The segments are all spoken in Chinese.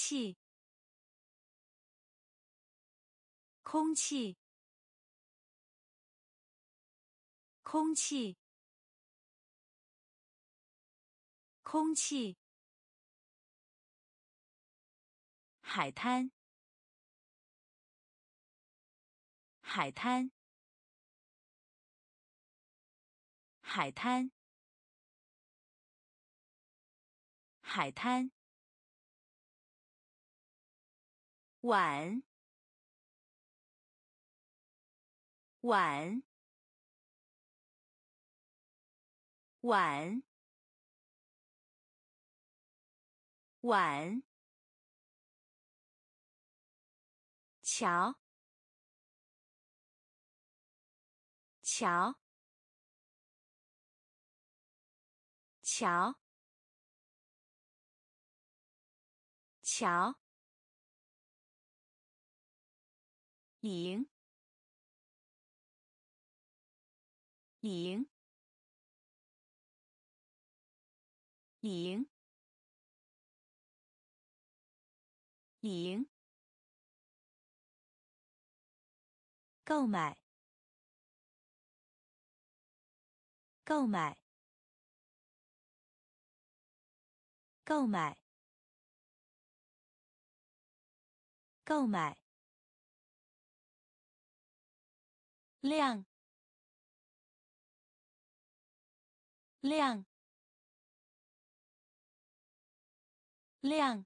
气，空气，空气，空气。海滩，海滩，海滩，海滩。碗，碗，碗，碗。桥，桥，桥，桥。赢，赢，赢，赢。购买，购买，购买，购买。亮亮亮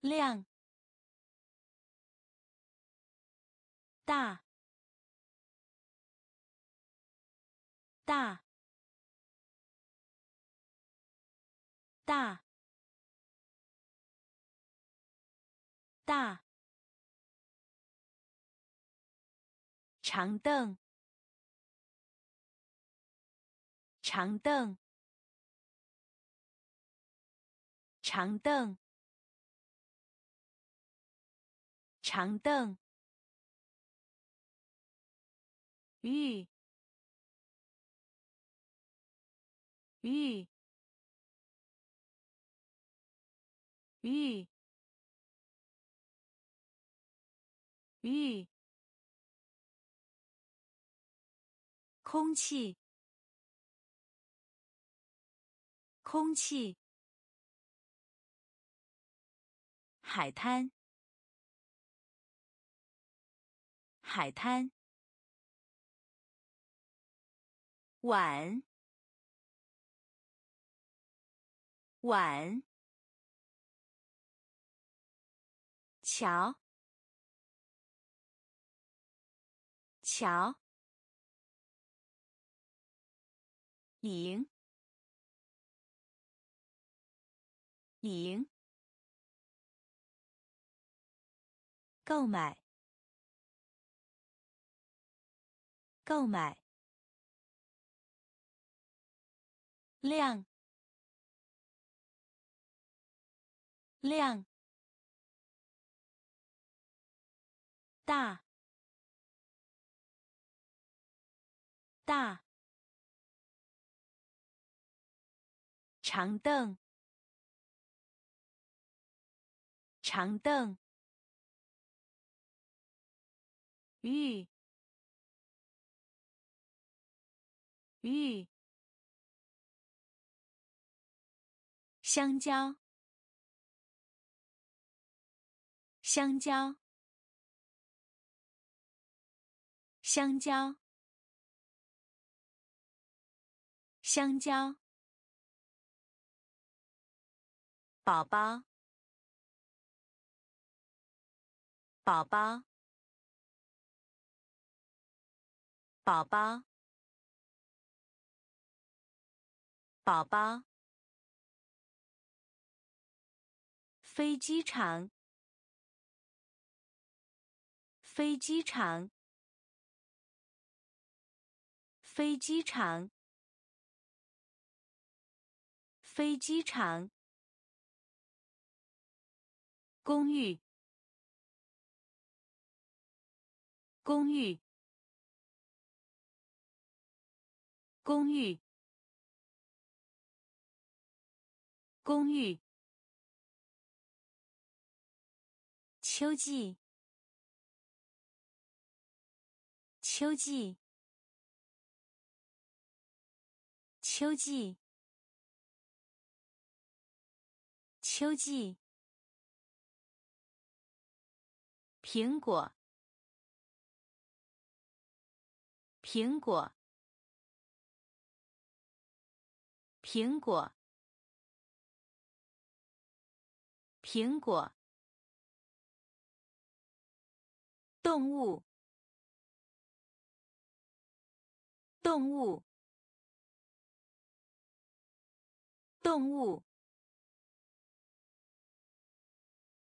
亮。大，大，大，大。长凳，长凳，长凳，长凳。玉，玉，玉，玉。空气，空气。海滩，海滩。碗，碗，桥，桥，赢，赢，购买，购买。量，量，大，大，长凳，长凳，玉，玉。香蕉，香蕉，香蕉，香蕉。宝宝，宝宝，宝宝，宝宝。飞机场，飞机场，飞机场，飞机场。公寓，公寓，公寓，公寓，秋季，秋季，秋季，秋季。苹果，苹果，苹果，苹果。动物，动物，动物，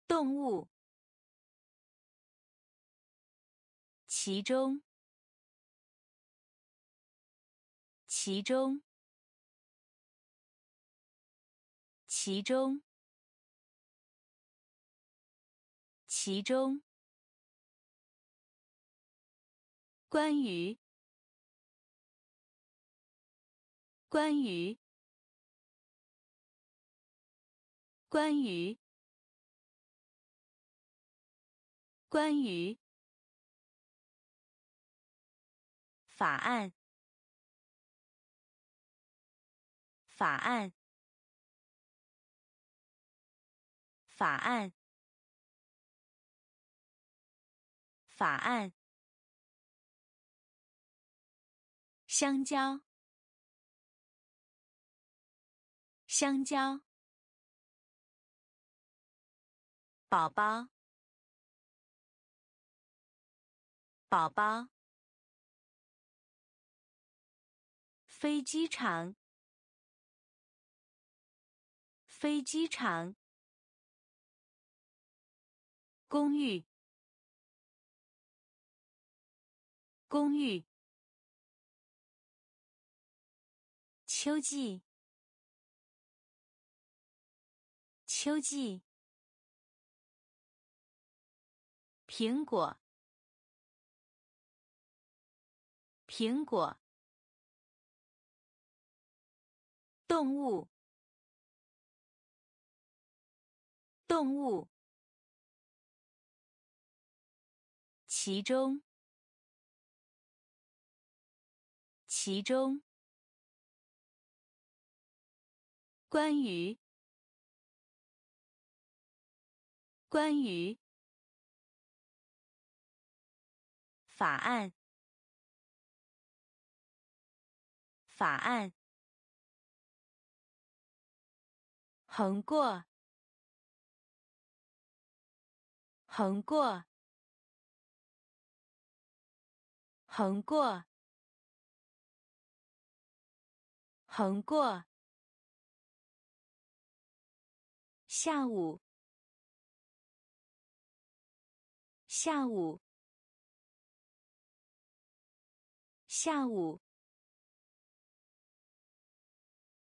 动物。其中，其中，其中，其中。关于，关于，关于，关于。法案，法案，法案，法案。香蕉，香蕉。宝宝，宝宝。飞机场，飞机场。公寓，公寓。秋季，秋季。苹果，苹果。动物，动物。其中，其中。关于，关于。法案，法案。横过，横过，横过，横过。下午，下午，下午，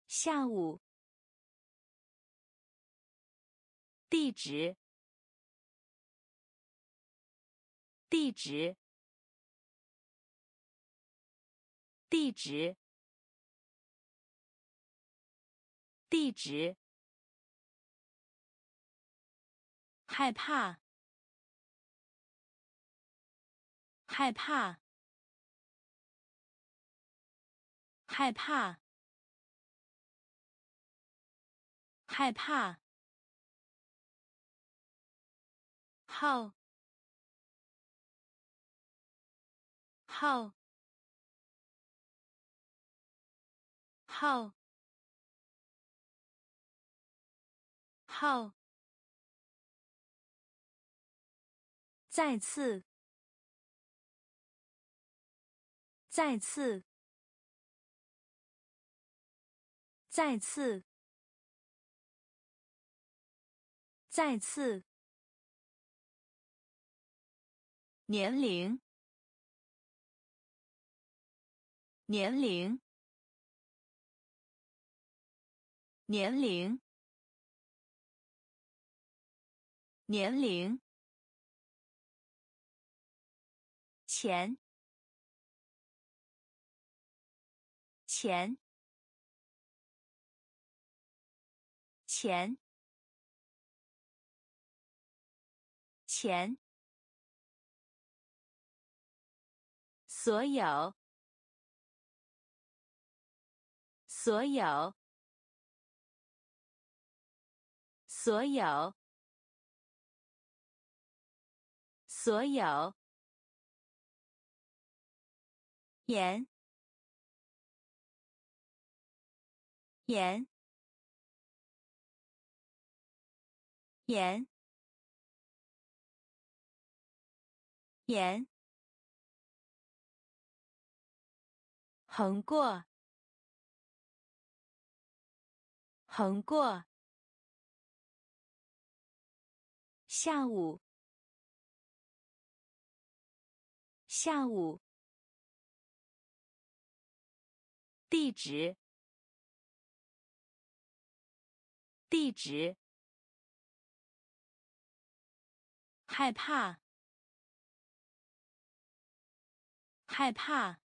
下午。地址，地址，地址，地址。害怕，害怕，害怕，害怕。号，号，号，号。再次，再次，再次，再次。年龄，年龄，年龄，年龄。钱，钱，钱，钱，所有，所有，所有，所有，盐，盐。盐，盐，横过，横过，下午，下午，地址，地址。害怕，害怕，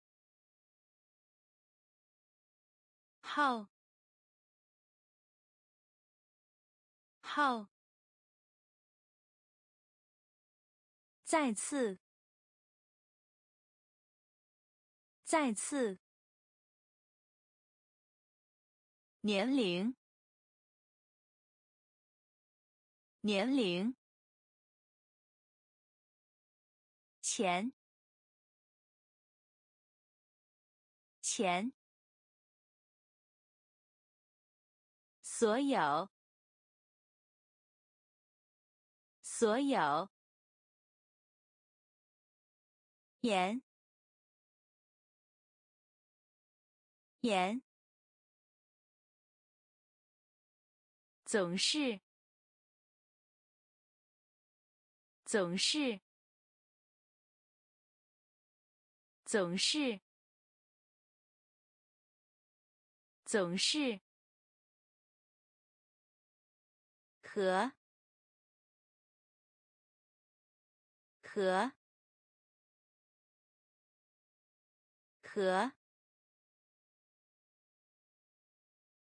号，号，再次，再次，年龄，年龄。钱，钱，所有，所有，盐，盐，总是，总是。总是，总是和和和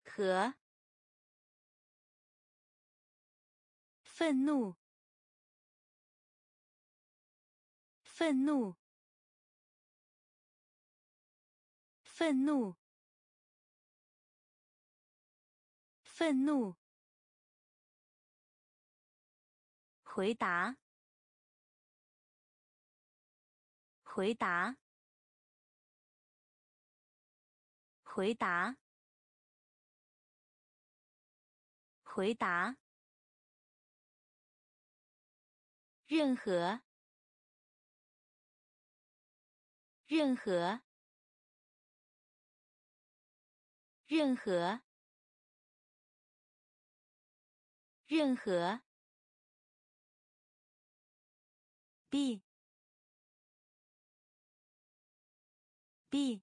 和愤怒，愤怒。愤怒，愤怒。回答，回答，回答，回答。任何，任何。任何，任何。，b。B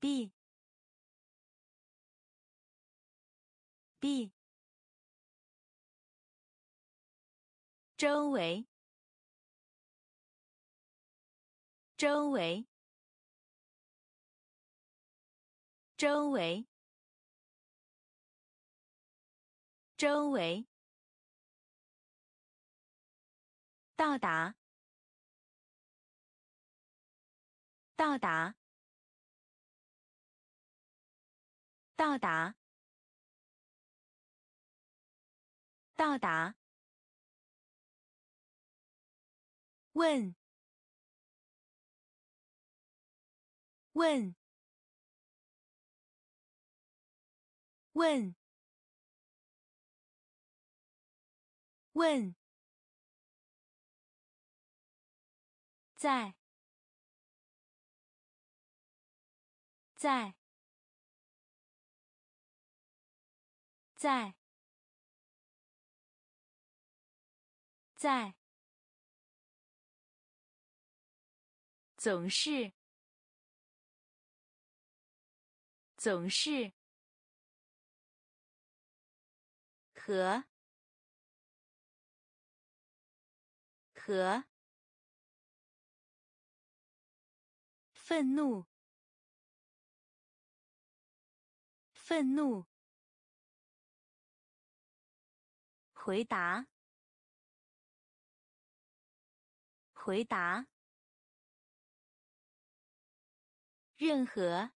b b 周围，周围。周围，周围，到达，到达，到达，到达。问，问。问，问，在，在，在，在，总是，总是。和和愤怒愤怒。回答。回答。任何。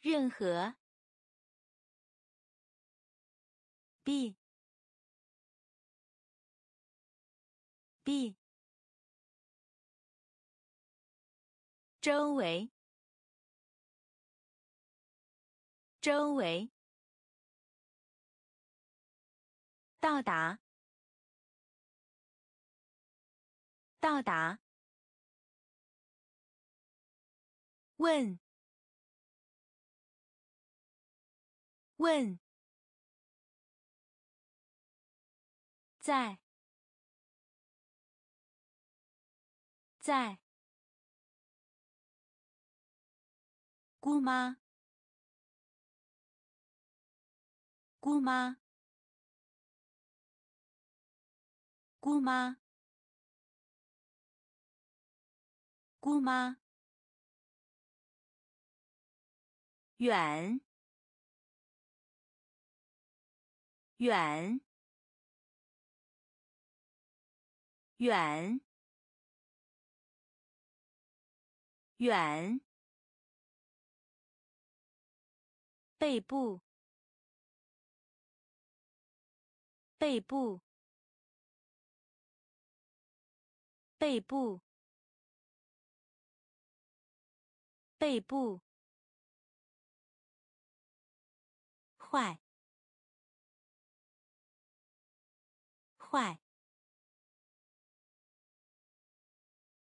任何。b。b。周围。周围。到达，到达。问，问，在，在。姑妈，姑妈。姑妈，姑妈，远，远，远，远，背部，背部。背部，背部，坏，坏，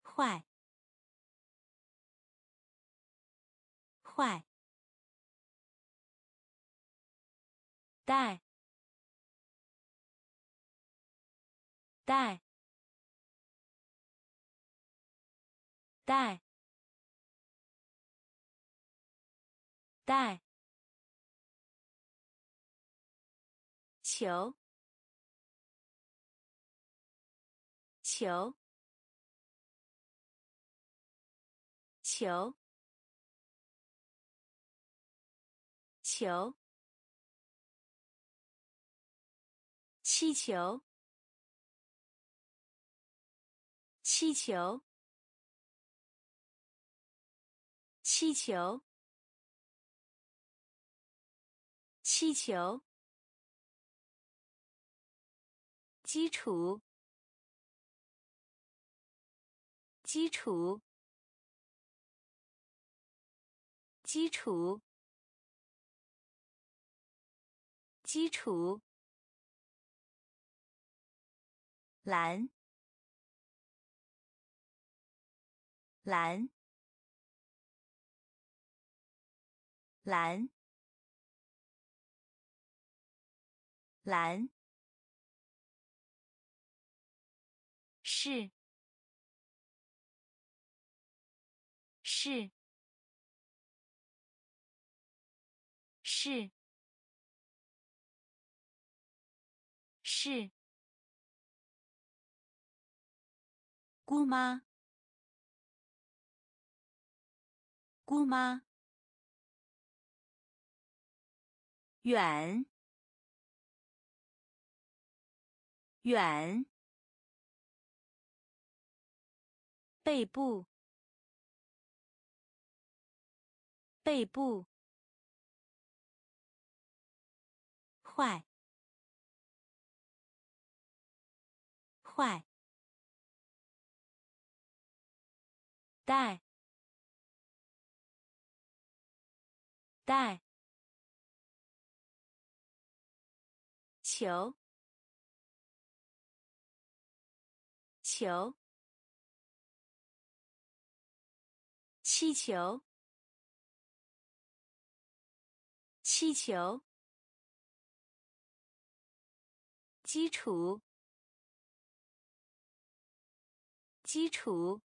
坏，坏，带，带。带，带，球，球，球，球，气球，气球。气球，气球，基础，基础，基础，基础，蓝，蓝。蓝，蓝，是，是，是，是，姑妈，姑妈。远，远，背部，背部，坏，坏，带，带。球，球，气球，气球，基础，基础，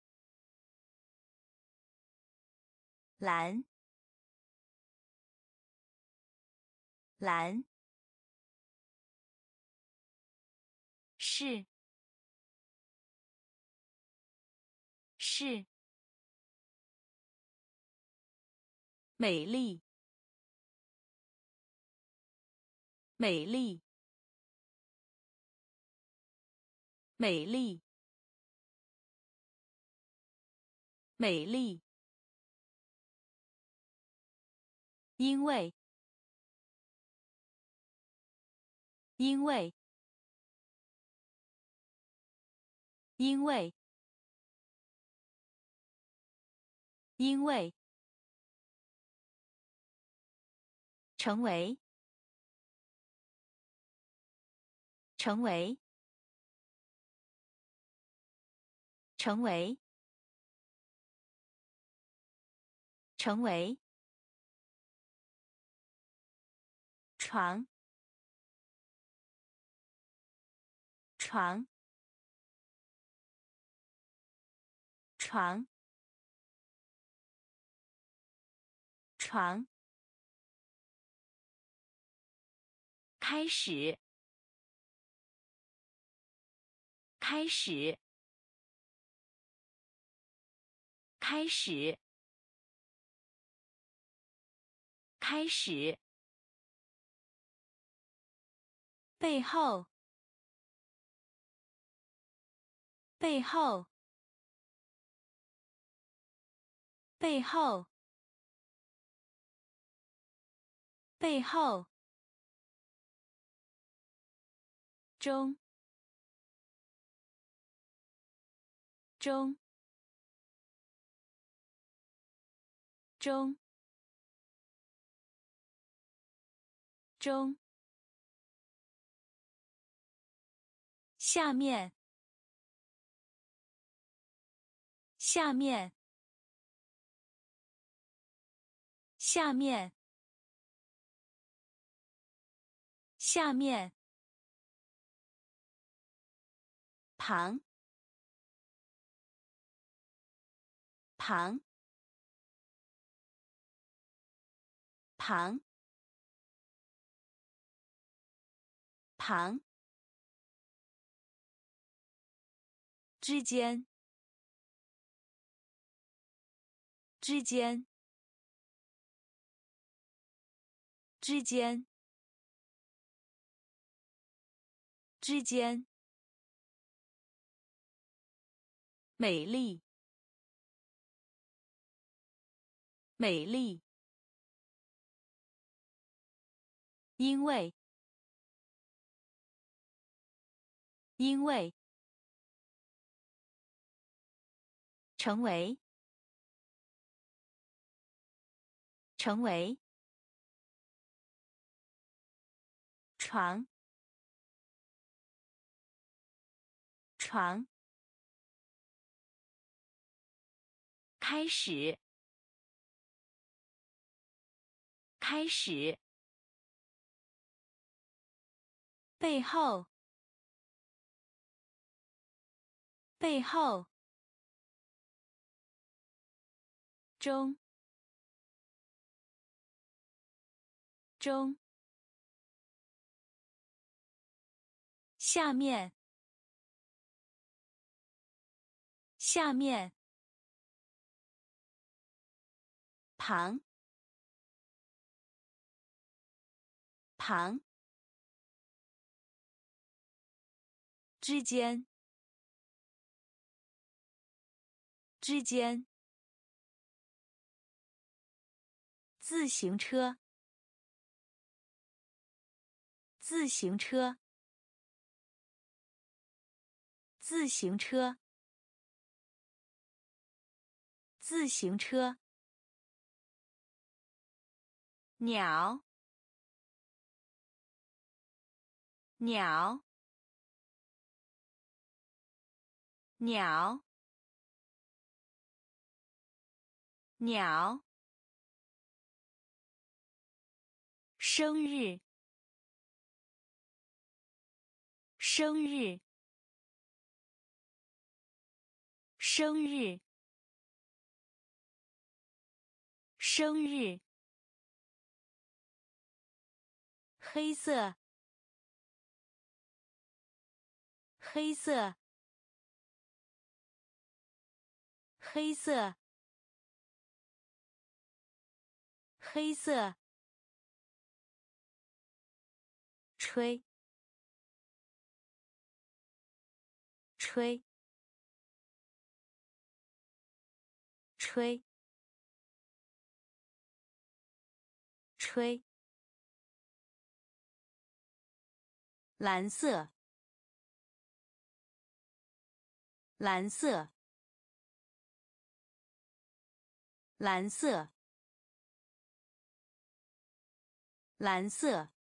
蓝，蓝。是，是，美丽，美丽，美丽，美丽。因为，因为，因为，因为，成为，成为，成为，成为。床，床，床，床。开始，开始，开始，开始。背后，背后，背后，背后，中，中，中，中。下面，下面，下面，下面，旁，旁，旁，旁。之间，之间，之间，之间，美丽，美丽，因为，因为。成为，成为，床，床，开始，开始，背后，背后。中，中，下面，下面，旁，旁，之间，之间。自行车，自行车，自行车，自行车。鸟，鸟，鸟，鸟。生日，生日，生日，生日。黑色，黑色，黑色。黑色，吹，吹，吹，吹。蓝色，蓝色，蓝色，蓝色，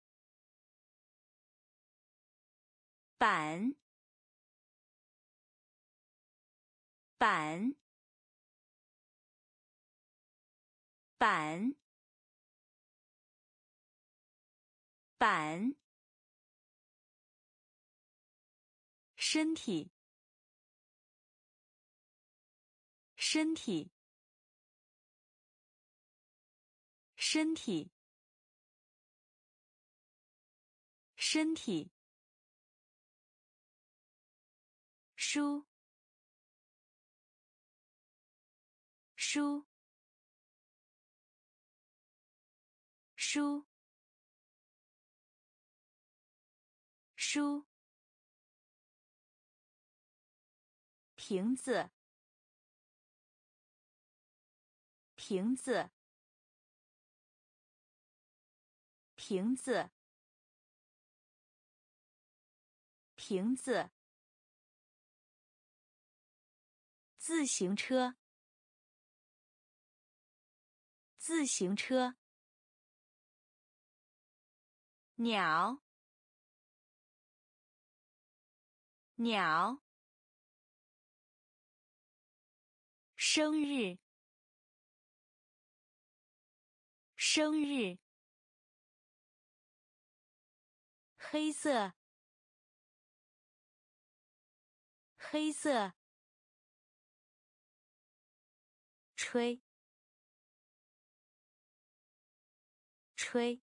板，板，板，板。身体，身体，身体，身体。书，书，书，书。瓶子，瓶子，瓶子，瓶子。自行车，自行车。鸟，鸟。生日，生日。黑色，黑色。吹，吹。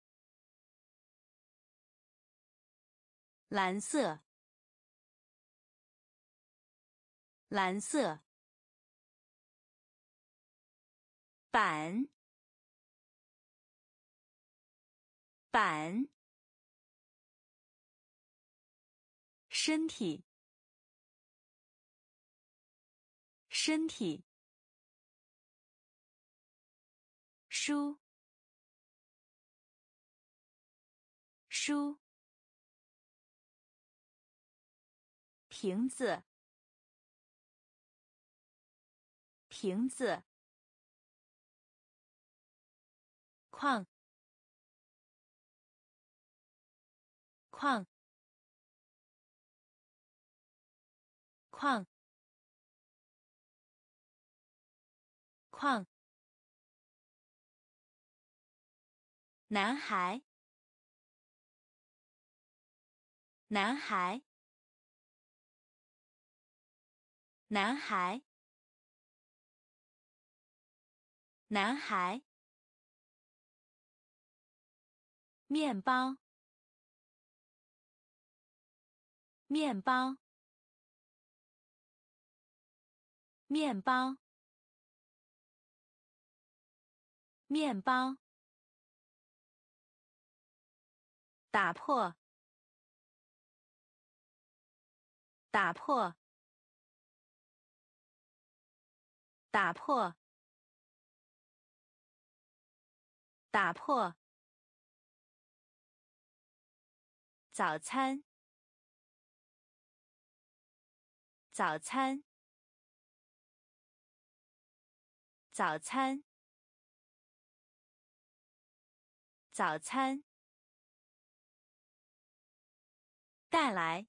蓝色，蓝色。板，板，身体，身体，书，书，瓶子，瓶子。矿，矿，矿，矿。男孩，男孩，男孩，男孩。面包，面包，面包，面包。打破，打破，打破，打破。早餐，早餐，早餐，早餐。带来，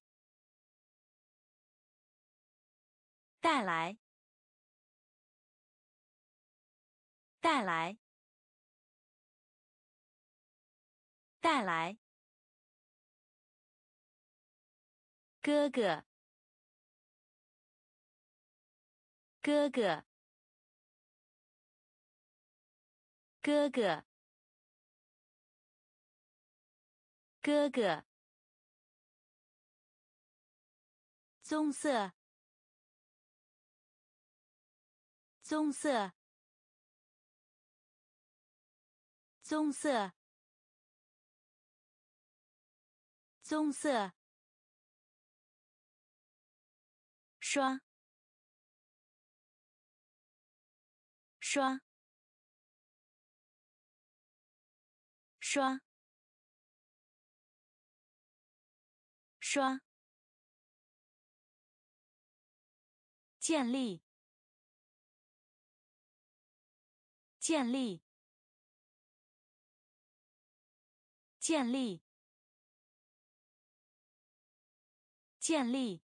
带来，带来，带来。哥哥，哥哥，哥哥，哥哥。棕色，棕色，棕色，棕色，刷，刷，刷，刷。建立，建立，建立，建立。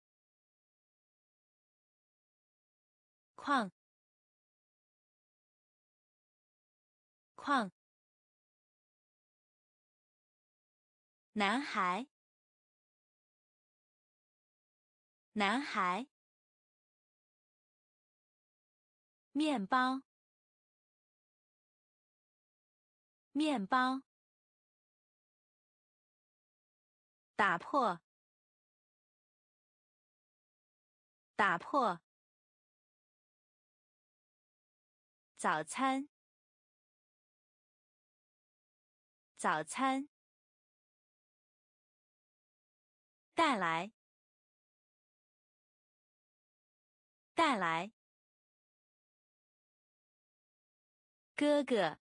矿，矿。男孩，男孩。面包，面包，打破，打破，早餐，早餐，带来，带来。哥哥，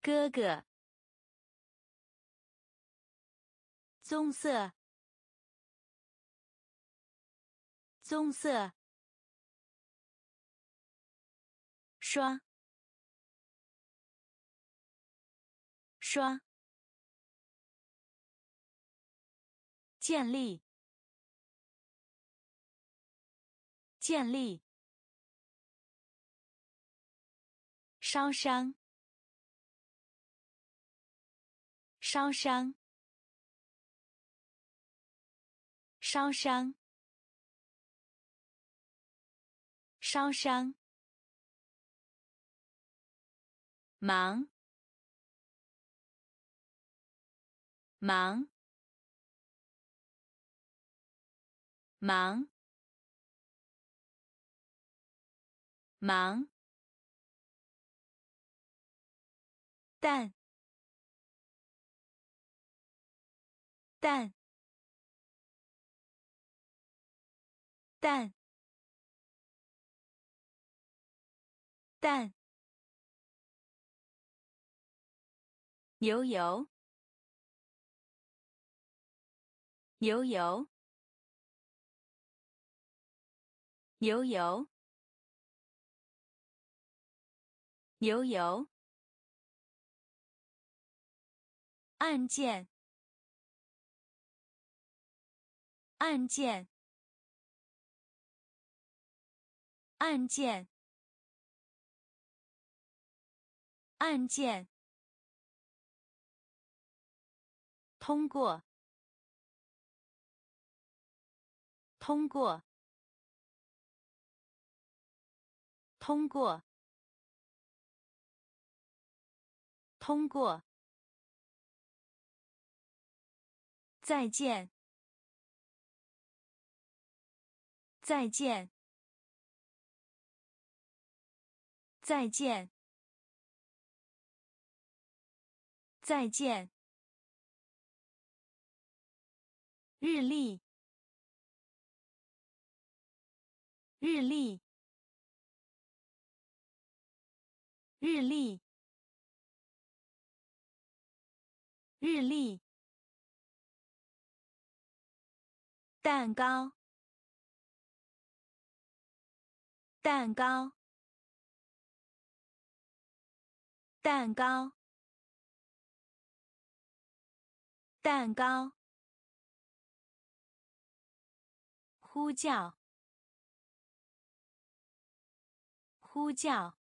哥哥，棕色，棕色，刷，刷，建立，建立。烧伤，烧伤，烧伤，烧伤。忙，忙，忙，忙。蛋，蛋，蛋，蛋，牛油，牛油，牛油，牛油。案件，案件，案件，案件。通过，通过，通过，通过。再见，再见，再见，再见。日历，日历，日历，日历。蛋糕，蛋糕，蛋糕，蛋糕。呼叫，呼叫，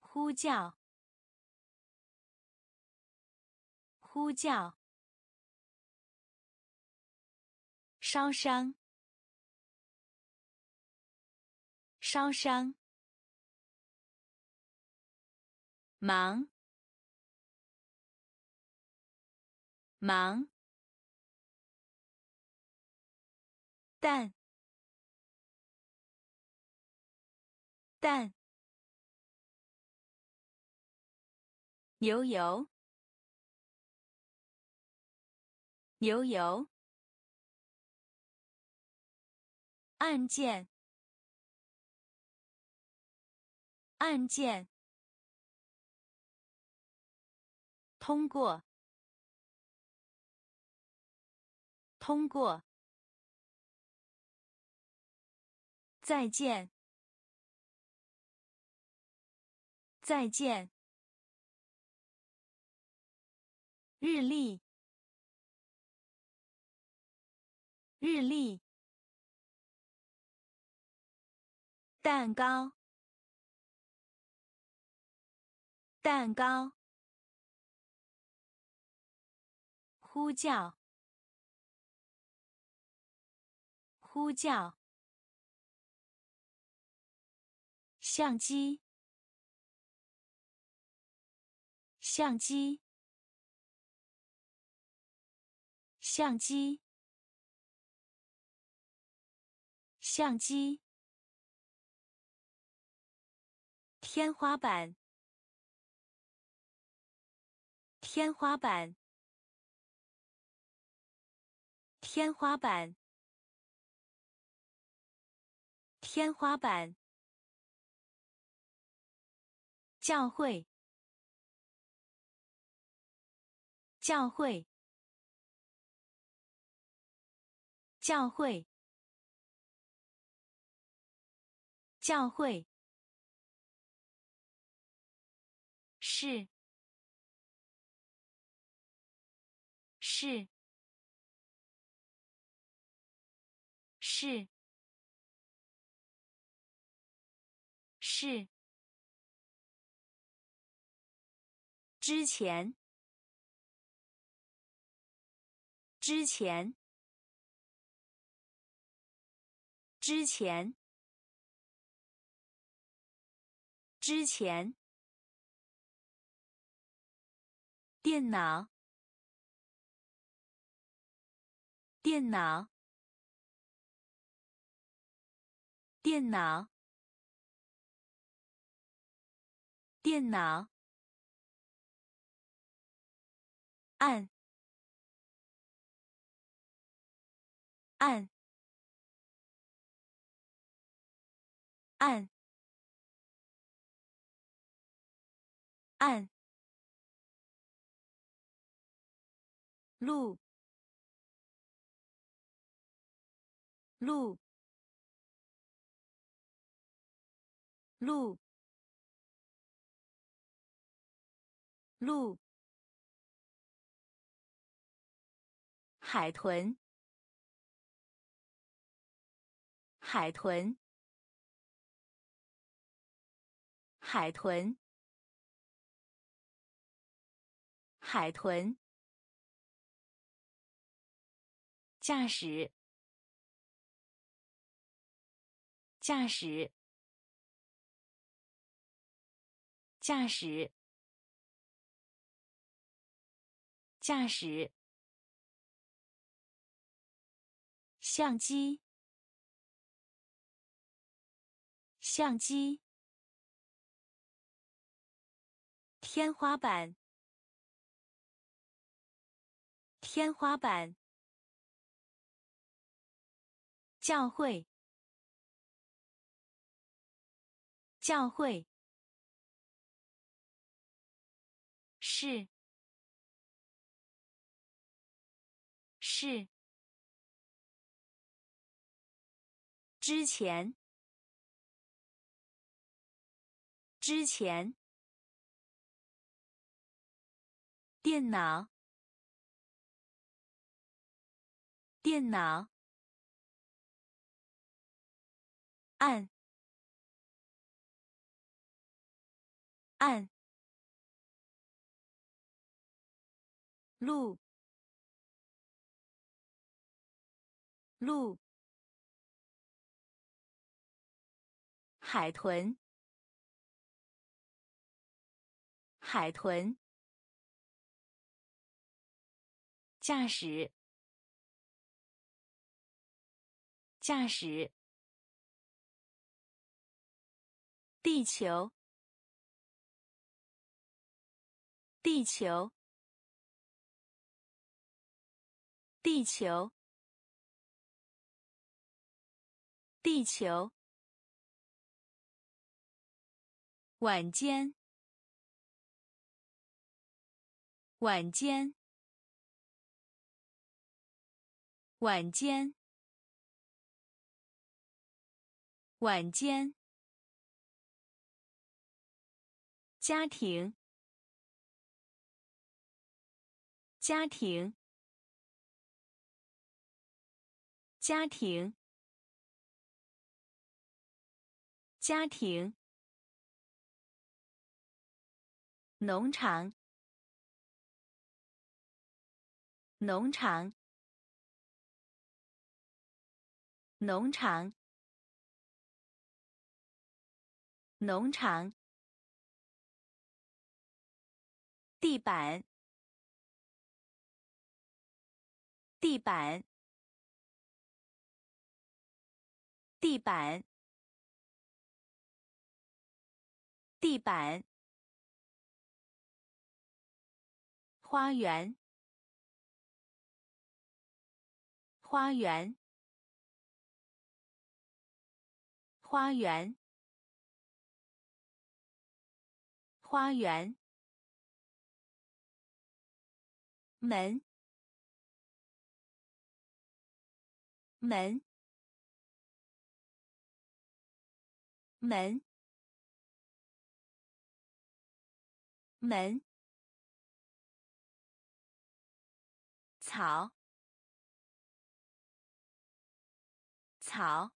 呼叫，呼叫。烧伤，烧伤。忙，忙。蛋，蛋，牛油，牛油，案件，案件，通过，通过。再见，再见。日历，日历。蛋糕，蛋糕。呼叫，呼叫。相机，相机，相机，相机。天花板，天花板，天花板，天花板。教会，教会，教会，教会，是，是，是，是。之前，之前，之前，之前。电脑，电脑，电脑，电脑。按，按，按，按，路，路，路，路。海豚，海豚，海豚，海豚。驾驶，驾驶，驾驶，驾驶。相机，相机。天花板，天花板。教会，教会。是，是。之前，之前，电脑，电脑，按，按，路，路。海豚，海豚，驾驶，驾驶，地球，地球，地球，地球。晚间，晚间，晚间，晚间。家庭，家庭，家庭，家庭。农场，农场，农场，农场。地板，地板，地板，地板。花园，花园，花园，花园。门，门，门，门。草，草，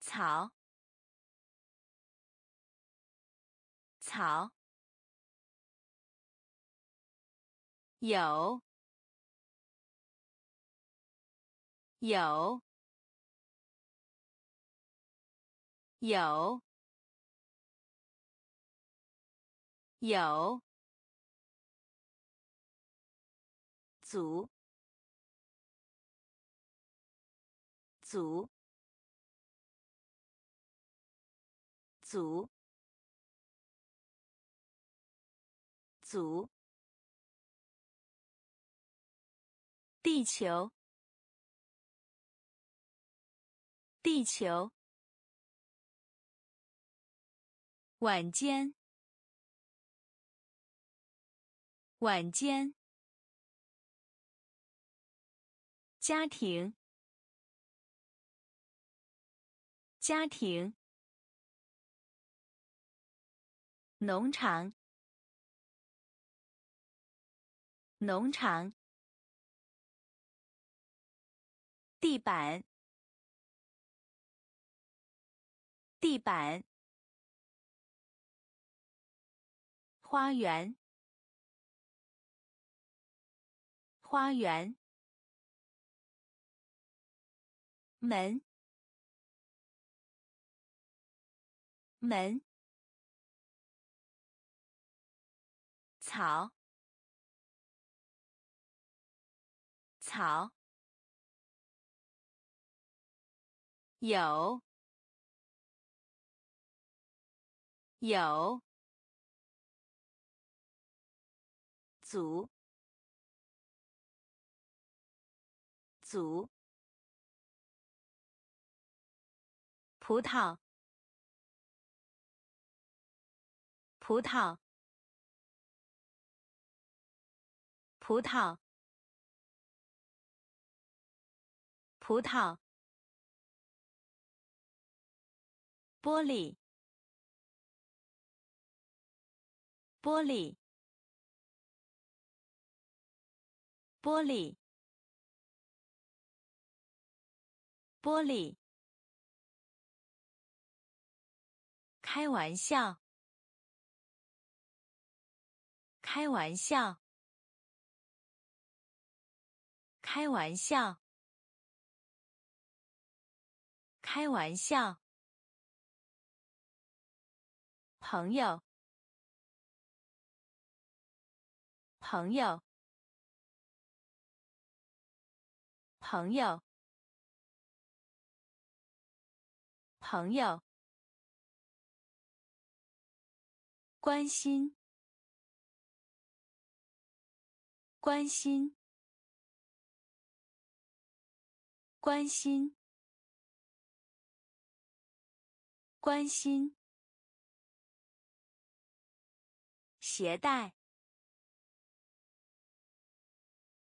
草，草，有，有，有，有。组，组，组，组。地球，地球。晚间，晚间。家庭，家庭，农场，农场，地板，地板，花园，花园。门，门，草，草，有，有，组，组。葡萄，葡萄，葡萄，葡萄，玻璃，玻璃，玻璃，玻璃。开玩笑，开玩笑，开玩笑，开玩笑。朋友，朋友，朋友，朋友，关心，关心，关心，关心，携带，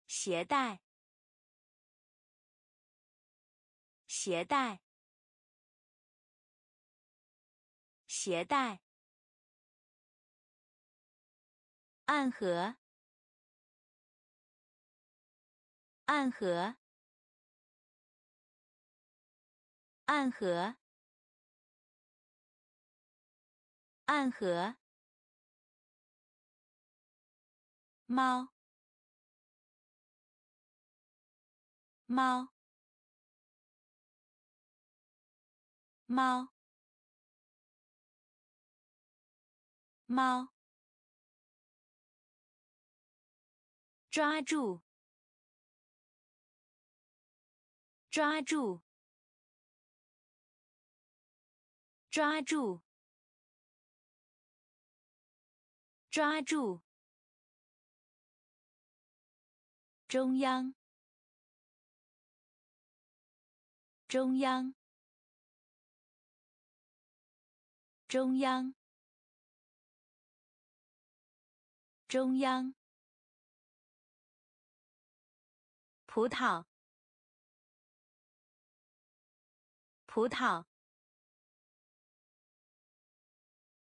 携带，携带。携带，暗河，暗河，暗河，暗河，猫，猫，猫。猫，抓住，抓住，抓住，抓住，中央，中央，中央。中央，葡萄，葡萄，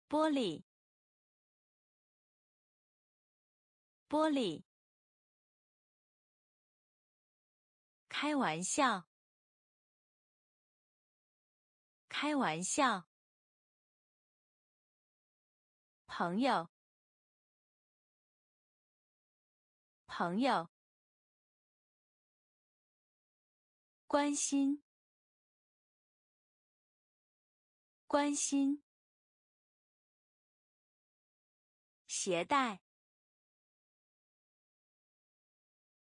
玻璃，玻璃，开玩笑，开玩笑，朋友。朋友，关心，关心，携带，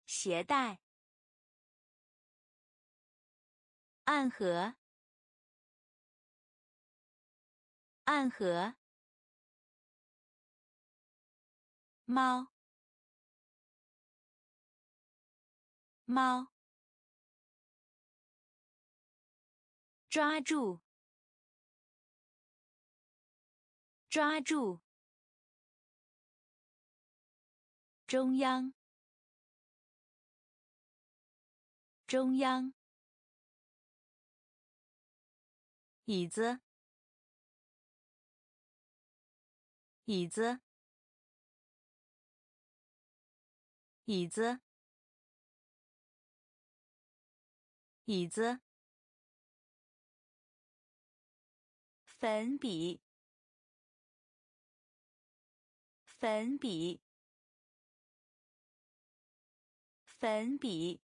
携带，暗河，暗河，猫。猫，抓住，抓住，中央，中央，椅子，椅子，椅子。椅子，粉笔，粉笔，粉笔，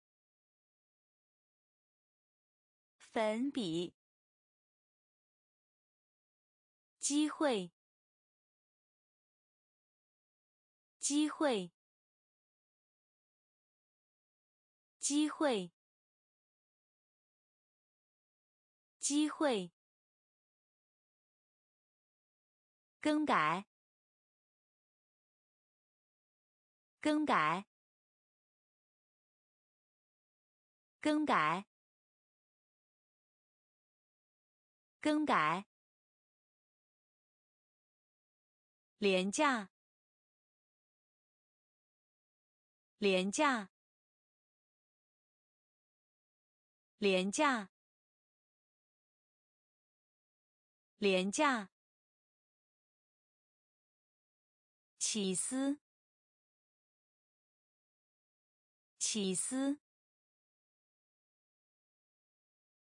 粉笔，机会，机会，机会。机会，更改，更改，更改，更改，廉价，廉价，廉价。廉价，起司，起司，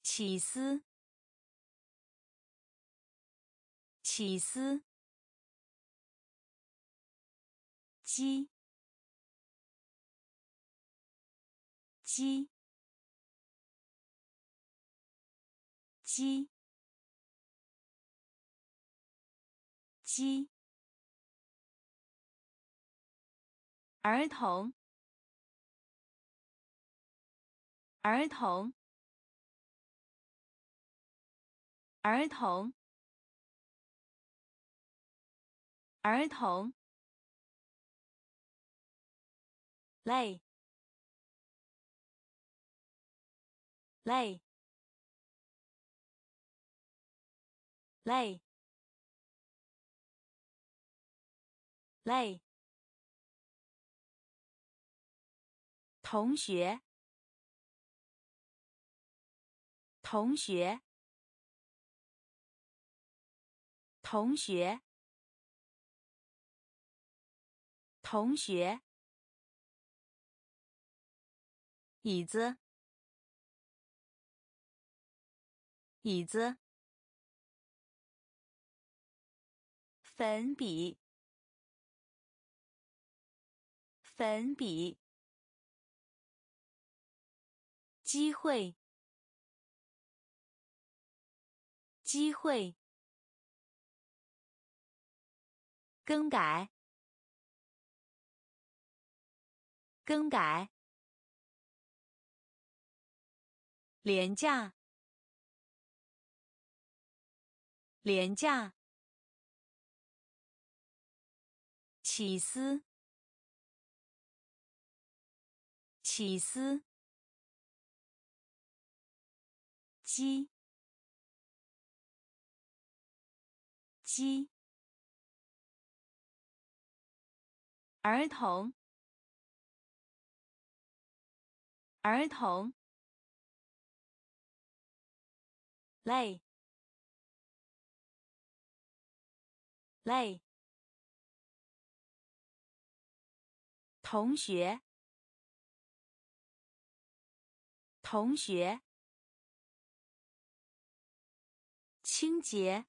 起司，起司，鸡，鸡，鸡。鸡，儿童，儿童，儿童，儿童，lay lay lay lay 同学。同学。同学。同学。椅子，椅子，粉笔，粉笔。机会，机会，更改，更改，廉价，廉价，起司，起司。鸡，鸡，儿童，儿童，累，累，同学，同学。清洁，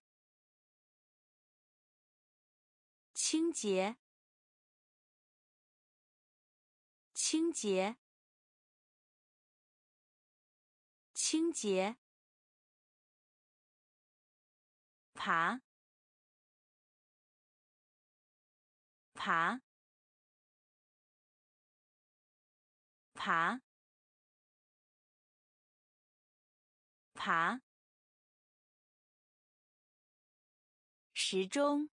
清洁，清洁，清洁。爬，爬，爬，爬。时钟，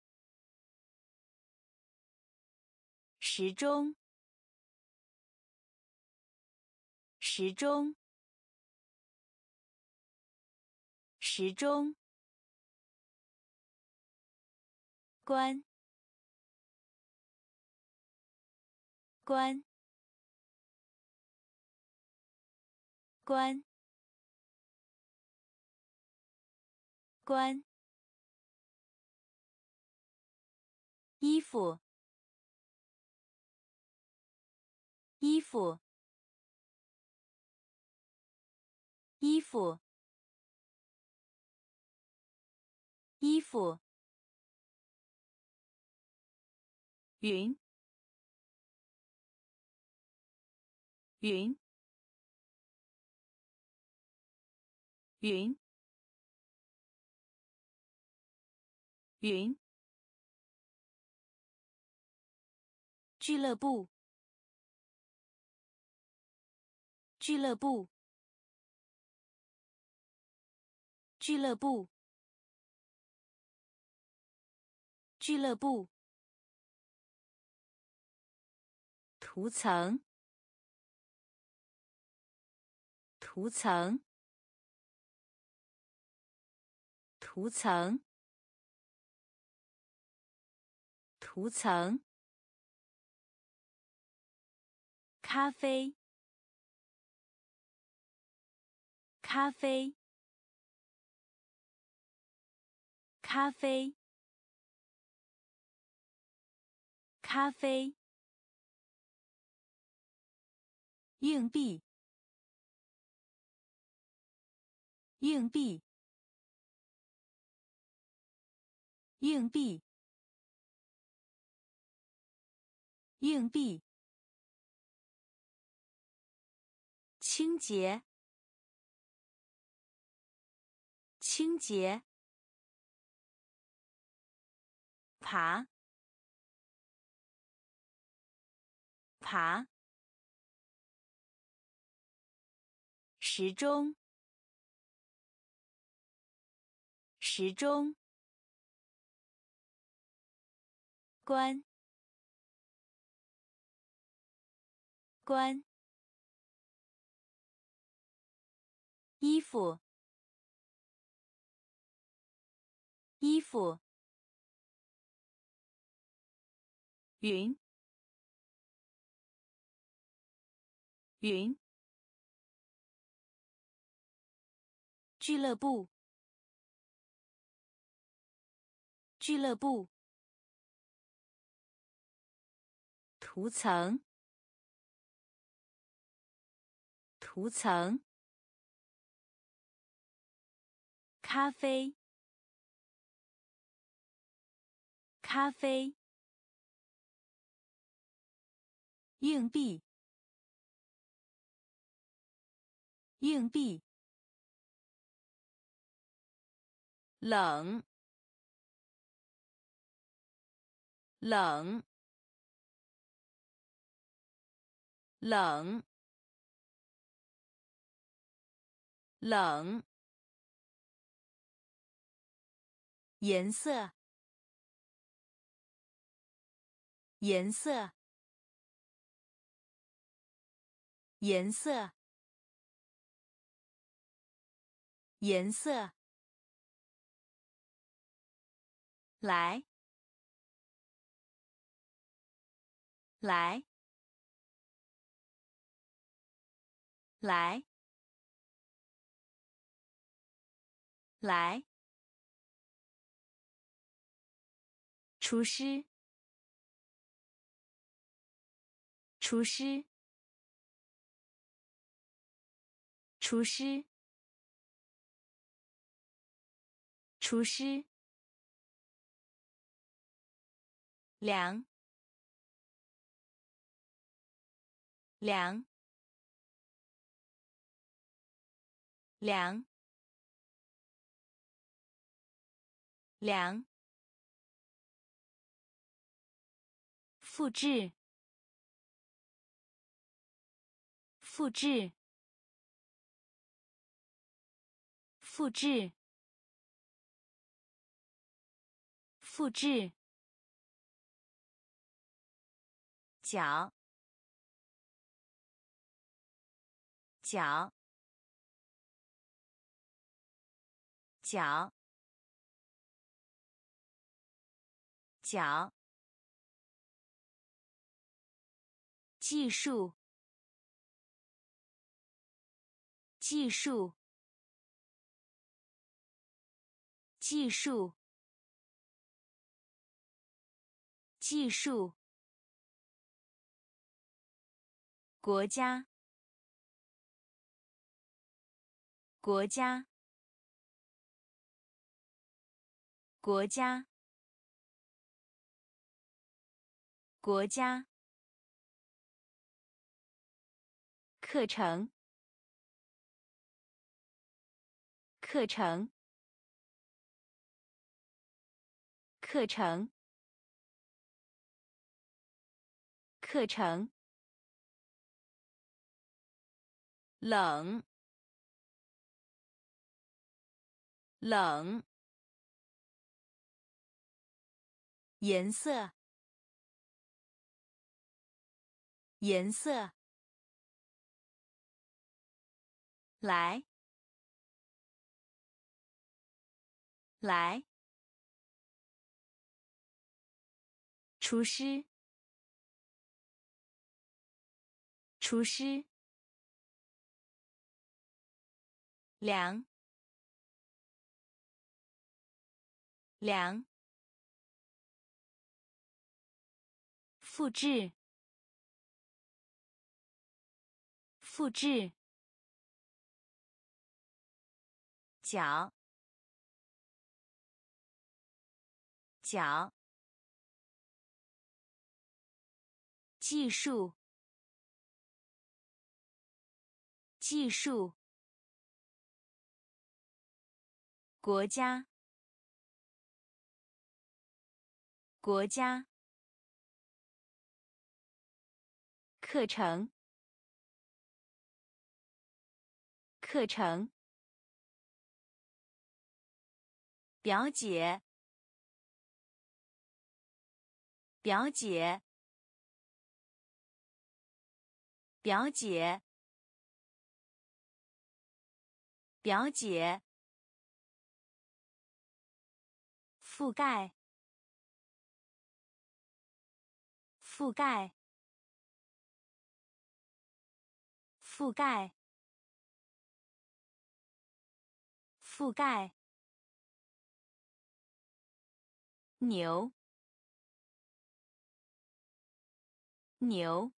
时钟，时钟，时钟。关，关，关，关。衣服，衣服，衣服，衣服。云，云，云，云。俱乐部，俱乐部，俱乐部，俱乐部。涂层，涂层，涂层，涂层。咖啡，咖啡，咖啡，咖啡。硬币，硬币，硬币，硬币。清洁，清洁。爬，爬。时钟，时钟，关，关，衣服，衣服，云，云。俱乐部，俱乐部，涂层，涂层，咖啡，咖啡，硬币，硬币。冷，冷，冷，冷。颜色，颜色，颜色，颜色。来，来，来，来！厨师，厨师，厨师，厨师。凉，凉，凉，凉。复制，复制，复制，复制。脚，脚，脚，脚。技术，技术，技术，技术。国家，国家，国家，国家。课程，课程，课程，课程。冷，冷。颜色，颜色。来，来。厨师，厨师。凉，凉。复制，复制。脚，脚。技术，技术。国家，国家。课程，课程。表姐，表姐，表姐，表姐。覆盖，覆盖，覆盖，覆盖。牛，牛，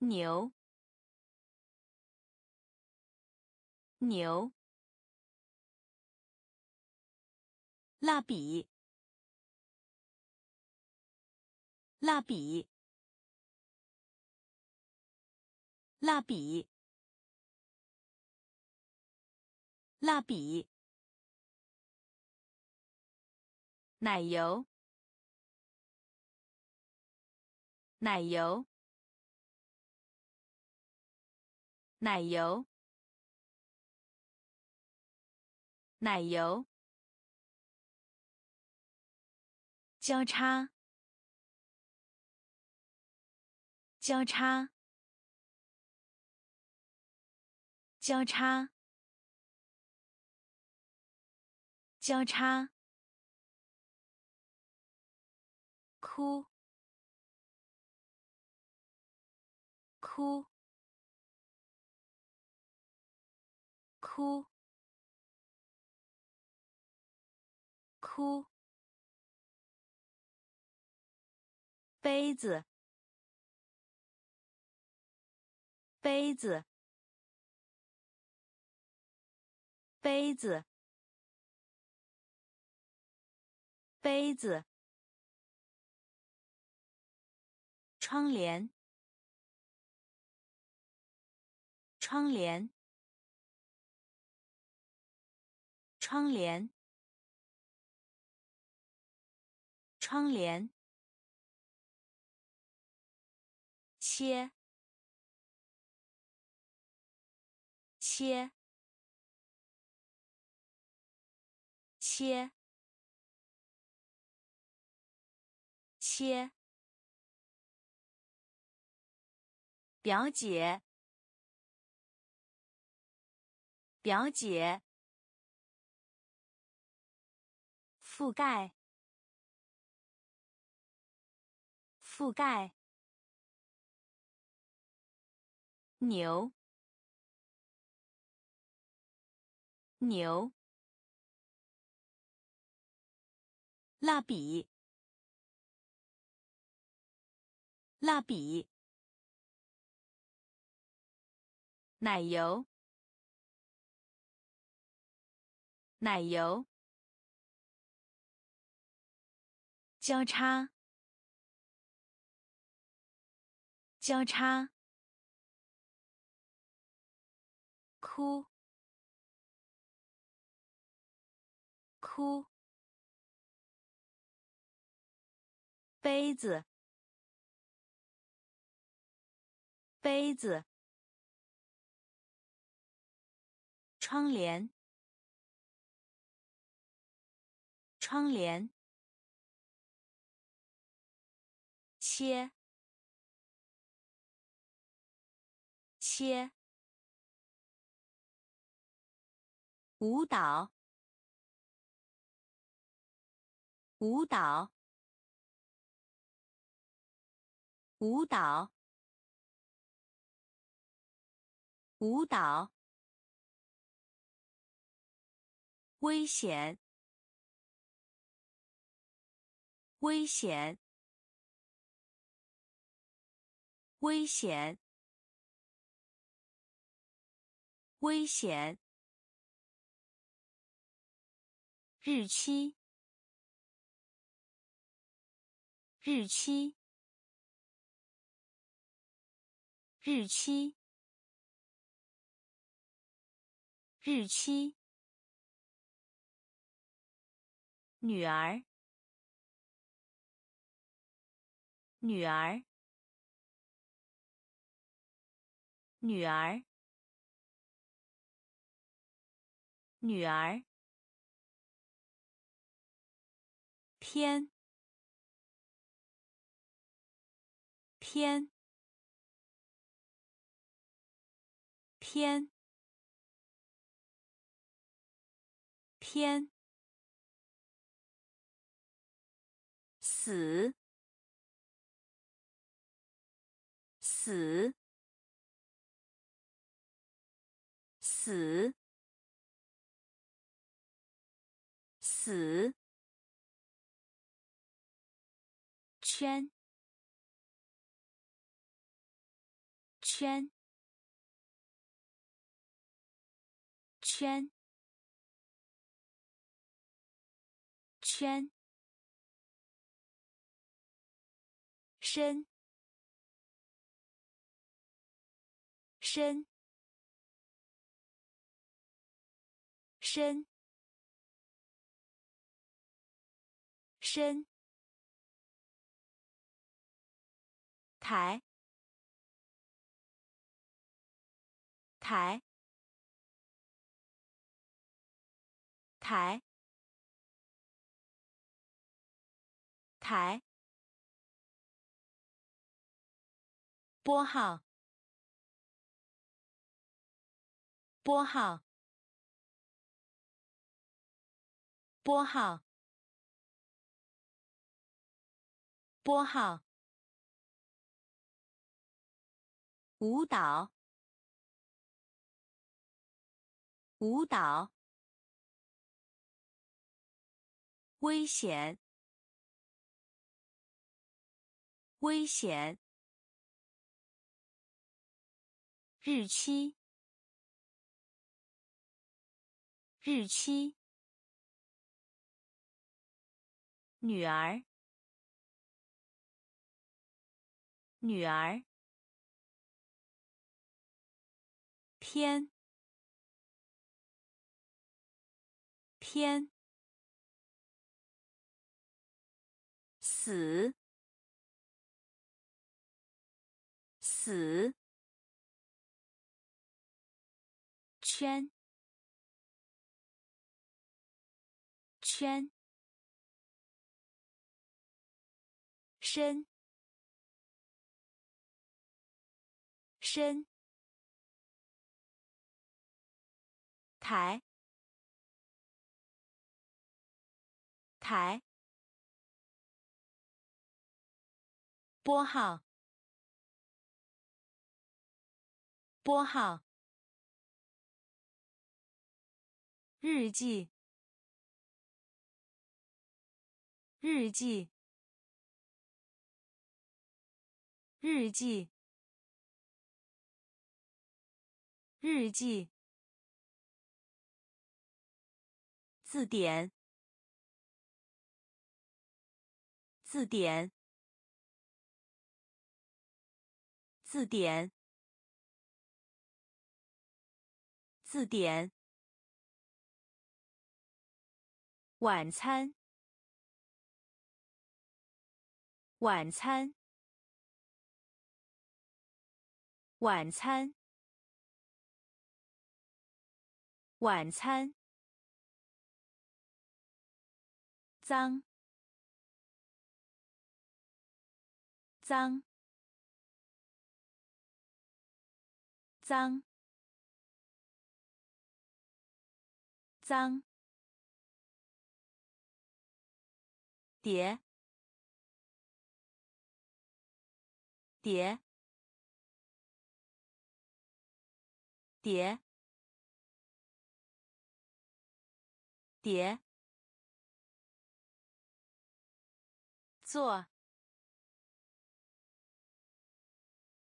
牛，牛。蜡笔，蜡笔，蜡笔，蜡笔。奶油，奶油，奶油，奶油。交叉，交叉，交叉，交叉。哭，哭，哭，哭。杯子，杯子，杯子，杯子。窗帘，窗帘，窗帘，窗帘。切，切，切，切。表姐，表姐。覆盖，覆盖。牛，牛。蜡笔，蜡笔。奶油，奶油。交叉，交叉。哭，哭。杯子，杯子。窗帘，窗帘。切，切。舞蹈，舞蹈，舞蹈，舞蹈。危险！危险！危险！危险！日期！日期！日期！日期！女儿，女儿，女儿，女儿，偏，偏，偏，偏，死，死，死。死，圈，圈，圈，圈，深，深，深。深，台，台，台，台，拨号，拨号，拨号。拨号，舞蹈，舞蹈，危险，危险，日期，日期，女儿。女儿，偏，偏，死，死，圈，圈，深。深，台，台，拨号，拨号，日记，日记，日记。日记，字典，字典，字典，字典。晚餐，晚餐，晚餐。晚餐，脏，脏，脏，脏，叠，叠，叠。叠，做，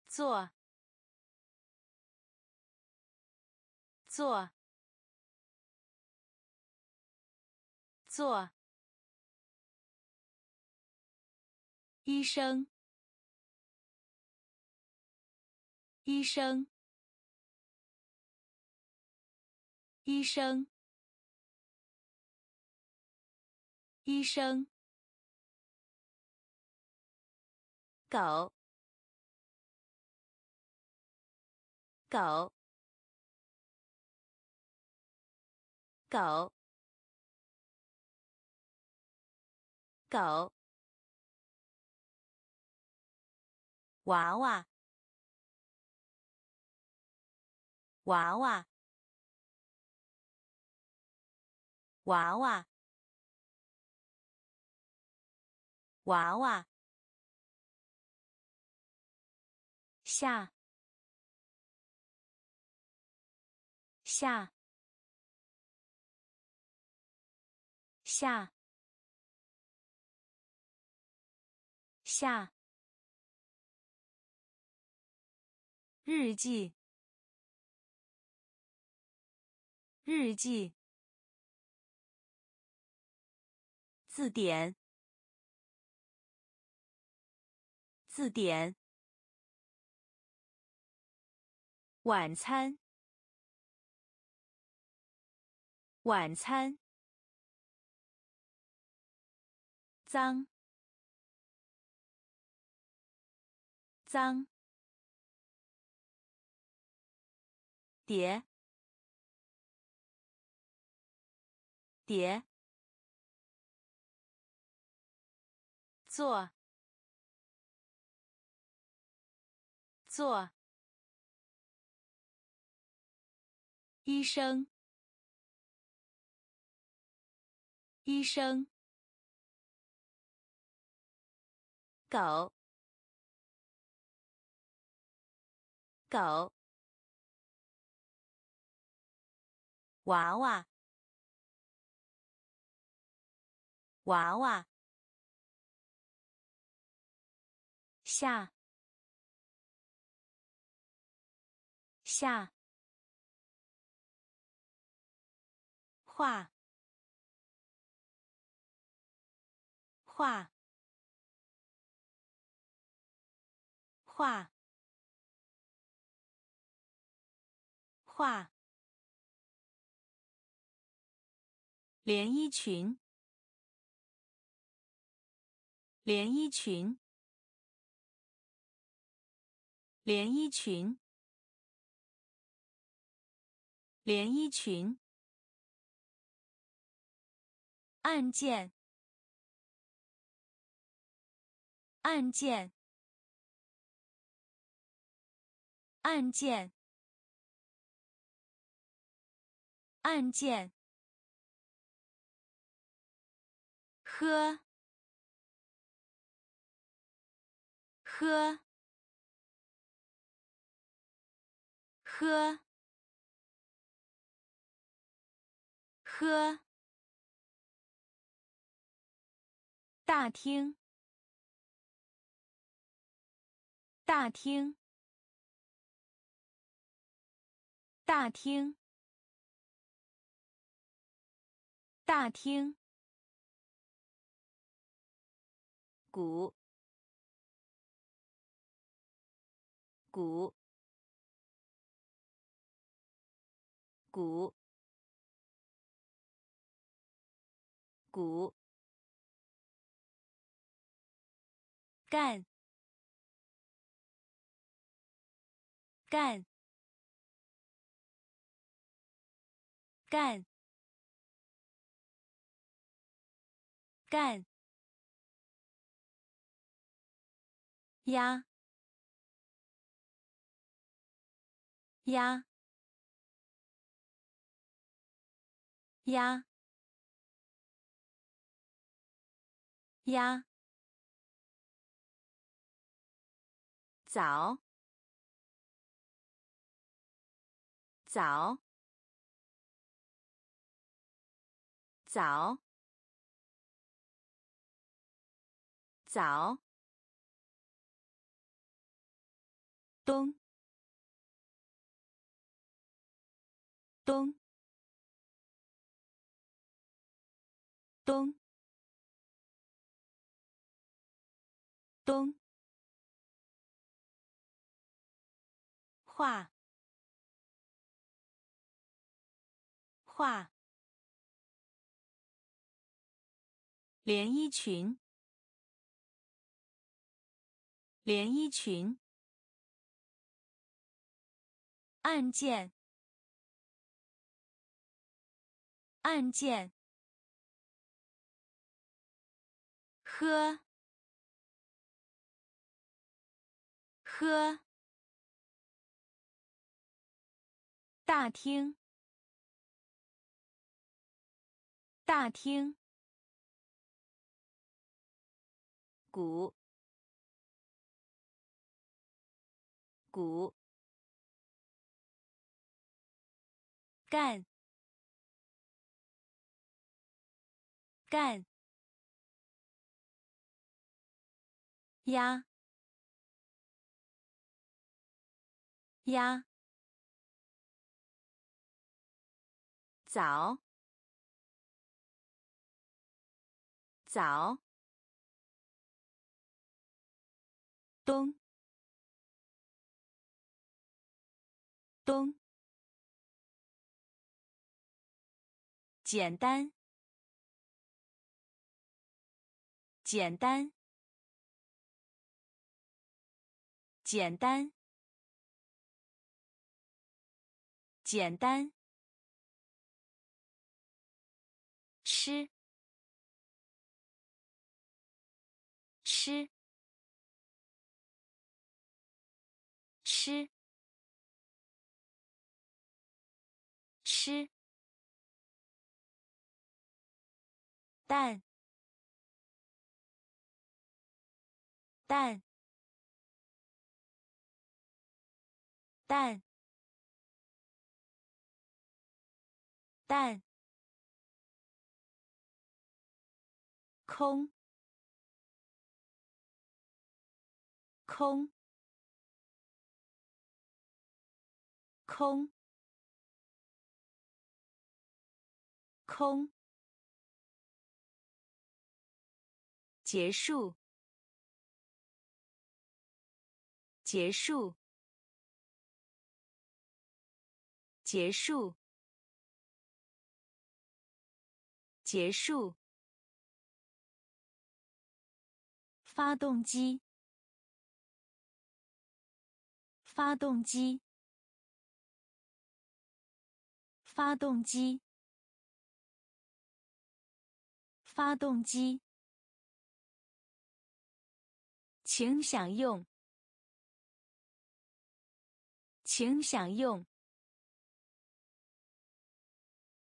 做，做，做，医生，医生，医生。医生，狗，狗，狗，狗，娃娃，娃娃，娃娃，娃娃，下，下。下。下。日记。日记。字典。字典。晚餐。晚餐。脏，脏，叠，叠，坐，坐，医生，医生。狗，狗，娃娃，娃娃，下，下，画，画。画，画，连衣裙，连衣裙，连衣裙，连衣裙，案件，案件。案件，案件，喝，喝，喝，喝，大厅，大厅。大厅，大厅，鼓，鼓，鼓，鼓，干，干。干，干，压，压，压，压，早，早。早，早，东，东，东，东，画，画。连衣裙，连衣裙，按键，按键，喝，喝，大厅，大厅，鼓，鼓。干，干，压，压，早，早，冬，冬。简单，简单，简单，简单，吃，吃，吃，吃。蛋，蛋，蛋，蛋，空，空，空，空。结束，结束，结束，结束。发动机，发动机，发动机，发动机。请享用，请享用，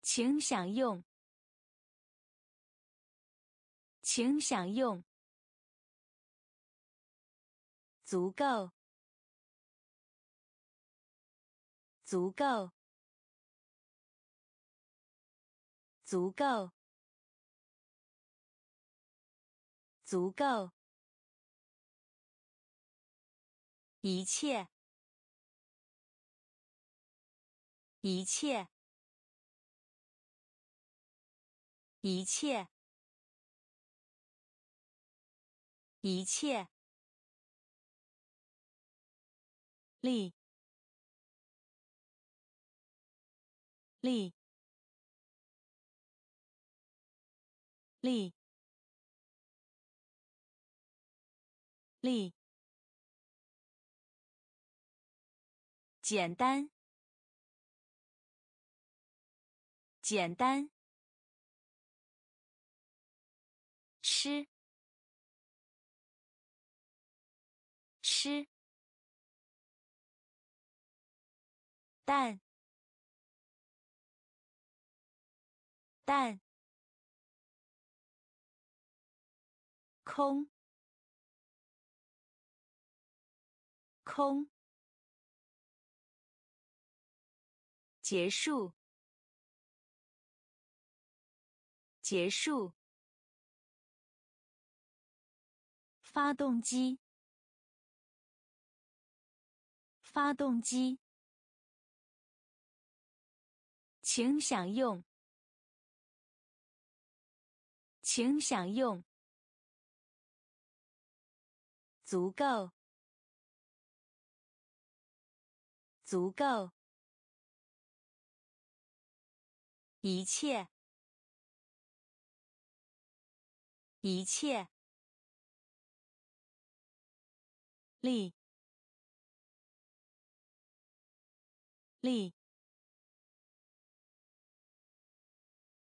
请享用，请享用。足够，足够，足够，足够。一切，一切，一切，一切，力，力，力，力。简单，简单，吃，吃，蛋，蛋，空，空。结束，结束。发动机，发动机。请享用，请享用。足够，足够。一切，一切，力，力，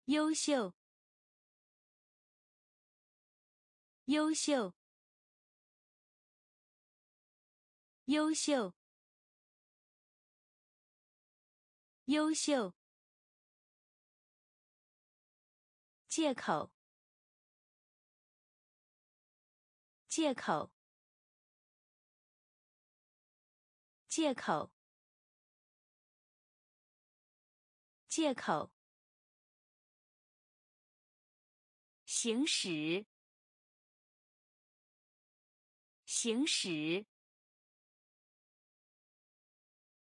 优秀，优秀，优秀，优秀。借口，借口，借口，借口。行驶，行驶，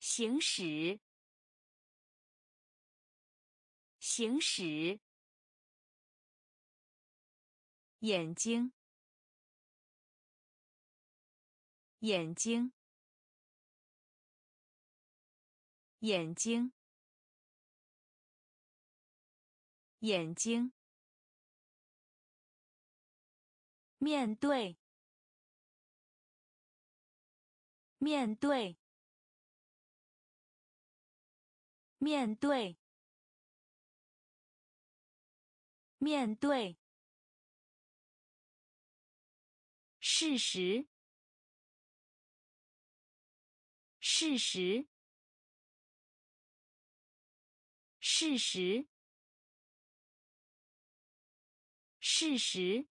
行驶，行驶。眼睛，眼睛，眼睛，眼睛。面对，面对，面对，面对。事实，事实，事实，事实。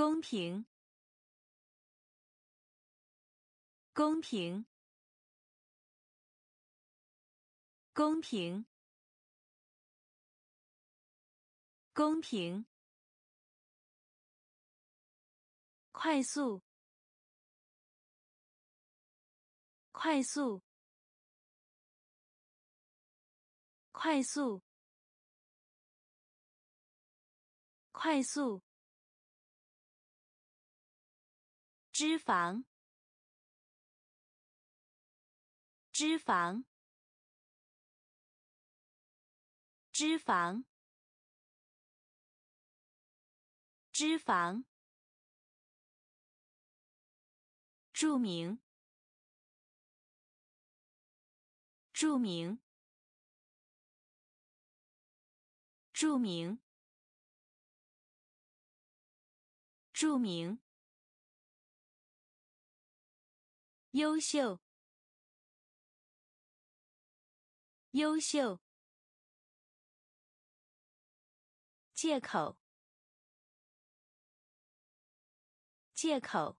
公平，公平，公平，公平。快速，快速，快速，快速。脂肪，脂肪，脂肪，脂肪。著名，著名，著名，著名。优秀，优秀。借口，借口。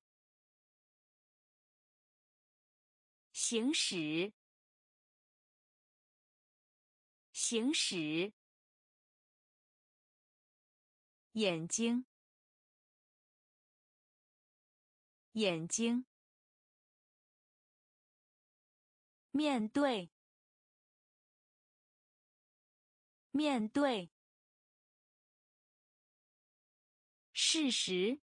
行驶，行驶。眼睛，眼睛。面对，面对。事实，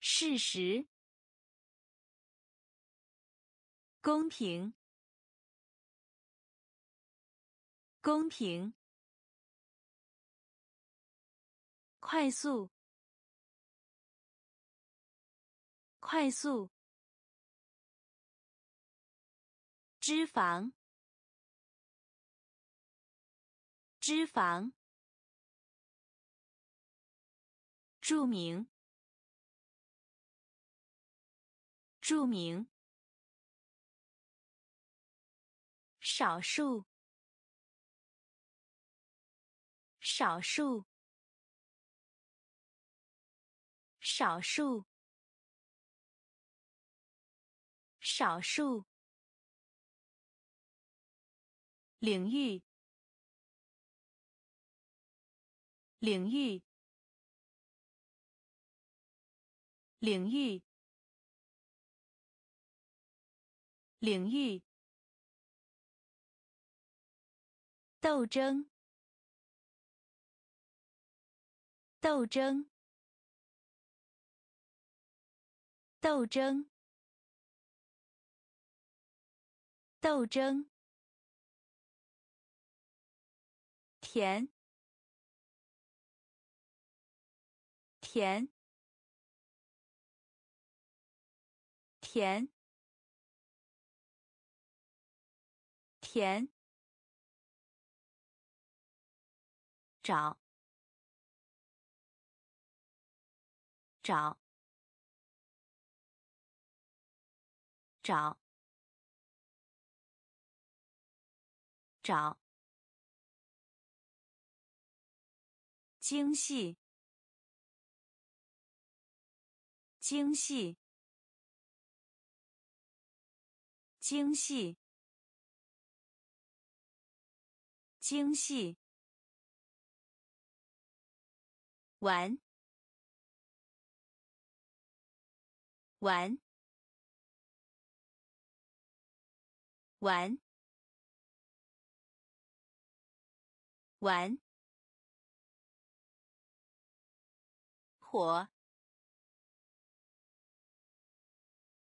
事实。公平，公平，快速，快速，脂肪，脂肪，著名，著名。少数，少数，少数，少数。领域，领域，领域，领域。斗争，斗争，斗争，斗争。甜，甜，甜。甜，找，找，找，找，精细，精细。精细，精细，玩，玩，玩，玩，火，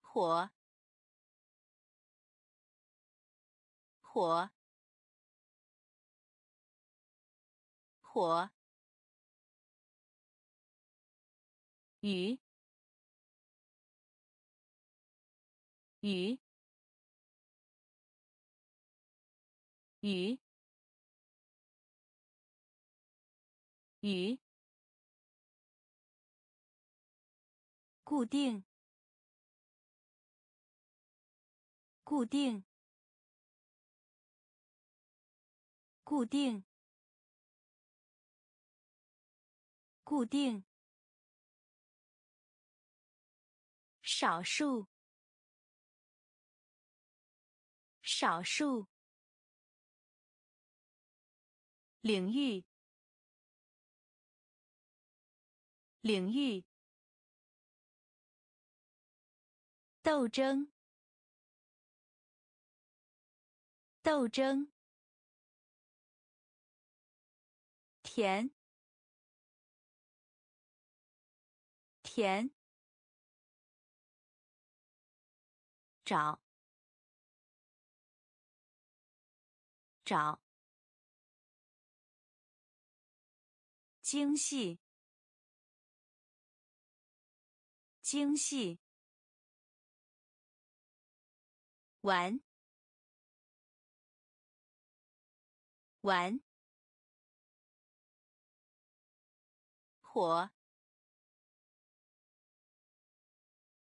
火。火，火，雨，雨，雨，雨，固定，固定。固定，固定。少数，少数。领域，领域。斗争，斗争。甜，甜，找，找，精细，精细，玩，玩。火，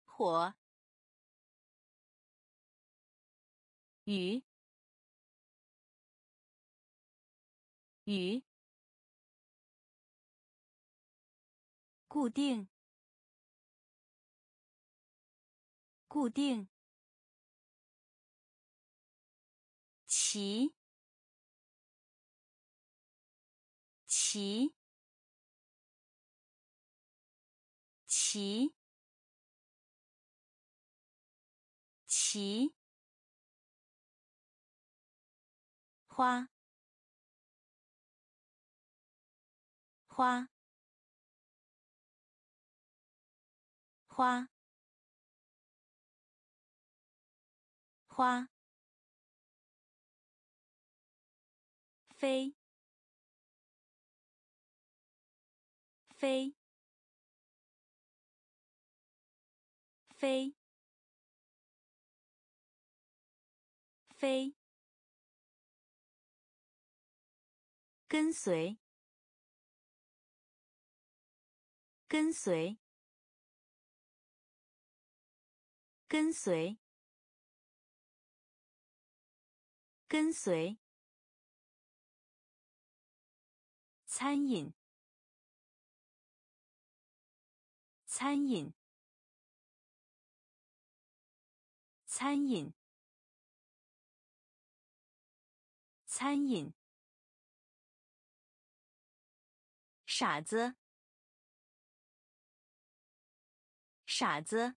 火，雨，雨，固定，固定，齐，齐。齐，齐，花，花，花，花，飞，飞。飞，飞，跟随，跟随，跟随，跟随，餐饮，餐饮。餐饮，餐饮，傻子，傻子，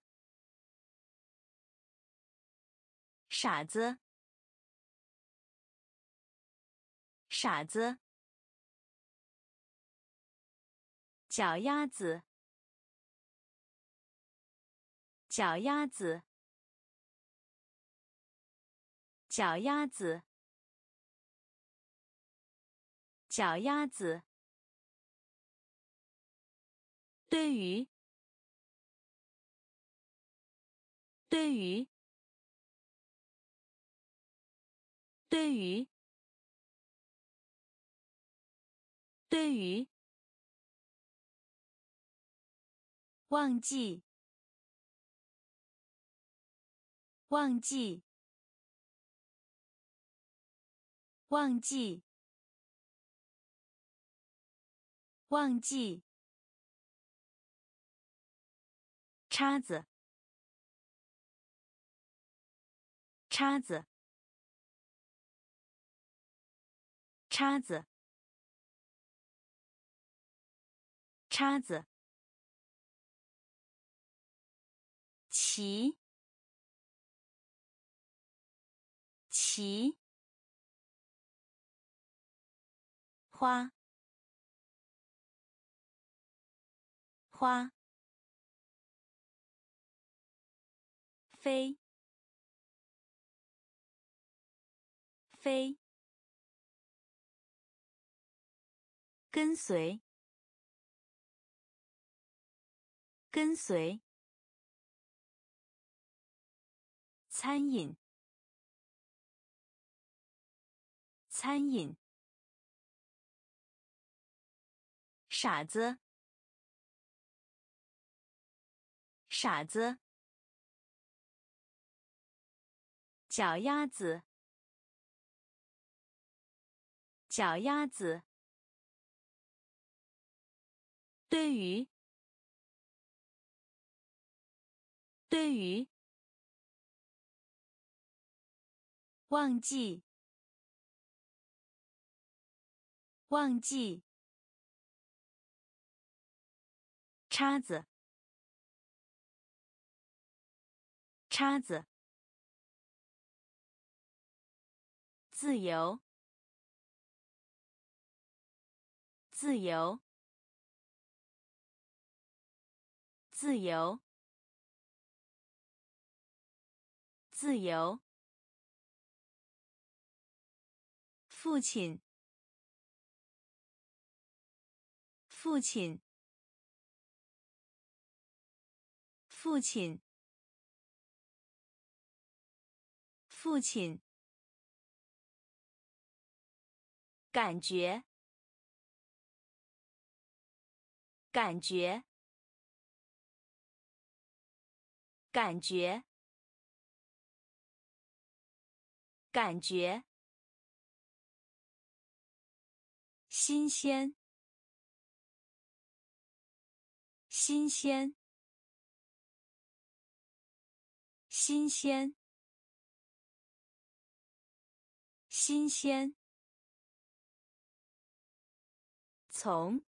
傻子，傻子，脚丫子，脚丫子。脚丫子，脚丫子。对于，对于，对于，对于，忘记，忘记，忘记，忘记。叉子，叉子，叉子，叉子。齐，齐，花，花。飞，飞，跟随，跟随，餐饮，餐饮，傻子，傻子。脚丫子，脚丫子。对于，对于，忘记，忘记。叉子，叉子。自由，自由，自由，自由。父亲，父亲，父亲，父亲。感觉，感觉，感觉，感觉，新鲜，新鲜，新鲜，新鲜。从，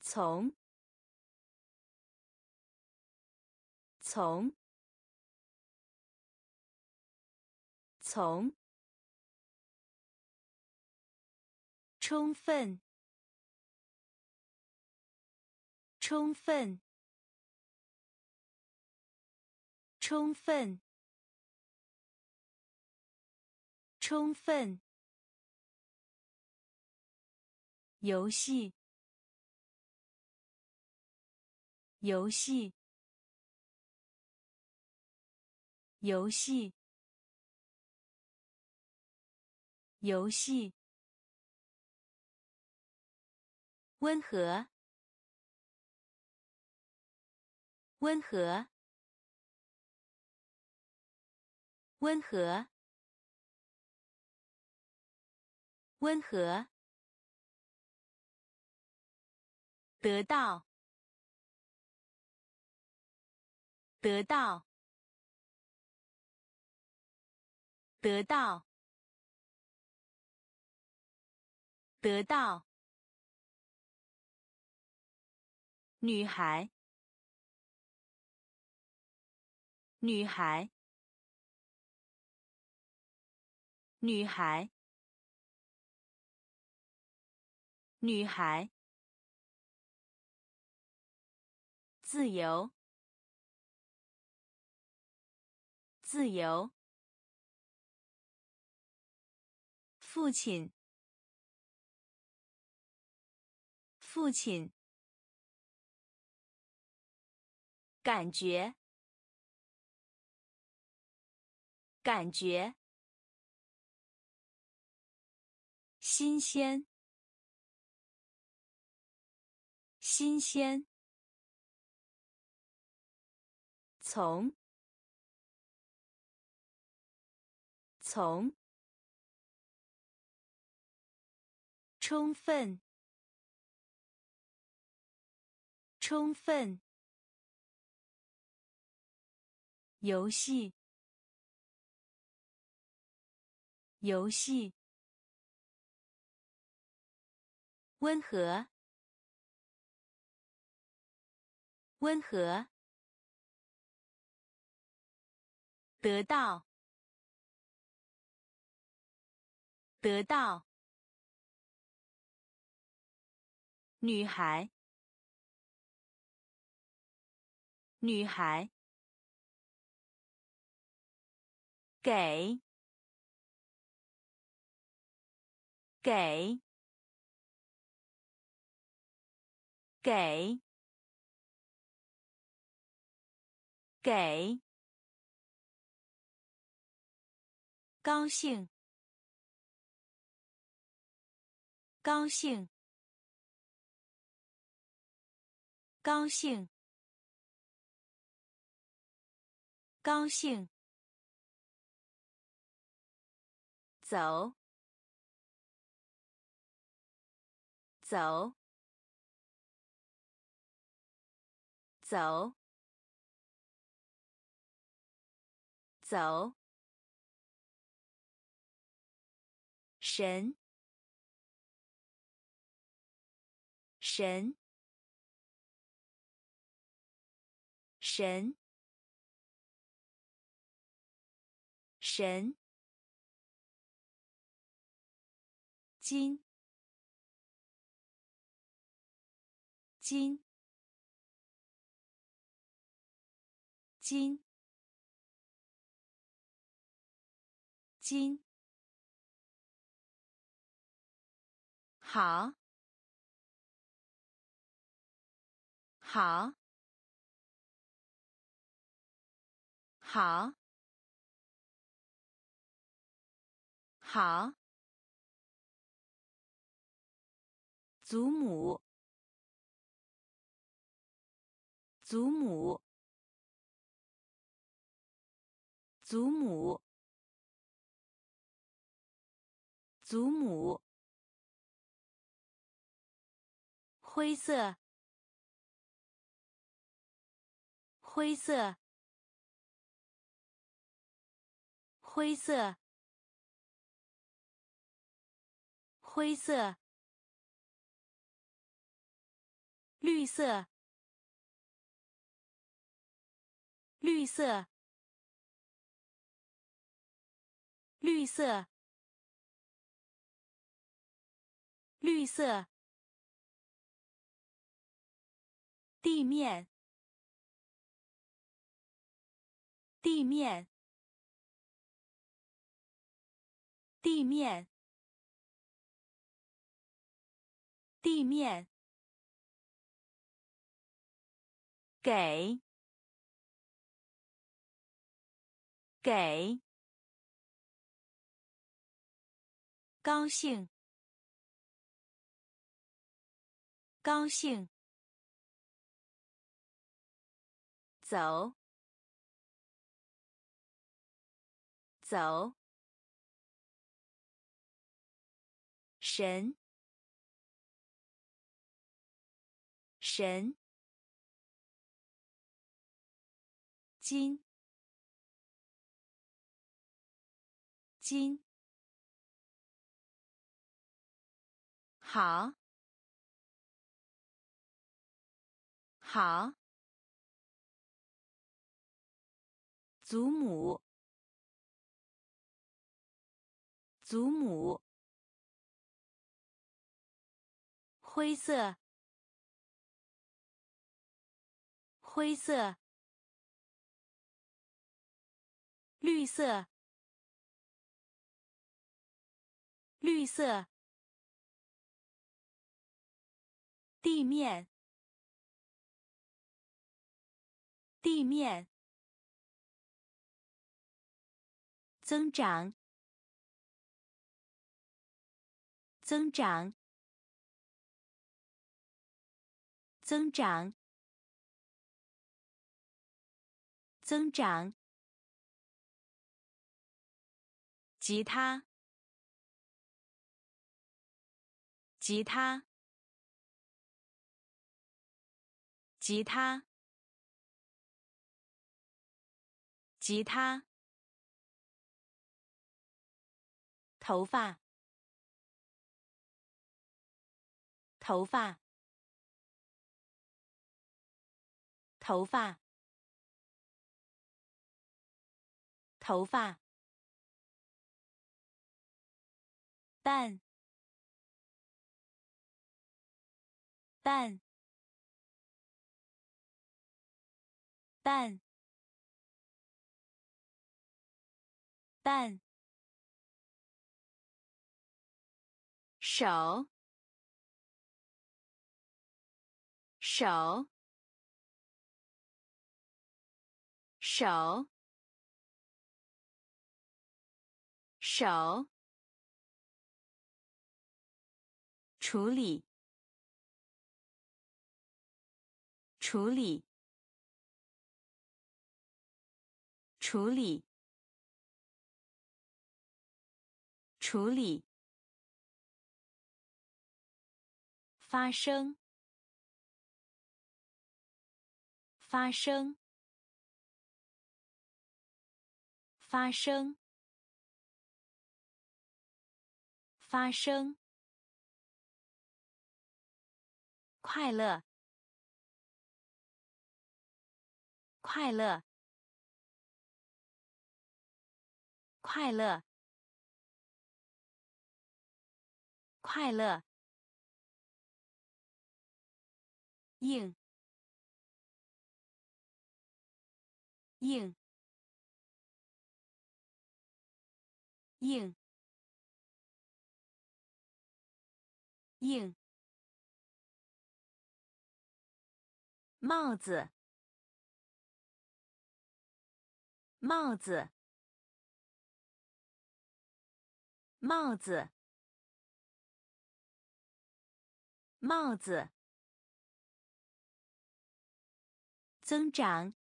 从，从，从，充分，充分，充分，充分。游戏，游戏，游戏，游戏。温和，温和，温和，温和。得到，得到，得到，得到。女孩，女孩，女孩，女孩。自由，自由。父亲，父亲。感觉，感觉，新鲜，新鲜，从，从，充分，充分。游戏，游戏，温和，温和，得到，得到，女孩，女孩。给，给，给，给，高兴，高兴，高兴，高兴。走，走，走，走。神，神，神，神。金，金，金，金，好，好，好，好。祖母，祖母，祖母，祖母。灰色，灰色，灰色，灰色。绿色，绿色，绿色，绿色。地面，地面，地面，地面。给，给，高兴，高兴，走，走，神，神。金，金，好，好，祖母，祖母，灰色，灰色。绿色，绿色。地面，地面。增长，增长，增长，增长。吉他，吉他，吉他，吉他。头发，头发，头发，头发。半，半，半，半，手，手，手，手。处理，处理，处理，处理。发生，发生，发生，发生。快乐，快乐，快乐，快乐。硬，硬，硬，硬。帽子，帽子，帽子，帽子。增长，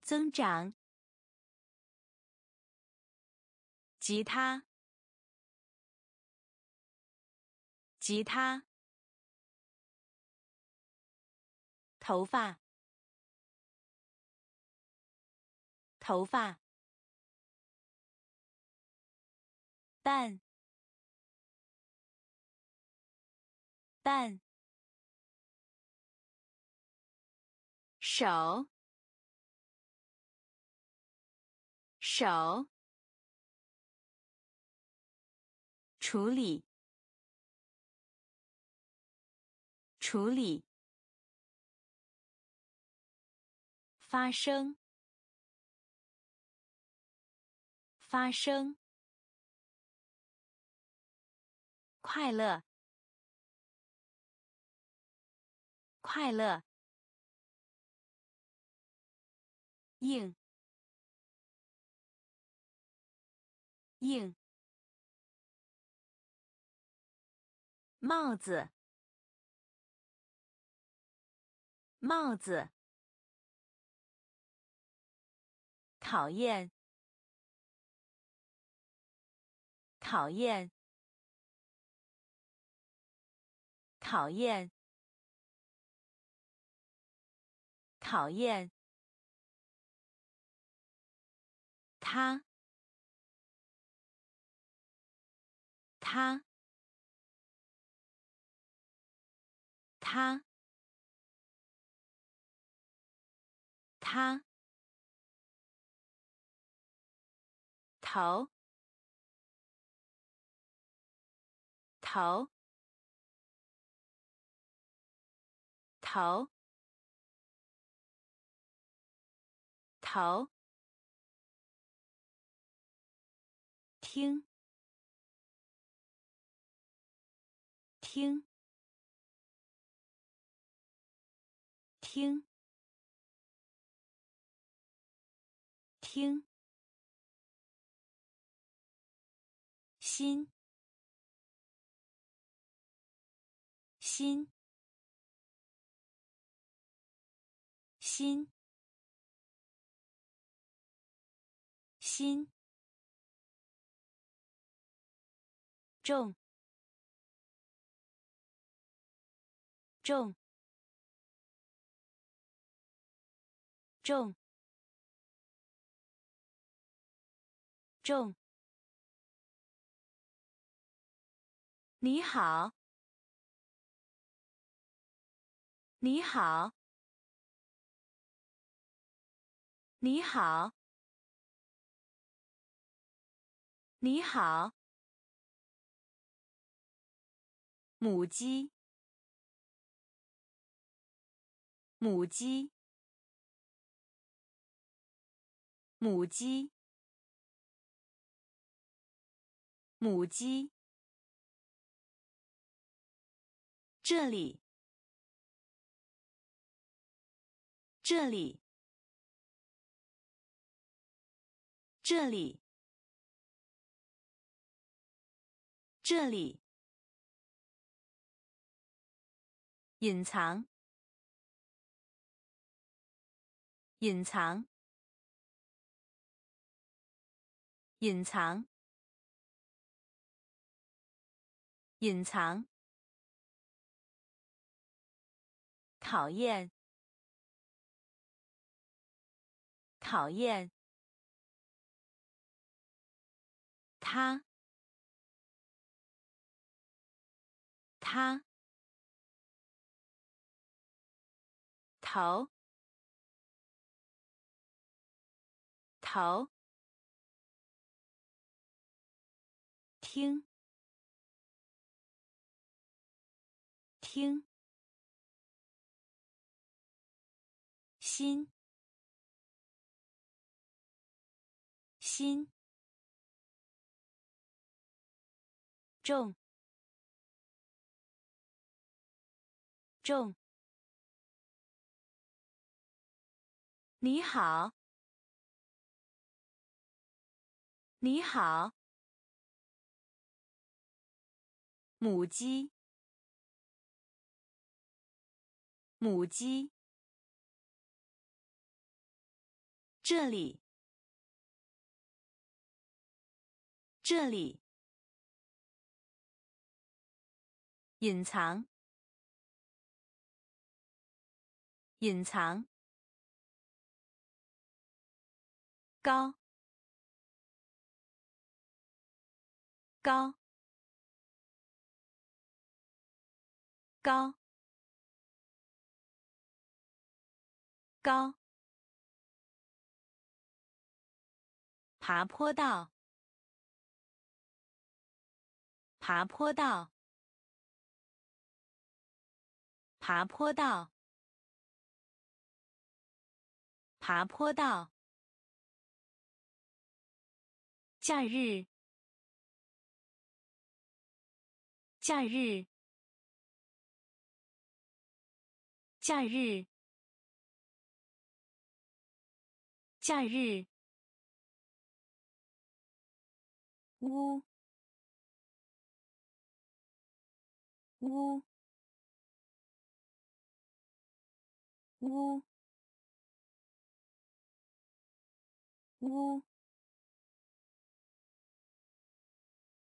增长。吉他，吉他。头发，头发。蛋，蛋。手，手。处理，处理。发生，发生。快乐，快乐。硬，硬。帽子，帽子。讨厌，讨厌，讨厌，讨厌。他，他，他，他。头，头，头，头。听，听，听，听，心，心，心，心，重，重。重，重。你好，你好，你好，你好。母鸡，母鸡。母鸡，母鸡，这里，这里，这里，这里，隐藏，隐藏。隐藏，隐藏，讨厌，讨厌，他，他，头，头。听，听，心，心，重，重。你好，你好。母鸡，母鸡，这里，这里，隐藏，隐藏，高，高。高，高，爬坡道，爬坡道，爬坡道，爬坡道，假日，假日。假日，假日，乌，乌，乌，乌，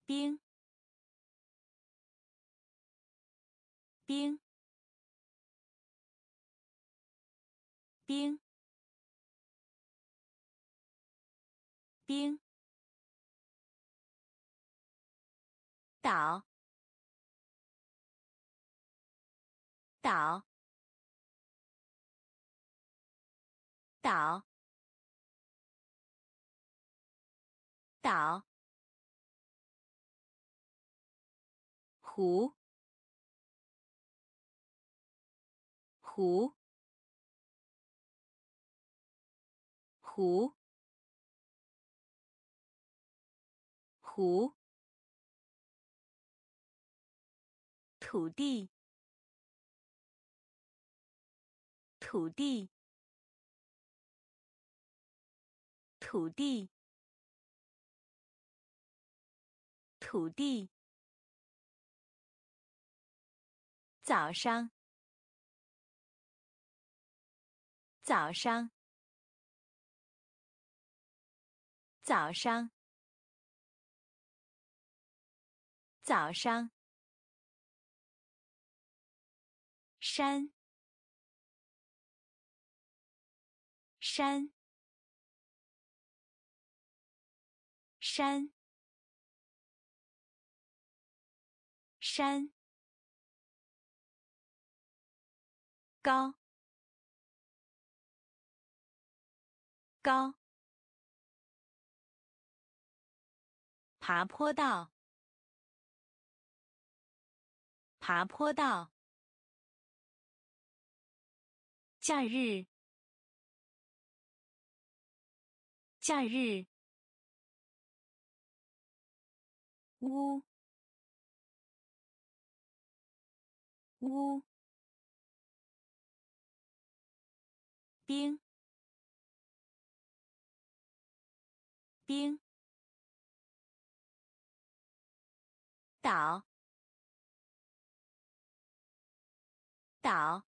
冰，冰。冰，冰，岛，岛，岛，岛，湖，湖。湖，湖，土地，土地，土地，土地。早上，早上，早上，早上。山，山，山，山。高，高，爬坡道，爬坡道，假日，假日，屋，屋。冰，冰，岛，岛，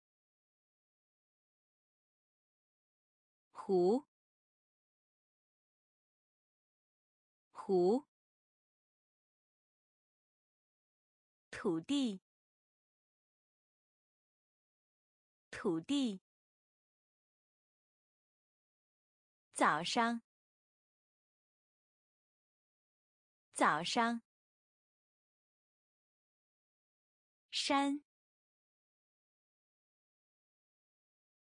湖，湖，土地，土地。早上，早上，山，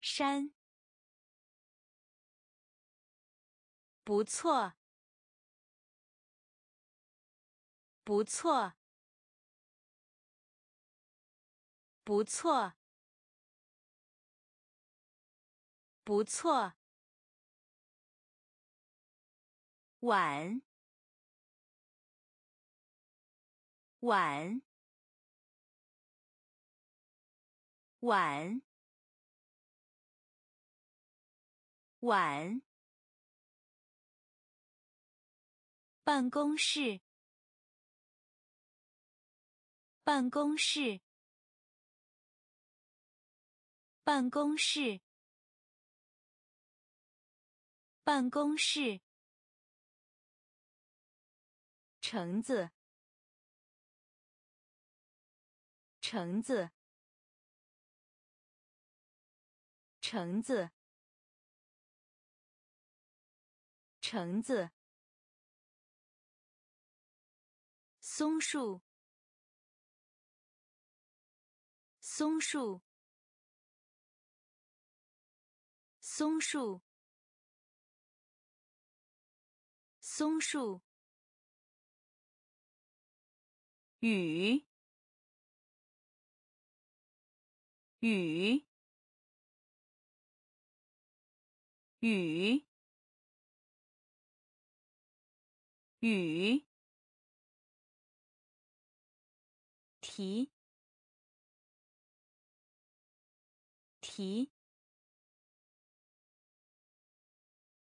山，不错，不错，不错，不错。晚，晚，晚，晚。办公室，办公室，办公室，办公室。橙子，橙子，橙子，橙子。松树，松树，松树，松树。雨，雨，雨，雨，提，提，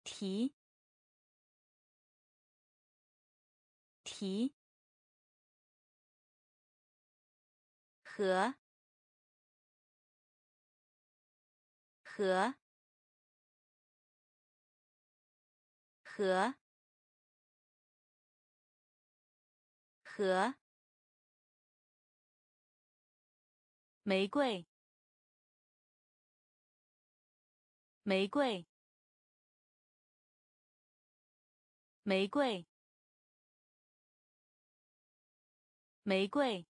提，提。和和和和玫瑰玫瑰玫瑰玫瑰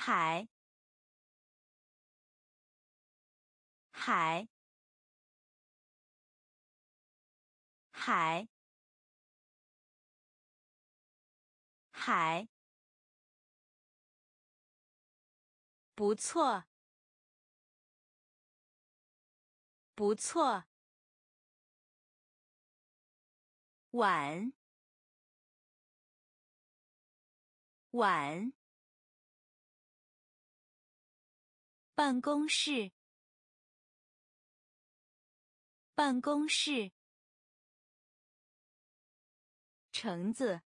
海，海，海，海，不错，不错，晚，晚。办公室，办公室。橙子，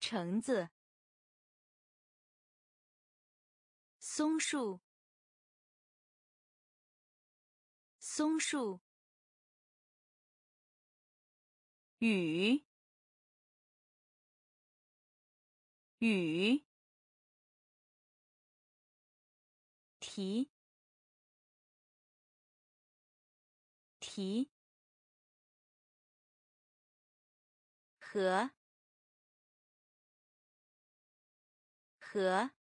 橙子。松树，松树。雨，雨。提，提。和，和。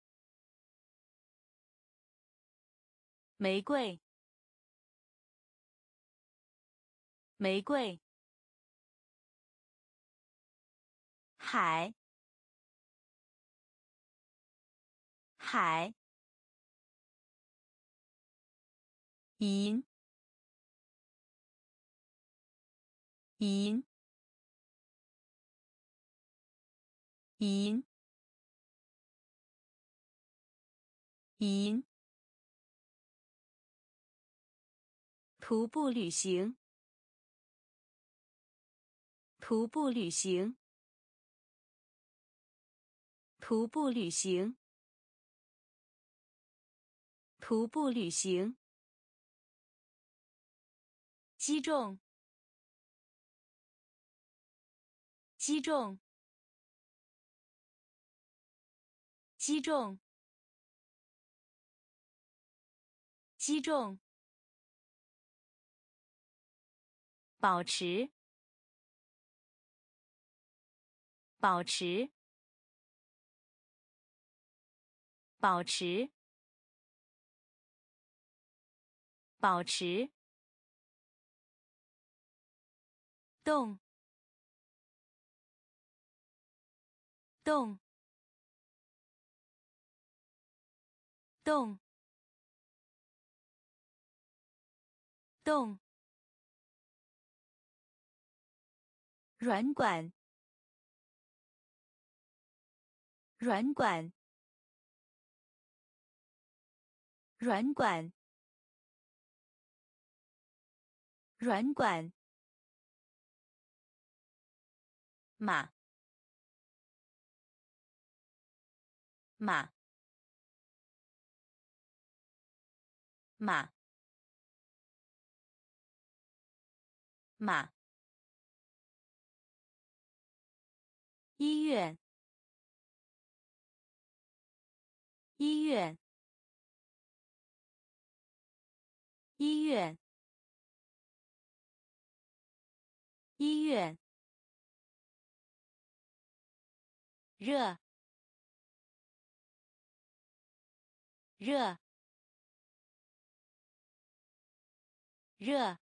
玫瑰，玫瑰。海，海。银，银，银，银。徒步旅行，徒步旅行，徒步旅行，徒步旅行。击中，击中，击中，击中。保持，保持，保持，保持。动，动，动，动。软管，软管，软管，软管。马，马，马，马。医院，医院，医院，医院。热，热，热，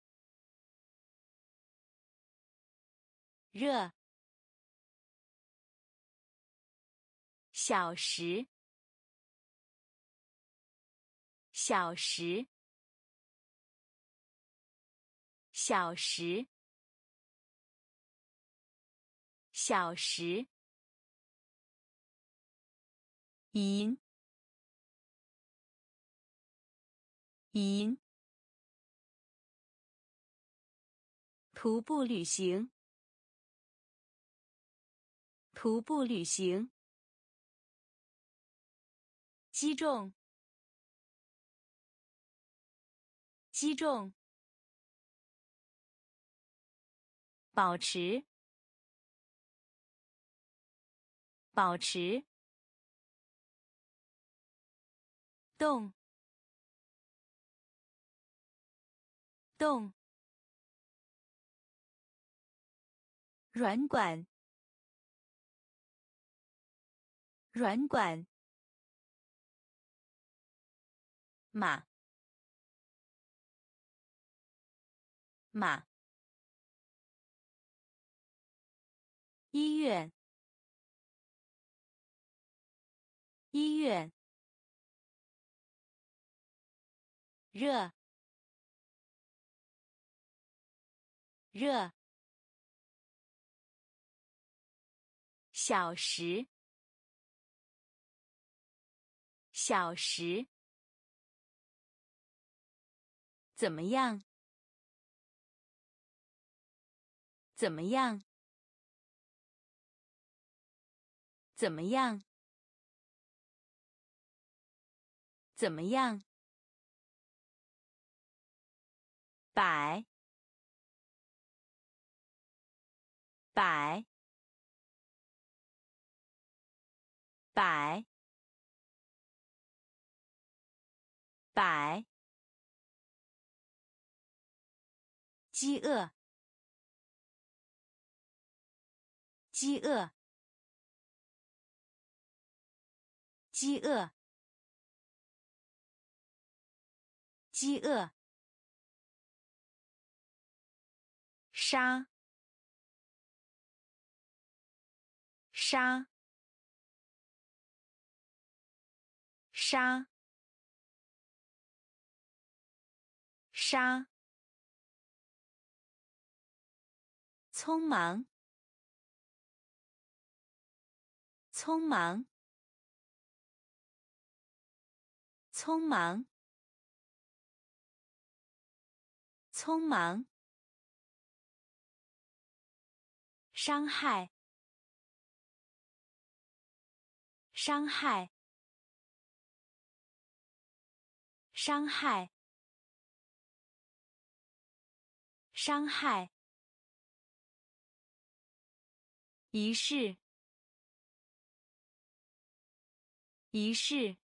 热。小时，小时，小时，小时。银，银。徒步旅行，徒步旅行。击中，击中。保持，保持。动，动。软管，软管。马，马。医院，医院。热，热。小时，小时。怎么样？怎么样？怎么样？怎么样？百，百，百，百。饥饿，饥饿，饥饿，饥饿。杀，杀，杀，杀。匆忙，匆忙，匆忙，匆忙。伤害，伤害，伤害，伤害。仪式，仪式，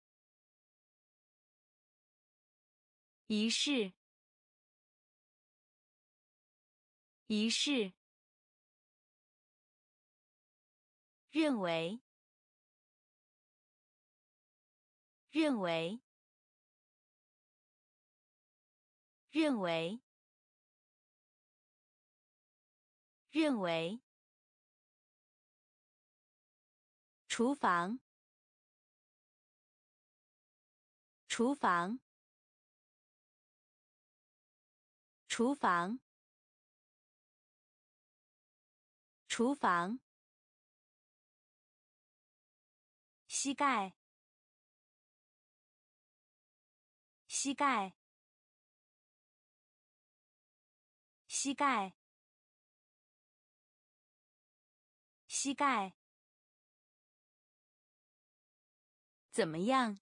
仪式，仪式。认为，认为，认为，认为。厨房，厨房，厨房，厨房。膝盖，膝盖，膝盖，膝盖。怎么样？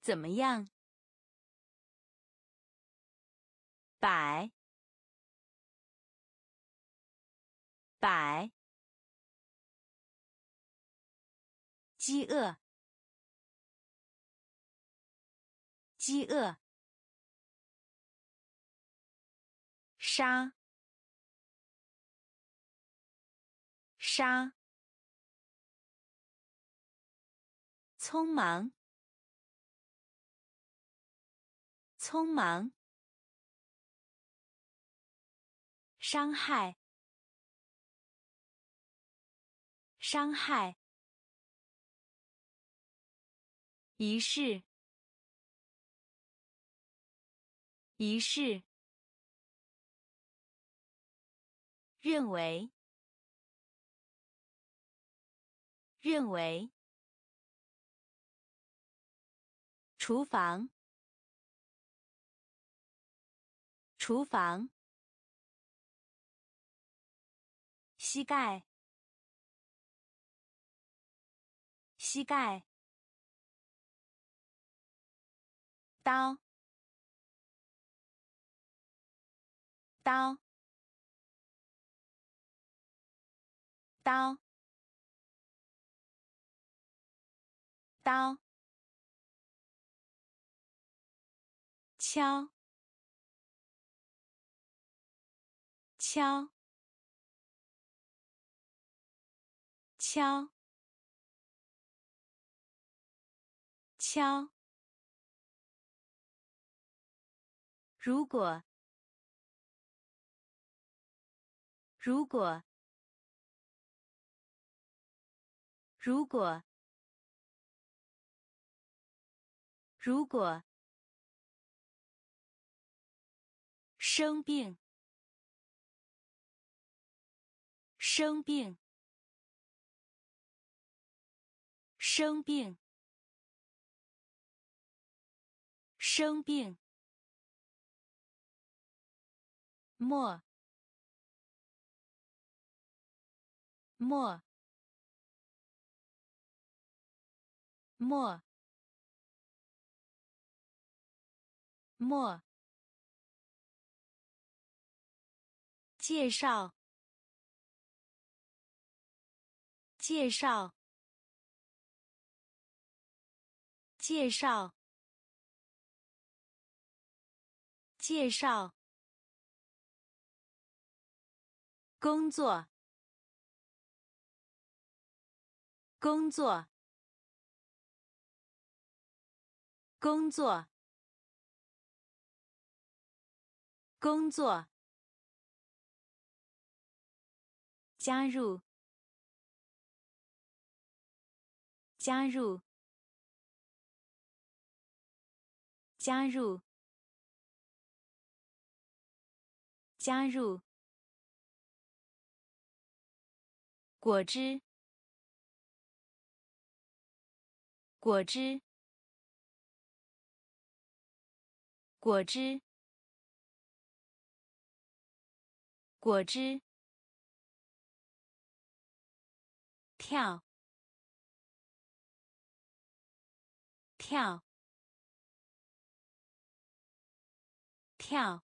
怎么样？百，百。饥饿，饥饿。杀，杀。匆忙，匆忙。伤害，伤害。仪式，仪式。认为，认为。厨房，厨房。膝盖，膝盖。刀，刀，刀，刀。敲，敲，敲，敲。如果，如果，如果，如果。生病，生病，生病，生病，莫，莫，莫，莫。介绍，介绍，介绍，介绍。工作，工作，工作，工作。加入，加入，加入，加入。果汁，果汁，果汁，果汁。跳，跳，跳，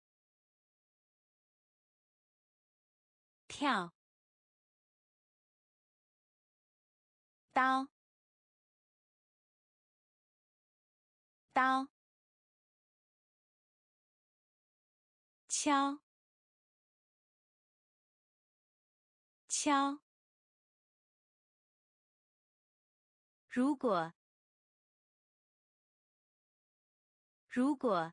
跳。刀，刀，敲，敲。如果，如果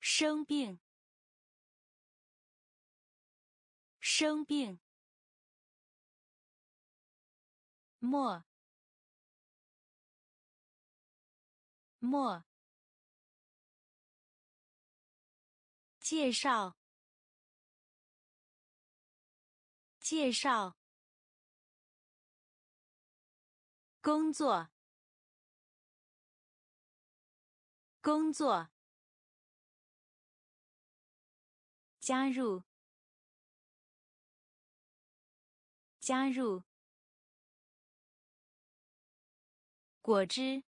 生病，生病，莫，莫，介绍，介绍。工作，工作。加入，加入。果汁，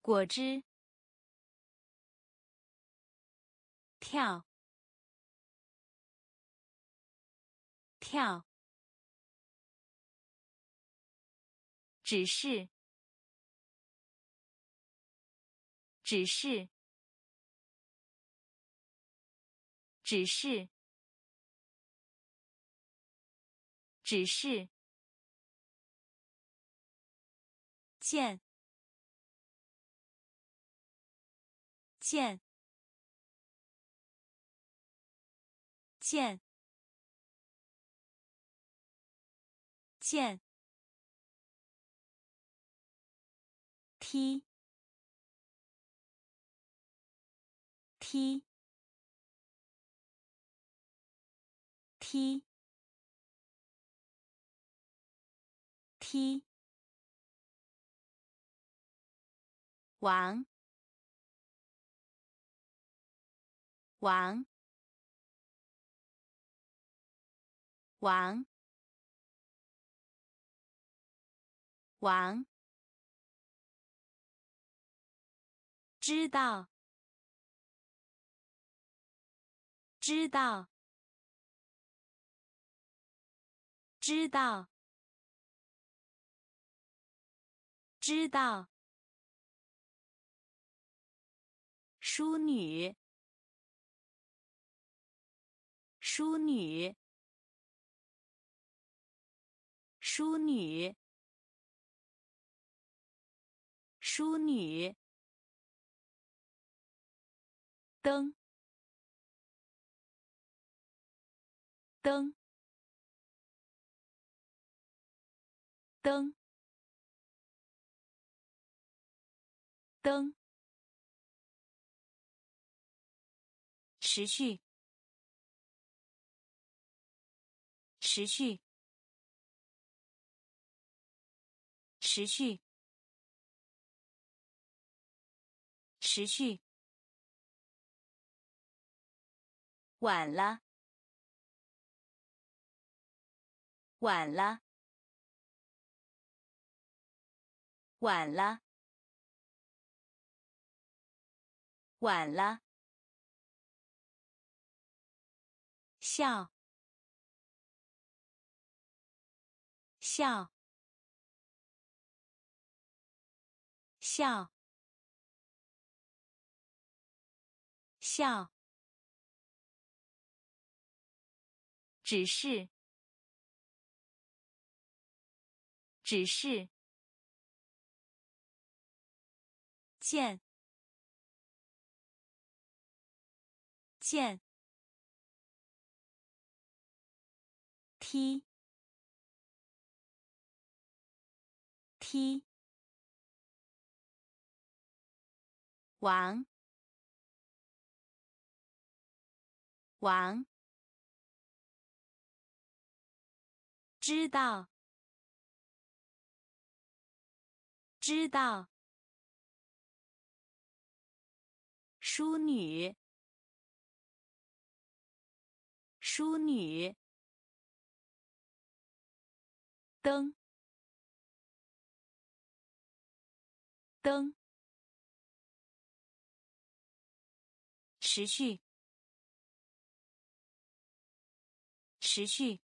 果汁。跳，跳。指示，指示，指示，指示。见，见，见，见。踢，踢，踢，踢。王，王，王，王。知道，知道，知道，知道。淑女，淑女，淑女，淑女。灯，灯，灯，灯，持续，持续，持续，持续，晚了，晚了，晚了，晚了，笑，笑。笑，笑，只是，只是，见，见，踢，踢。王，王，知道，知道，淑女，淑女，灯，灯。持续，持续，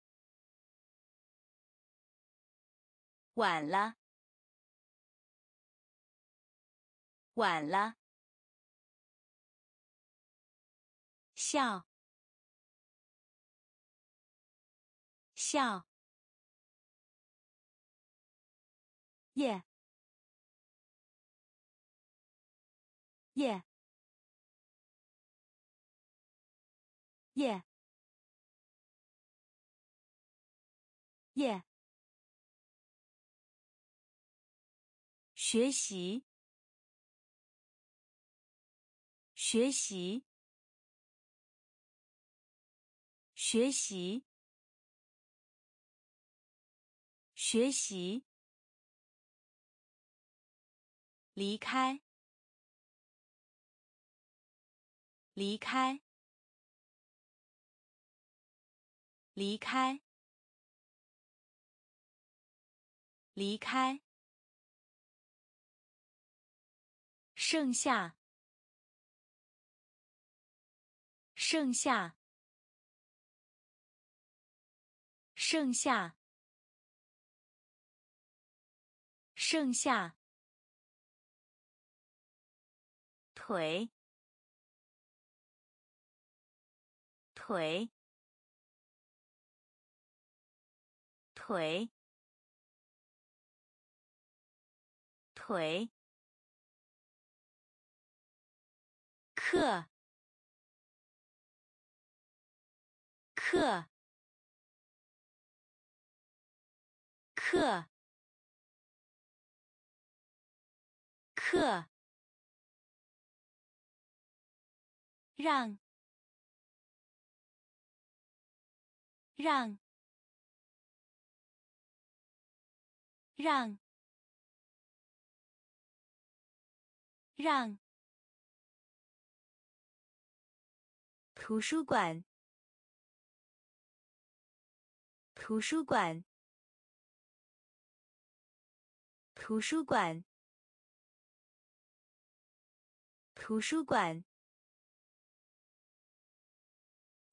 晚了，晚了，笑，笑，耶，耶。耶，耶，学习，学习，学习，学习，离开，离开。离开，离开，剩下，剩下，剩下，剩下，腿，腿。腿，腿，课，课，课，课，让，让。让，让。图书馆，图书馆，图书馆，图书馆。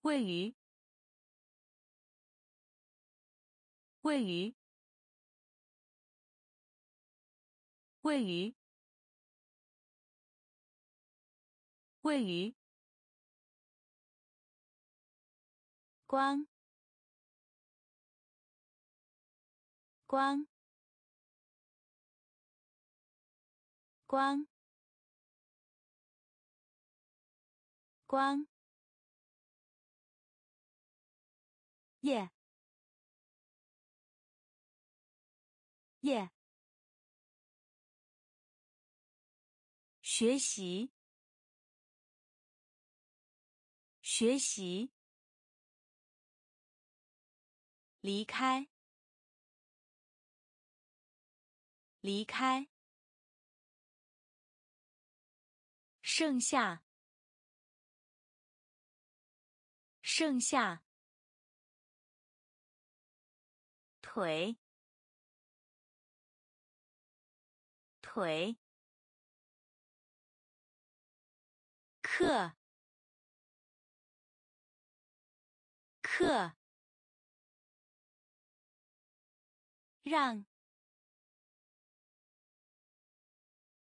位于，位于。位于，位于，光，光，光，光，耶，耶。学习，学习，离开，离开，剩下，剩下，腿，腿，课，课，让。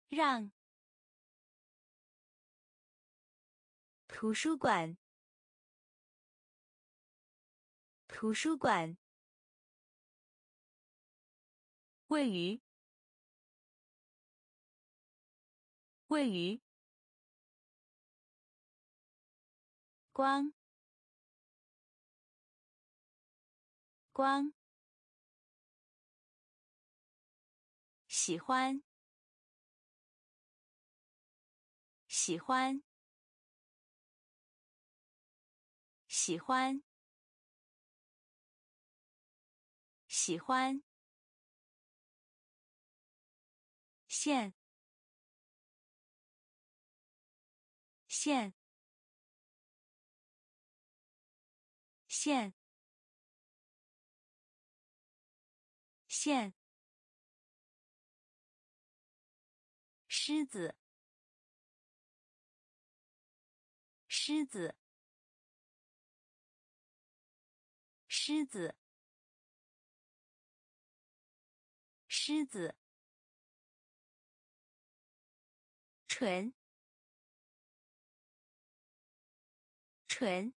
让。图书馆，图书馆。位于。位于。光。光。喜欢。喜欢，喜欢，喜欢。线，线，线，线。狮子。狮子，狮子，狮子，纯，纯，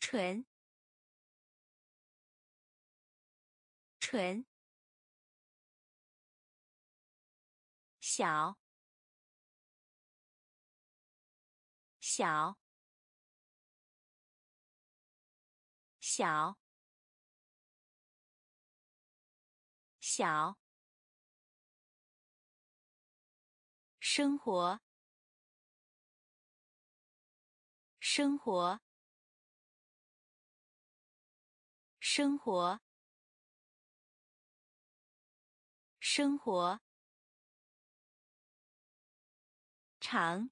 纯，纯，小。小，小，小，生活，生活，生活，生活，长。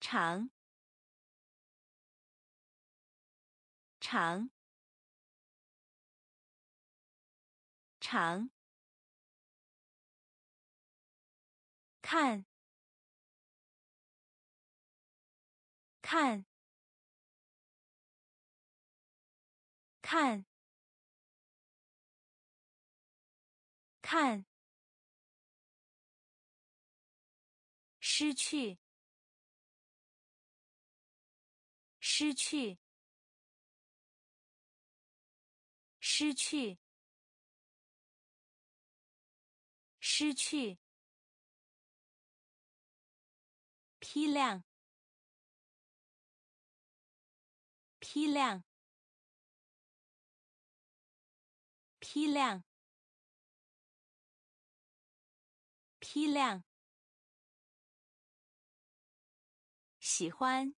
长，长，长，看，看，看，看，失去。失去，失去，失去。批量，批量，批量，批量。喜欢。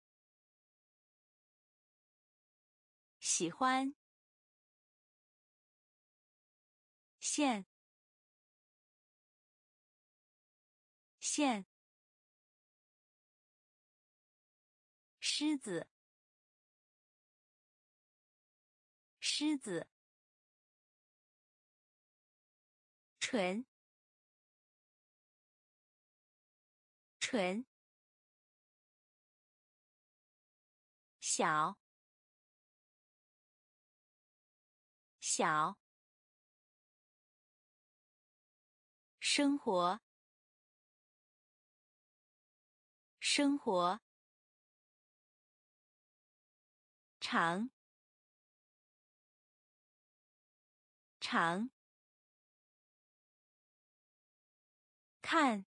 喜欢，线，线，狮子，狮子，纯，纯，小。小，生活，生活，长，长，看，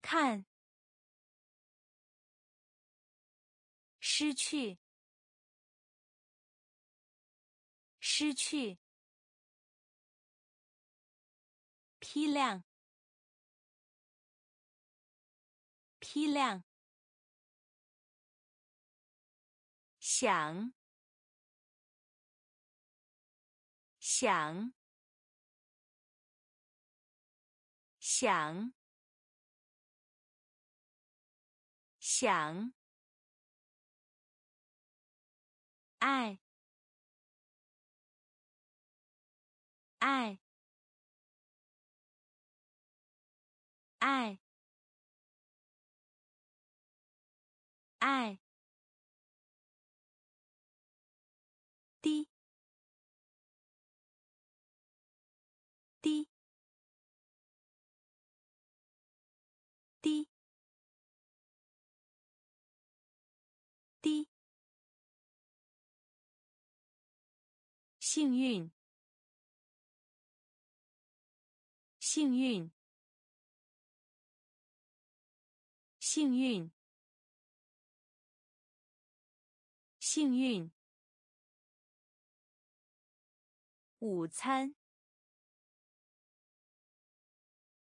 看，失去。失去，批量，批量，想，想，想，想，爱，爱，爱，爱。幸运，幸运，幸运，幸运。午餐，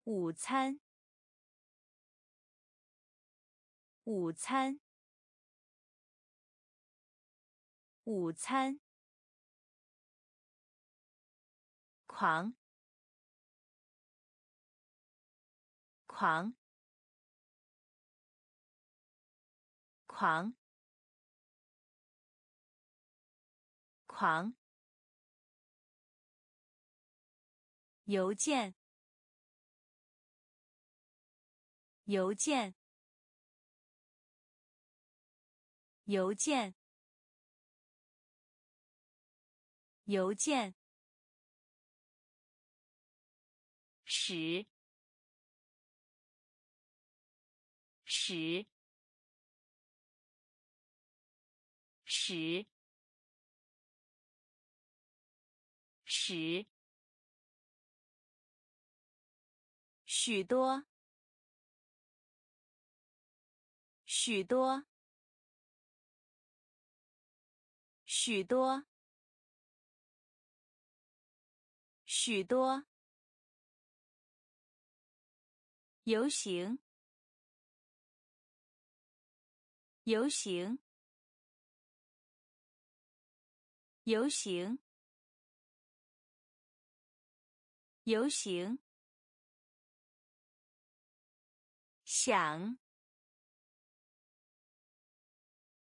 午餐，午餐，午餐。狂，狂，狂，狂。邮件，邮件，邮件，邮件，使，使，使，使。许多，许多，许多，许多。游行，游行，游行，游行。想，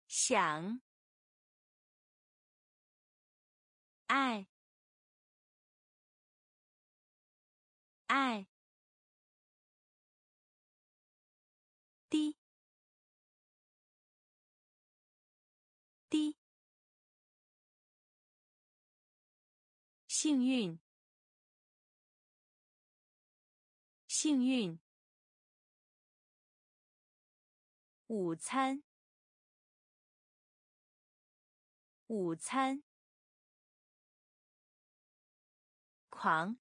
想，爱，爱，幸运，幸运。午餐，午餐，狂，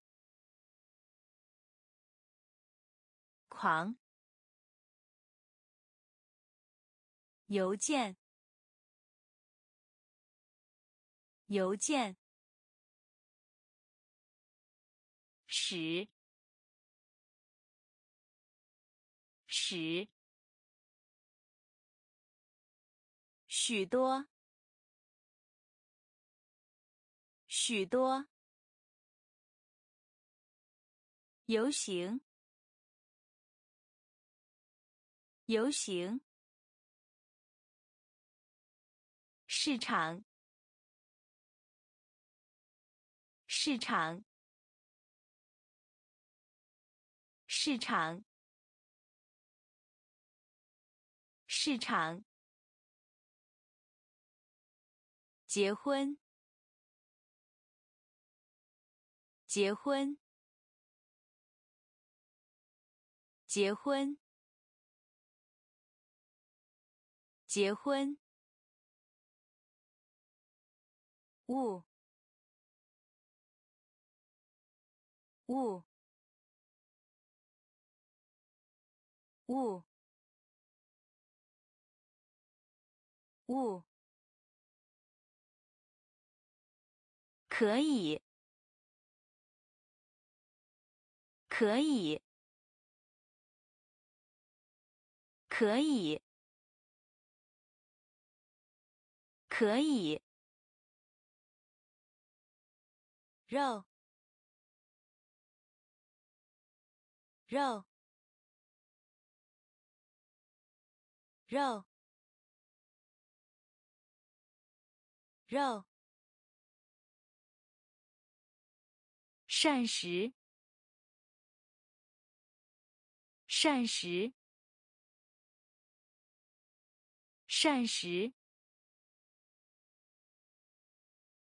狂，邮件，邮件，使，使。许多，许多。游行，游行。市场，市场，市场，市场。结婚，结婚，结婚，结婚。物，物，物，物。可以，可以，可以，可以，肉，肉，肉，肉，膳食，膳食，膳食。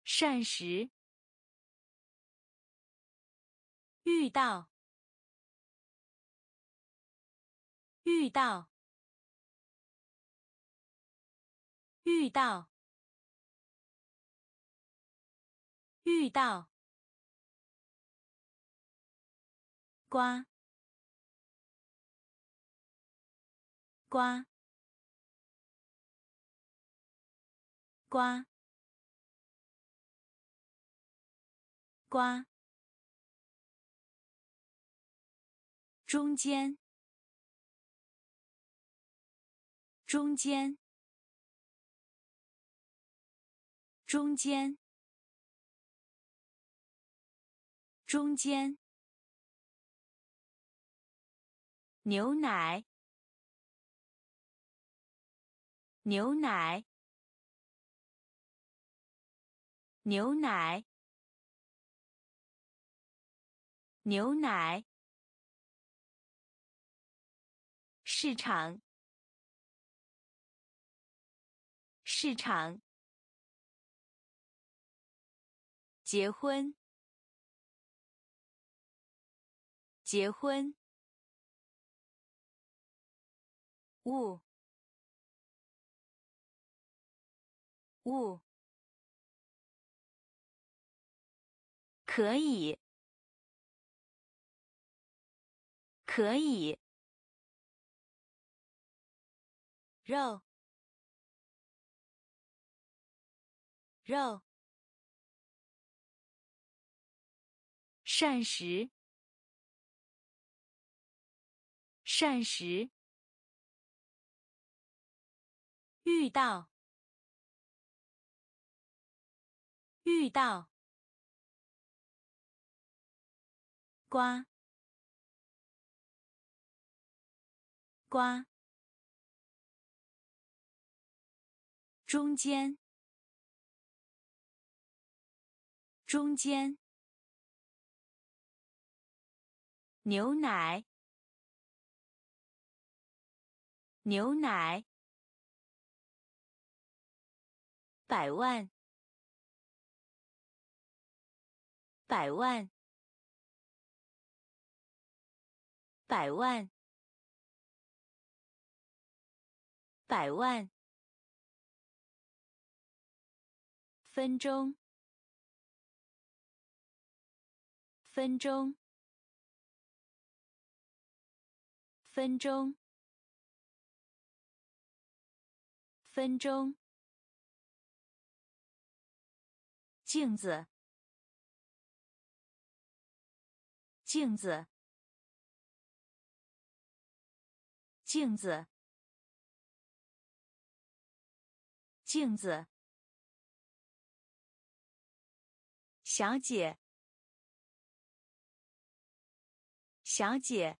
膳食，遇到，遇到，遇到，遇到，瓜，瓜，瓜。瓜，中间，中间，中间，中间，牛奶，牛奶，牛奶。牛奶，市场，市场，结婚，结婚，物，物，可以。可以，肉，肉，膳食，膳食，遇到，遇到，瓜。瓜，中间，中间，牛奶，牛奶，百万，百万，百万。百万，分钟，分钟，分钟，分钟，镜子，镜子，镜子。镜子，小姐，小姐，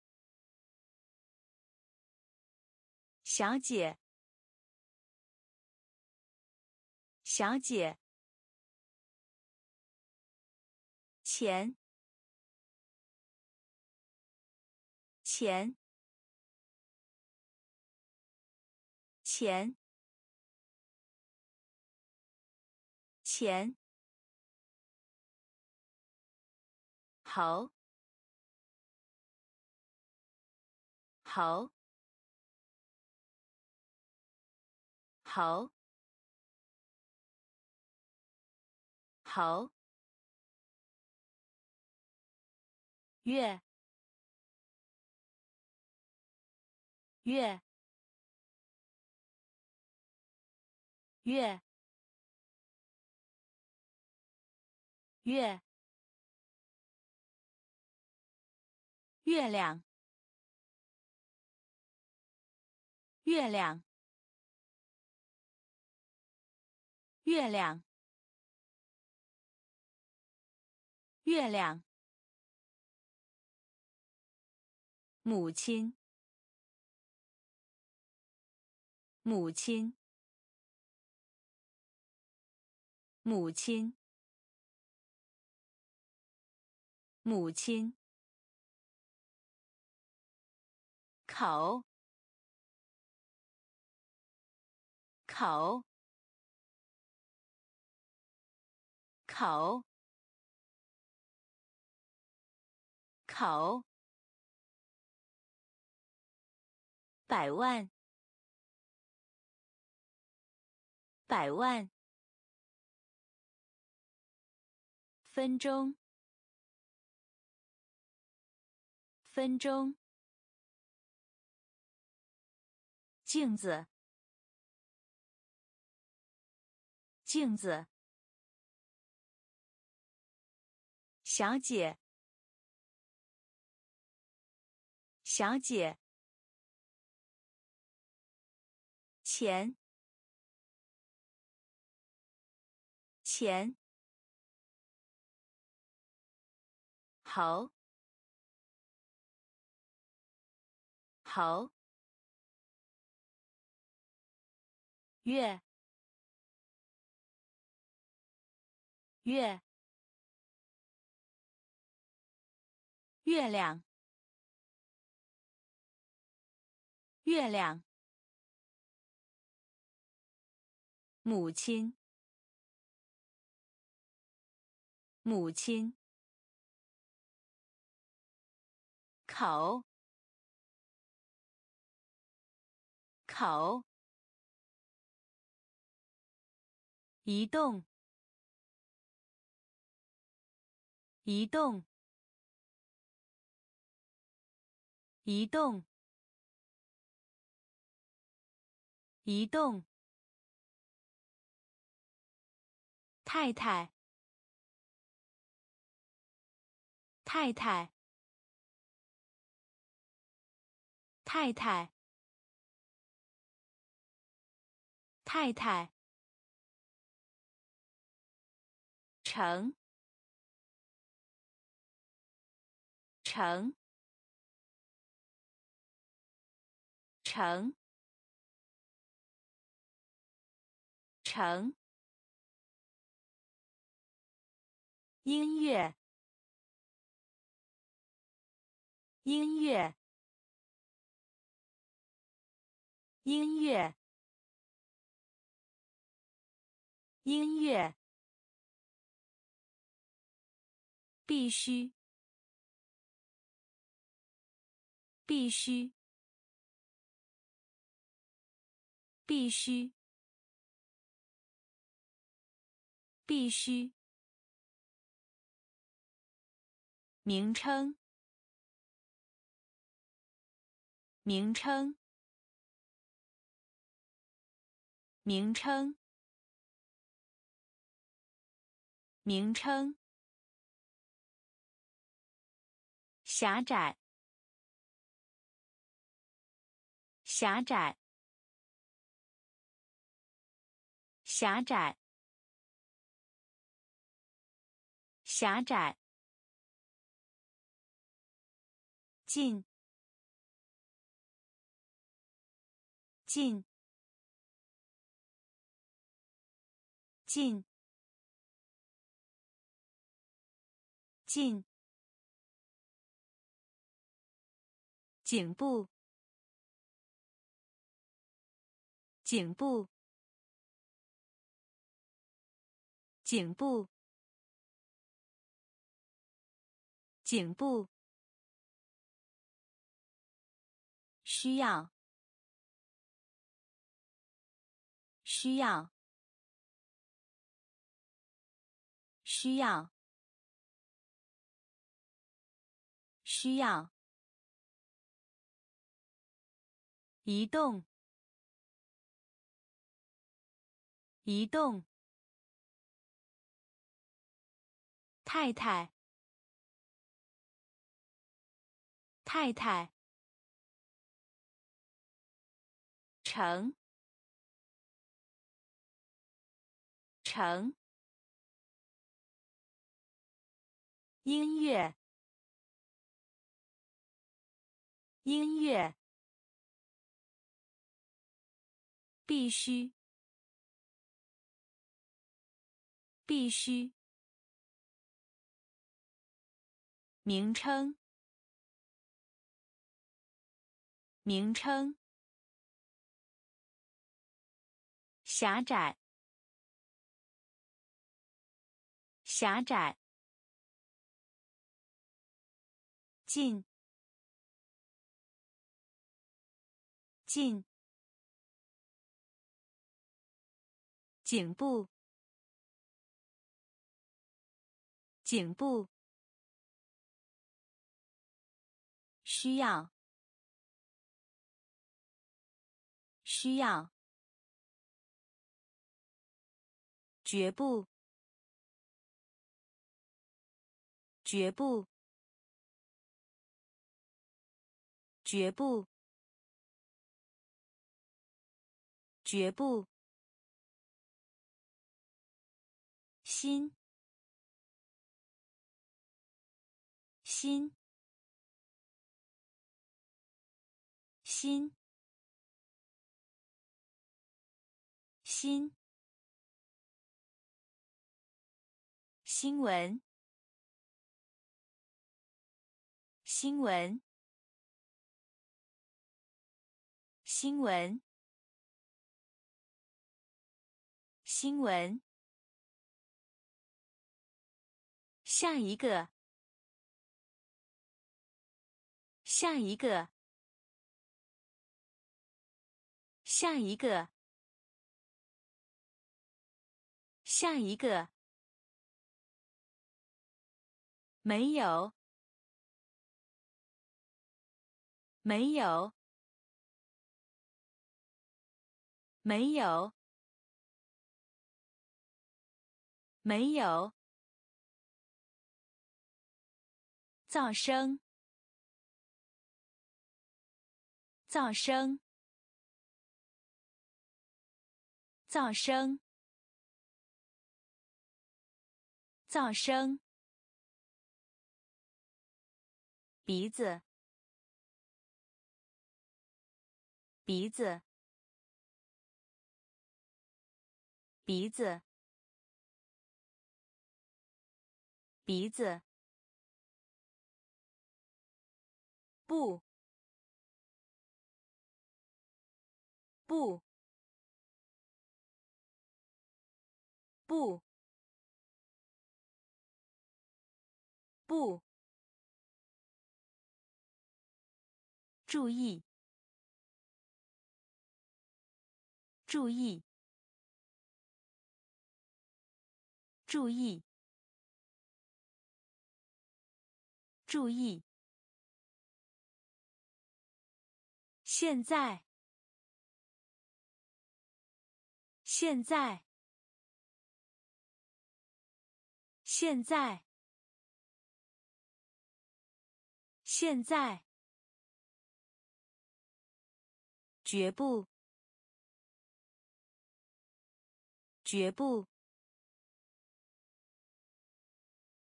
小姐，小姐，钱，钱，钱。钱，好，好，好，好，月，月，月。月，月亮，月亮，月亮，月亮，母亲，母亲，母亲，母亲。口，口，口，口，百万，百万，分钟，分钟。镜子，镜子，小姐，小姐，钱，钱，好，好。月，月，月亮，月亮，母亲，母亲，口，口。移动，移动，移动，移动。太太，太太，太太，太太。成，成，成，成。音乐，音乐，音乐，音乐。必须，必须，必须，必须。名称，名称，名称，名称。狭窄，狭窄，狭窄，狭窄。近，近，近，近。颈部，颈部，颈部，颈部，需要，需要，需要，需要。移动，移动。太太，太太。成，成，音乐，音乐，必须，必须，名称，名称。狭窄，狭窄，近，近，颈部，颈部，需要，需要。绝不，绝不，绝不，绝不，心，心，心，心。新闻，新闻，新闻，新闻。下一个，下一个，下一个，下一个。没有，没有，没有，没有。噪声，噪声，噪声，噪声。鼻子，鼻子，鼻子，鼻子，不，不，不，不。注意！注意！注意！注意！现在！现在！现在！现在！绝不，绝不，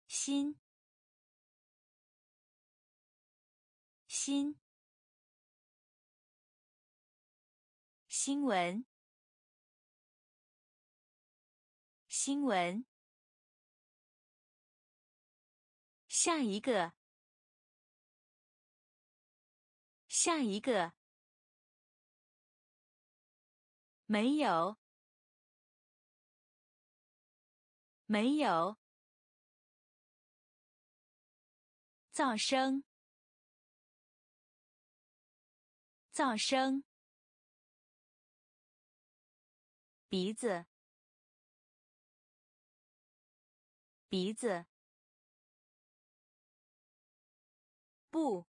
心，心，新闻，新闻，下一个，下一个。没有，没有。噪声，噪声。鼻子，鼻子。不，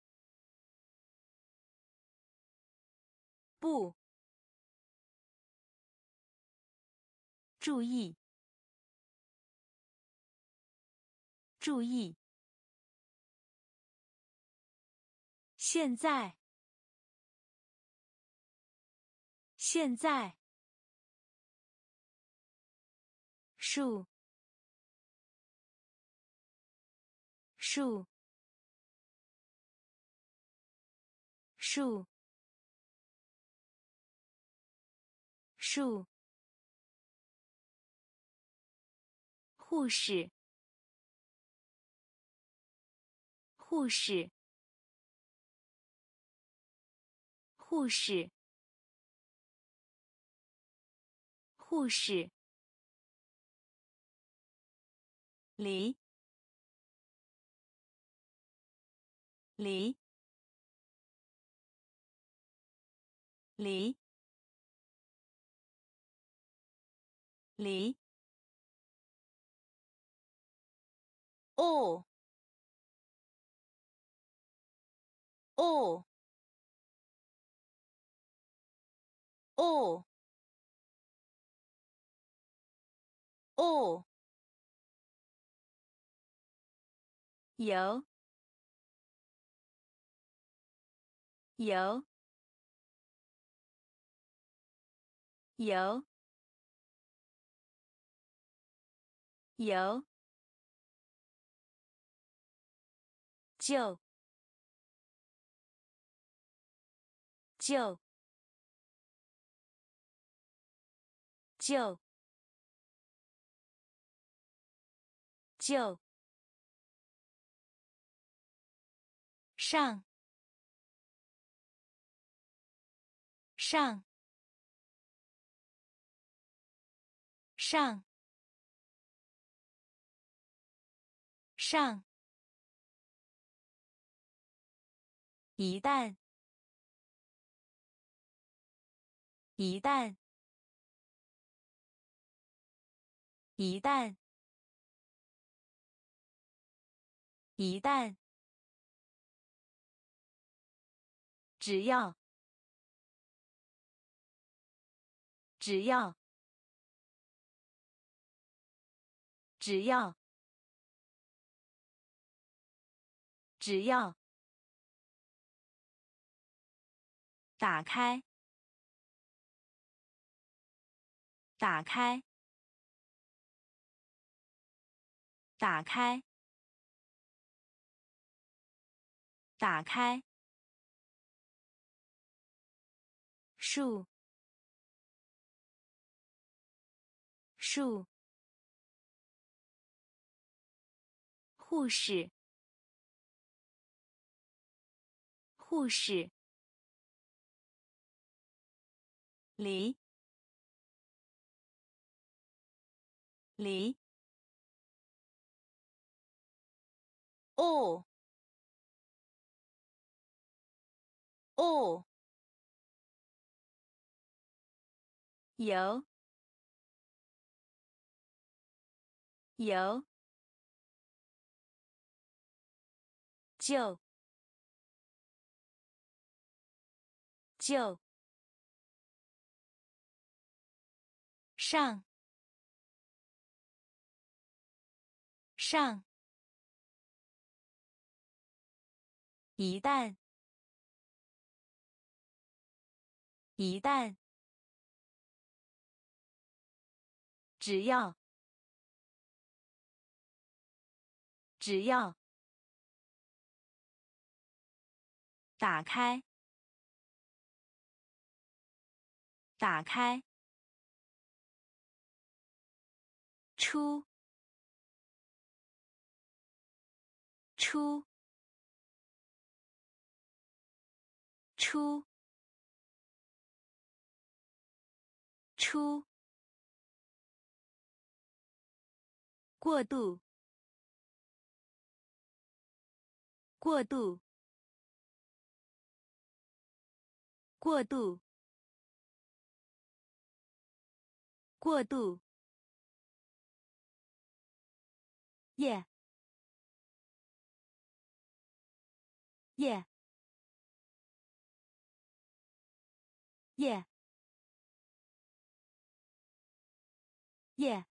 不。注意！注意！现在！现在！树树树树护士护士护士护士离离离离哦哦哦哦，有有有。有。就。就。就。就。上。上。上。上。一旦，一旦，一旦，一旦，只要，只要，只要，只要。打开，打开，打开，打开。树，树，护士，护士。离，离，哦，哦，有，有，就，就。上。上，一旦一旦，只要。只要。打开打开。出，出，出，出，过度，过度，过度，过度。耶耶耶耶！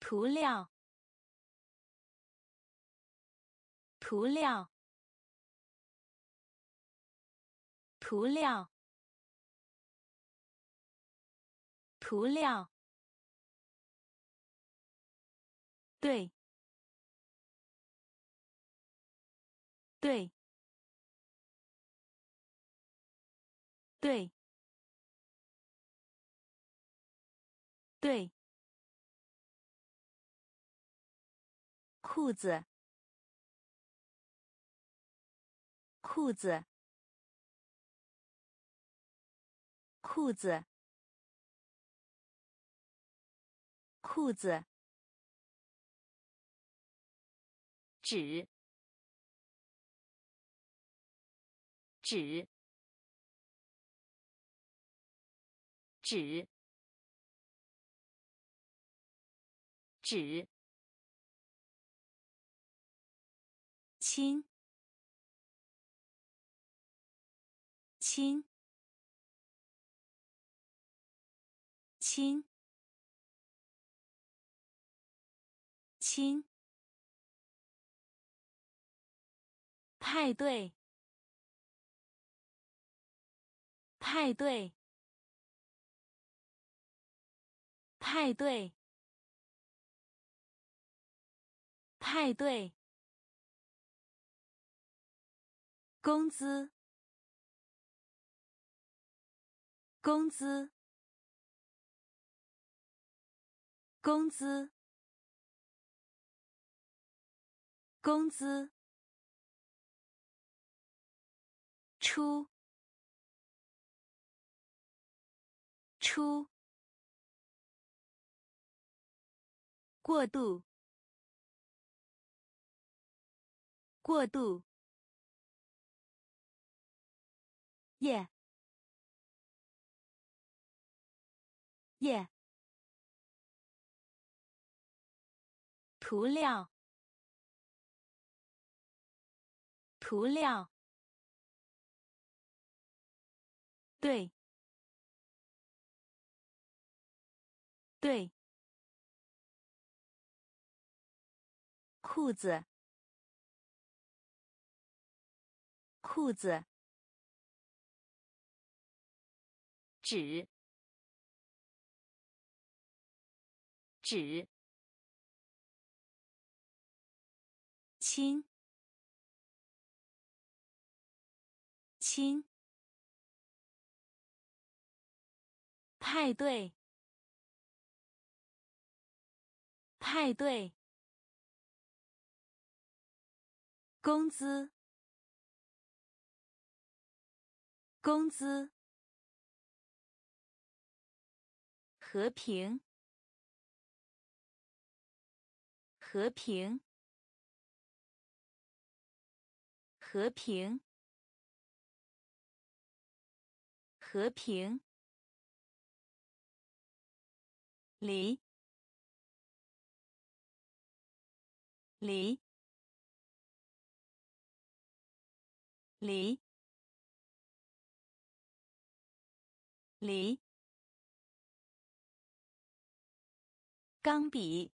涂料，涂料，涂料，涂料，对，对，对，对，裤子，裤子，裤子。裤子，纸，纸，纸，纸，亲，亲，亲。亲，派对，派对，派对，派对，工资，工资，工资。工资，出，出，过度，过度，耶，耶，涂料。涂料，对，对，裤子，裤子，纸，纸，亲。亲，派对，派对，工资，工资，和平，和平，和平。和平，离，离，离，离，钢笔，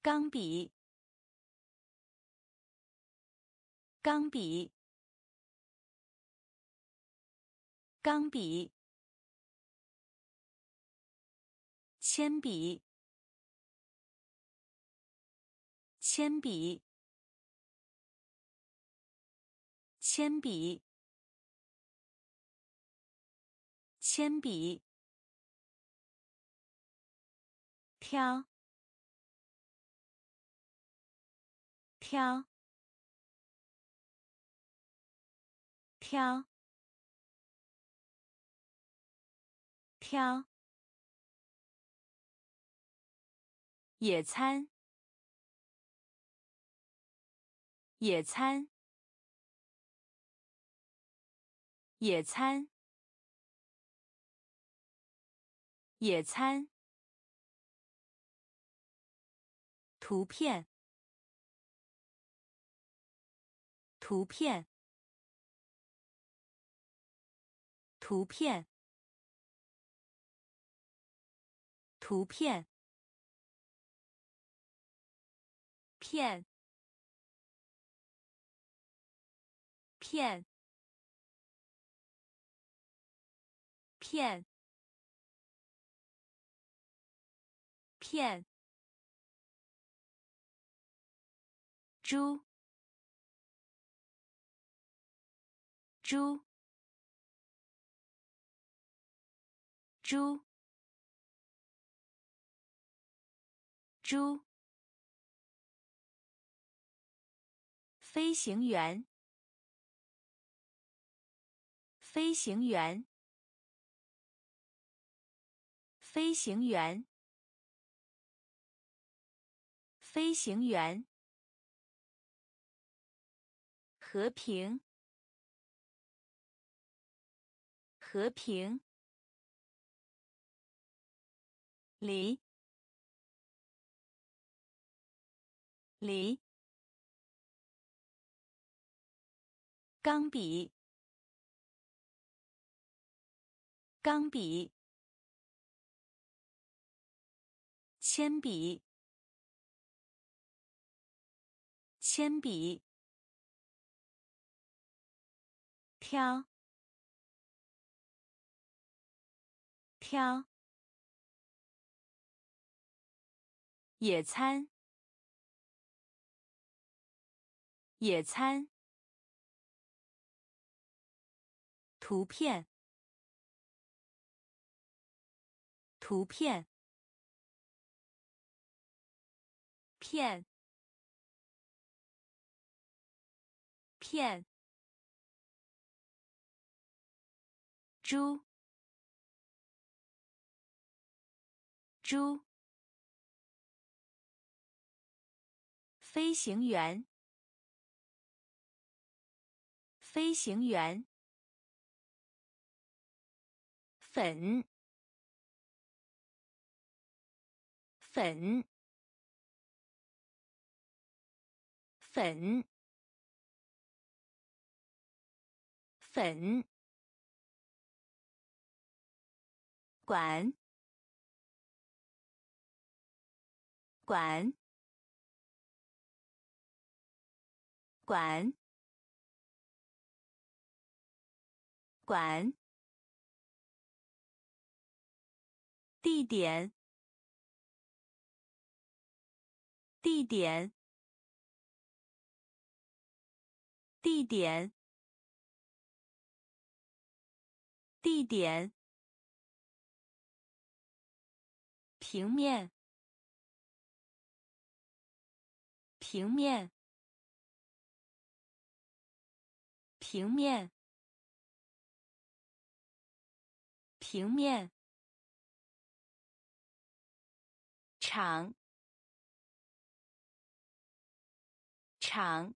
钢笔，钢笔。钢笔，铅笔，铅笔，铅笔，铅笔，挑，挑，挑。挑，野餐，野餐，野餐，野餐，图片，图片，图片。图片，片，片，片。片。猪。猪。猪。猪。飞行员。飞行员。飞行员。飞行员。和平。和平。离离钢笔钢笔铅笔铅笔挑挑野餐野餐图片图片片片猪猪。飞行员飞行员粉粉粉粉管管。管管地点，地点，地点，地点。平面，平面，平面，平面。场，场，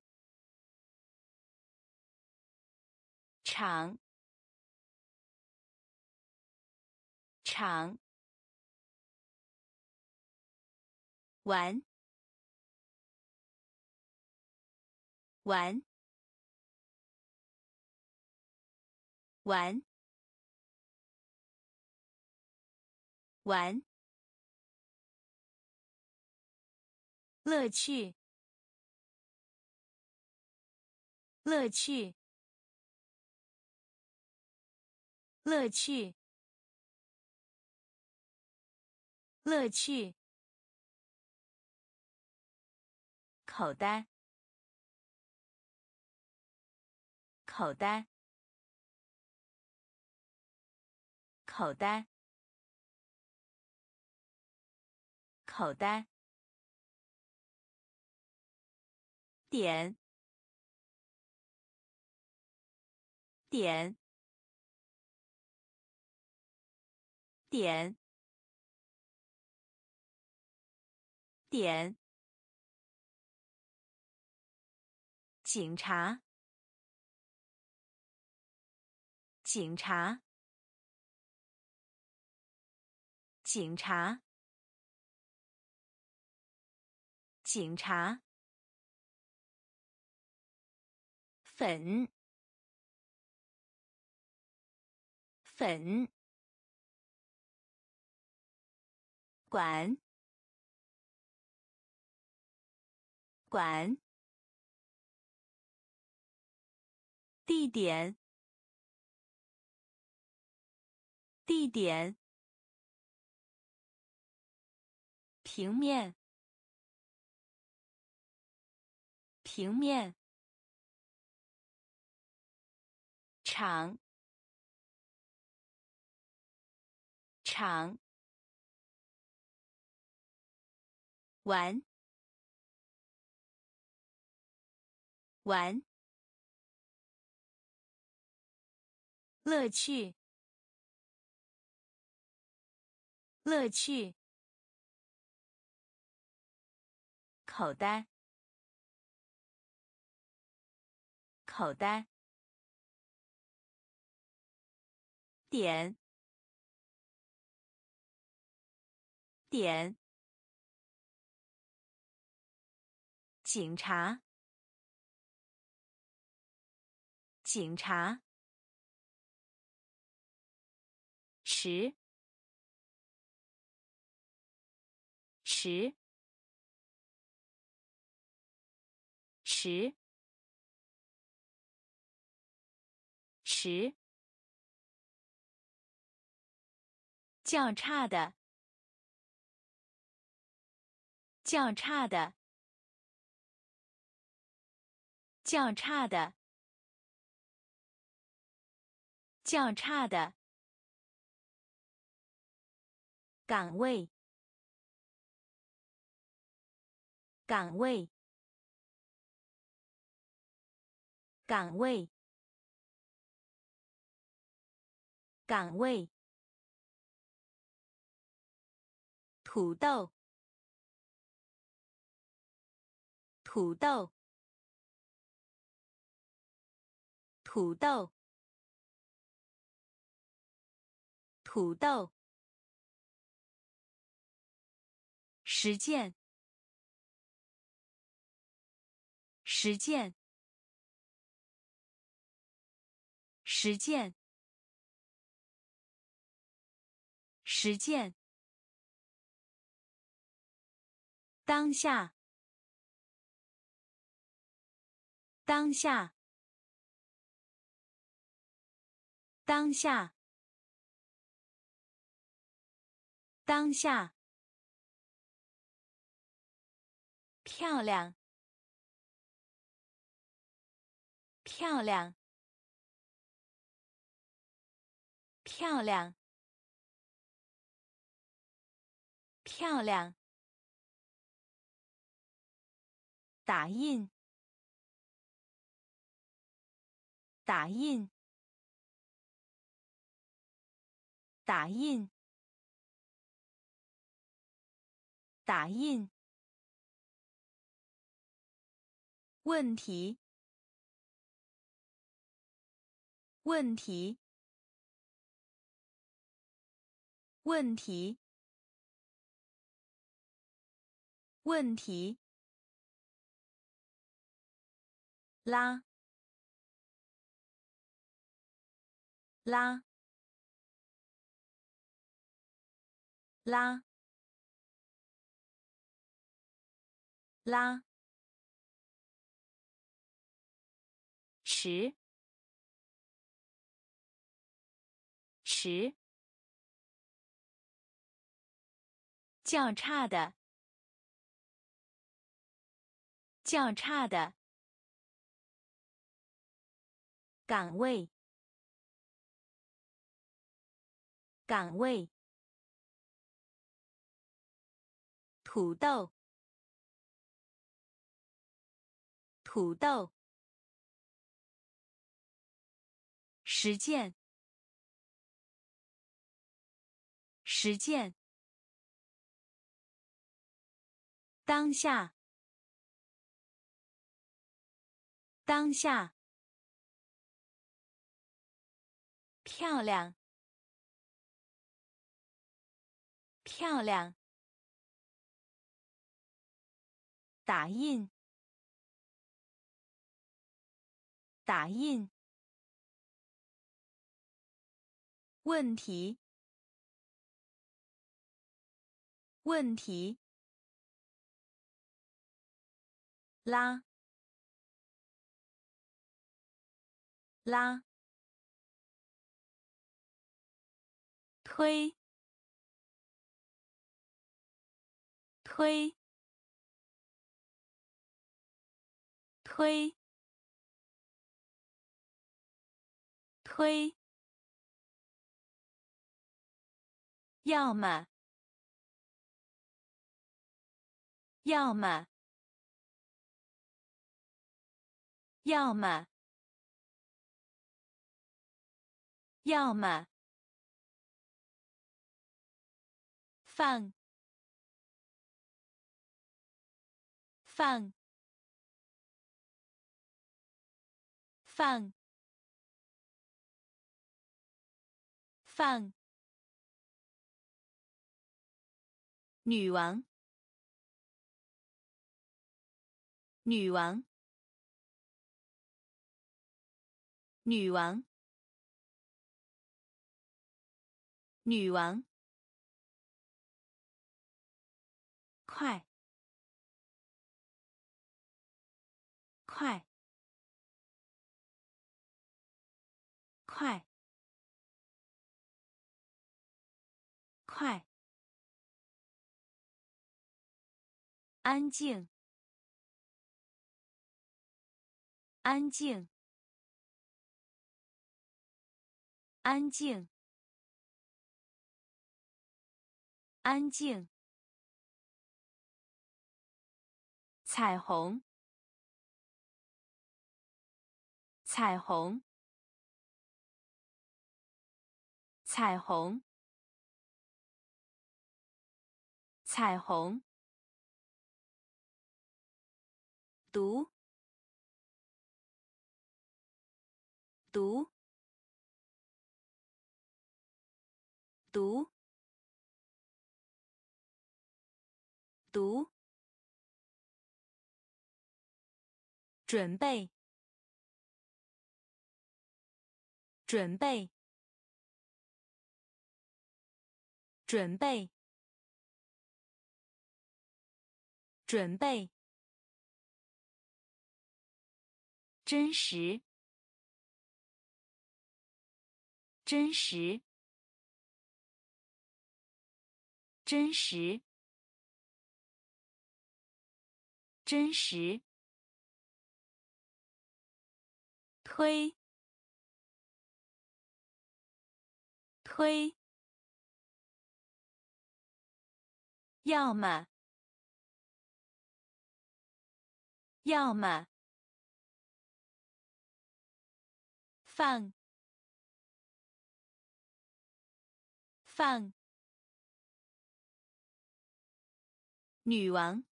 场，场，玩，玩，玩，玩。乐趣，乐趣，乐趣，乐趣。口袋，口袋，口袋，口袋。点点点点，警察，警察，警察，警察。粉，粉，管，管，地点，地点，平面，平面，场，场，玩，玩。乐趣，乐趣，口袋，口袋，点，点，警察，警察。十，十，十，十，较差的，较差的，较差的，较差的。岗位，岗位，岗位，岗位。土豆，土豆，土豆，土豆。实践，实践，实践，实践。当下，当下，当下，当下。漂亮，漂亮，漂亮，漂亮。打印，打印，打印，打印。问题，问题，问题，问题，拉，拉，拉，拉。十，十，较差的，较差的，岗位，岗位，土豆，土豆。实践，实践。当下，当下。漂亮，漂亮。打印，打印。问题，问题，拉，拉，推，推，推，推。要么，要么，要么，要么，放，放，放，放。女王，女王，女王，女王，快，快，快，快。安静，安静，安静，安静。彩虹，彩虹，彩虹，彩虹。读，读，读，读，准备，准备，准备，准备。真实，真实，真实，真实。推，推。要么，要么。放，放。女王，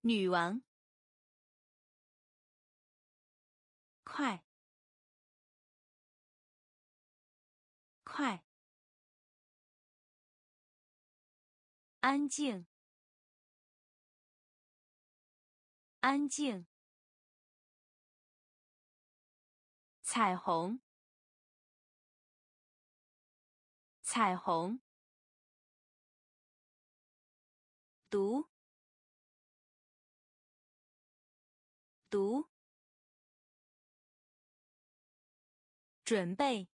女王。快，快。安静，安静。彩虹，彩虹。读，读。准备，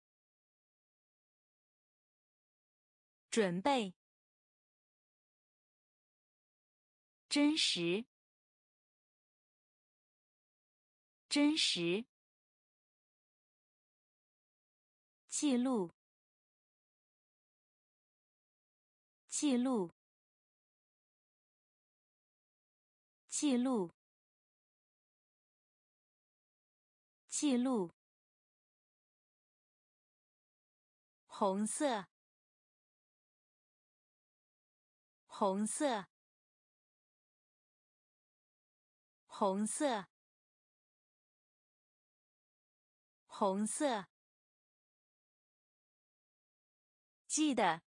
准备。真实，真实。记录，记录，记录，记录。红色，红色，红色，红色。记得，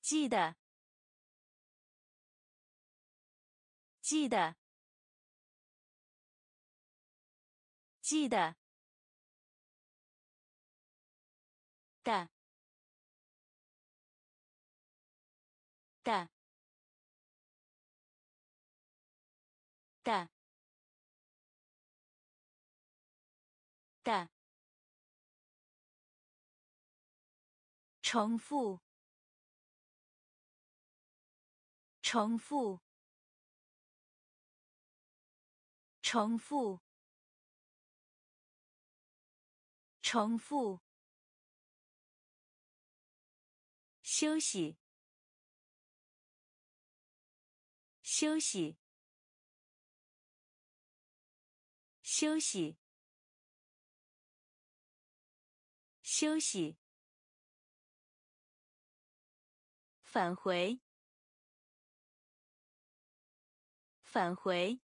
记得，记得，记得的，的，的，的，重复，重复，重复，重复，休息，休息。休息，休息。返回，返回，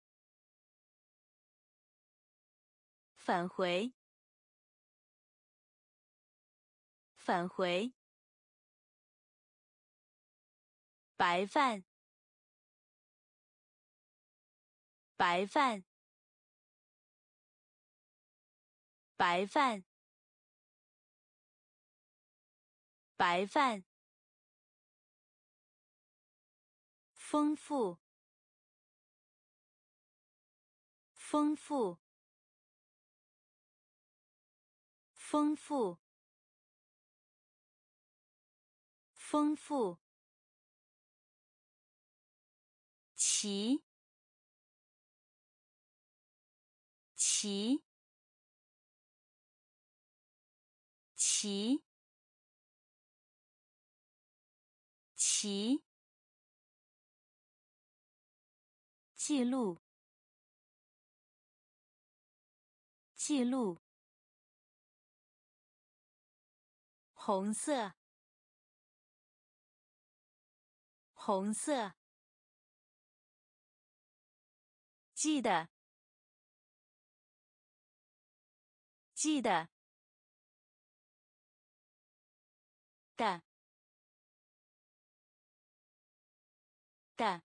返回，返回。白饭，白饭。白饭，白饭，丰富，丰富，丰富，丰富，齐，齐。齐，齐，记录，记录，红色，红色，记得，记得。的，的，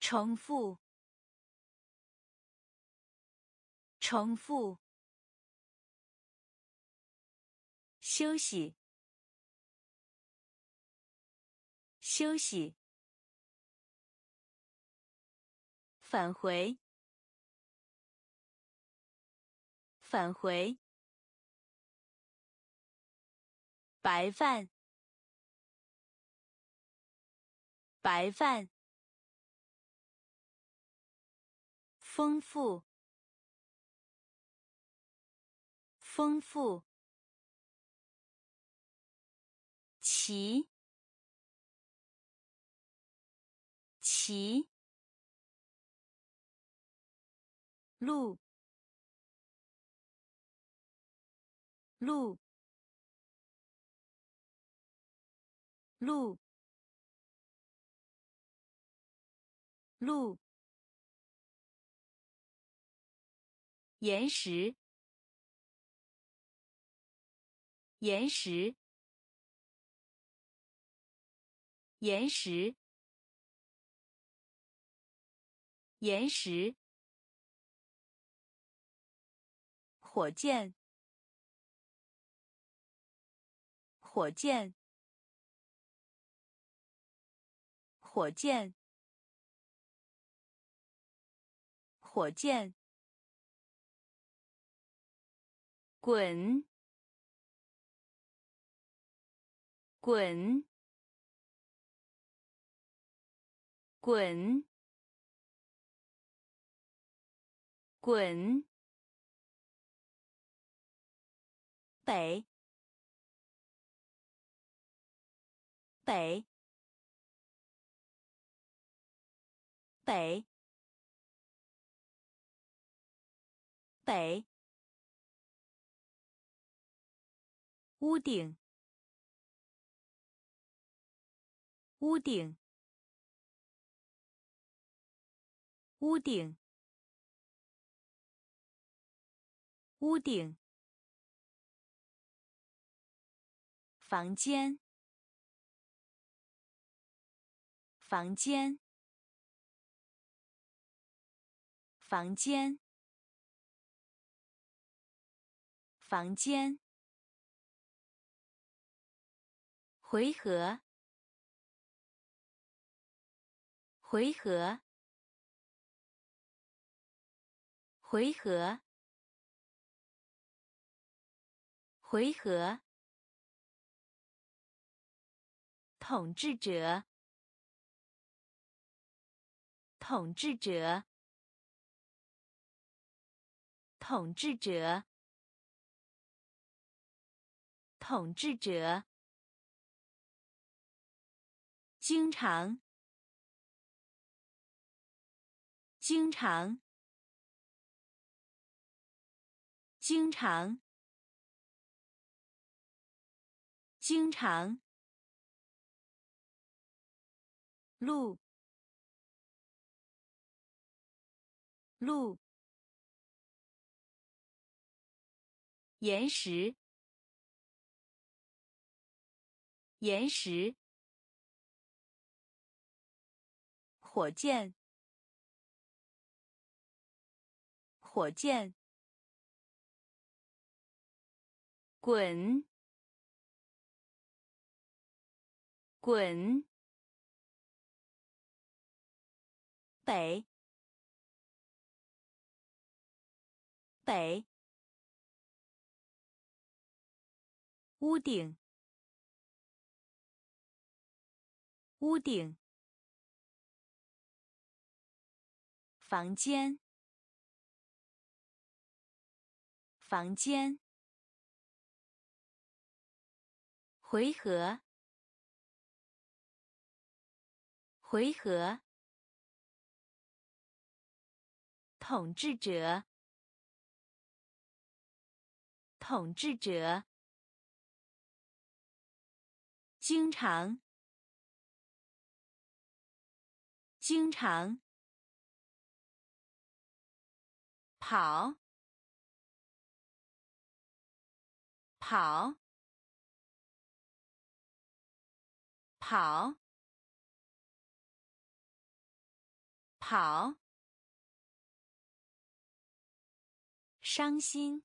重复，重复，休息，休息，返回，返回。白饭，白饭，丰富，丰富，齐，齐，路，路。路，路，岩石，岩石，岩石，岩石，火箭，火箭。火箭，火箭，滚，滚，滚，滚，北，北。北，北，屋顶，屋顶，屋顶，屋顶，房间，房间。房间，房间，回合，回合，回合，回合。统治者，统治者，统治者，统治者。经常，经常，经常，经常。路，路，岩石，岩石，火箭，火箭，滚，滚。北，北，屋顶，屋顶，房间，房间，回合，回合。统治者，统治者，经常，经常，跑，跑，跑，跑。伤心，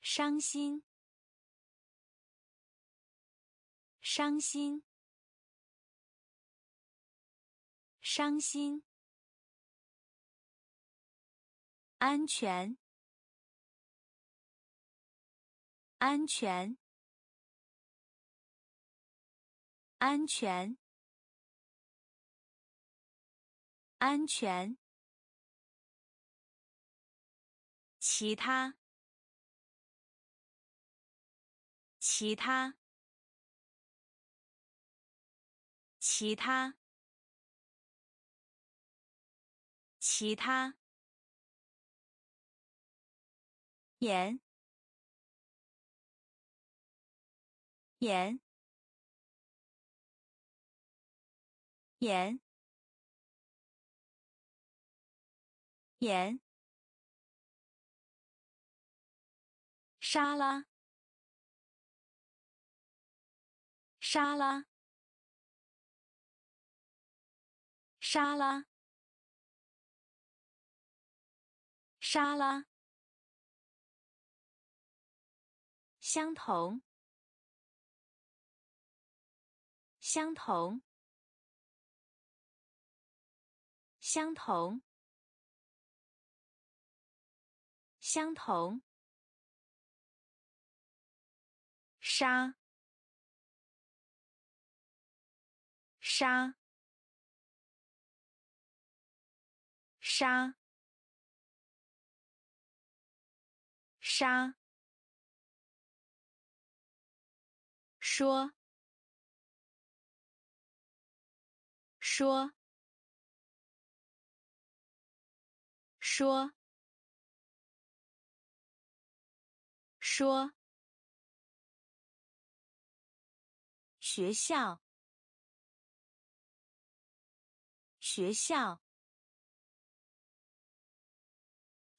伤心，伤心，伤心。安全，安全，安全，安全。其他，其他，其他，其他，盐，盐，盐，盐。沙拉，沙拉，沙拉，沙拉，相同，相同，相同，相同。杀，杀，杀，杀。说，说，说，说。学校，学校，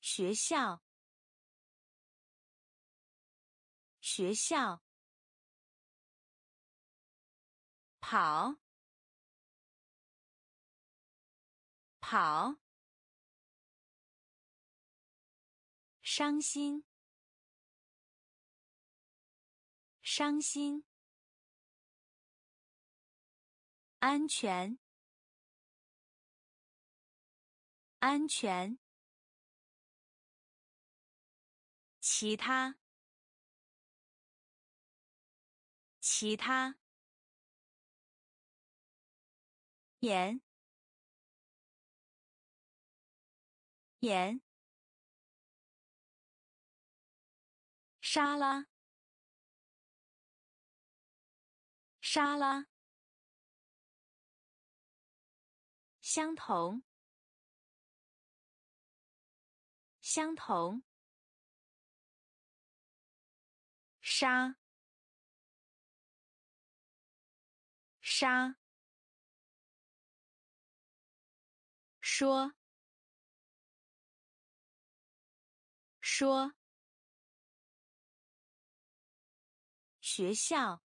学校，学校，跑，跑，伤心，伤心。安全，安全，其他，其他，盐，盐，沙拉，沙拉。相同，相同。沙，沙。说，说。学校，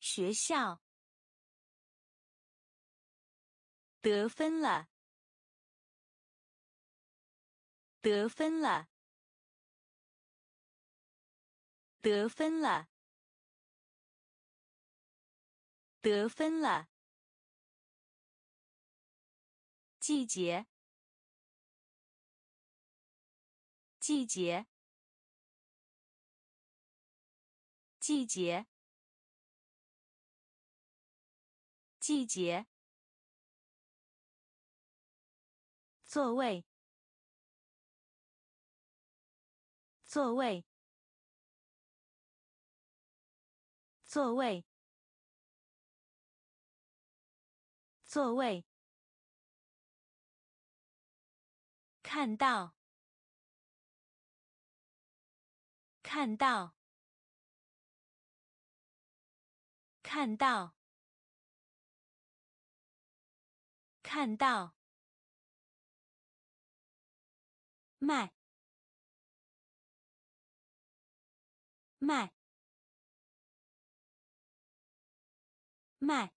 学校。得分了，得分了，得分了，得分了。季节，季节，季节，季节。座位，座位，座位，座位。看到，看到，看到，看到。卖，卖，卖，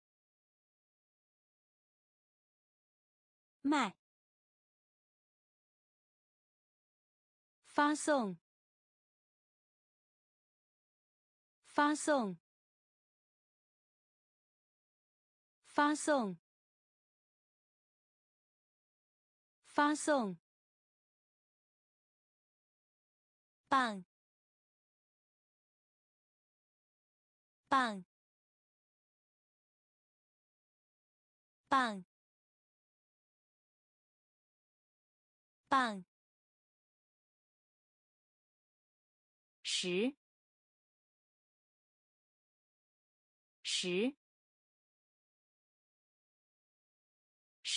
卖。发送，发送，发送，发送。棒，棒，棒，棒，十，十，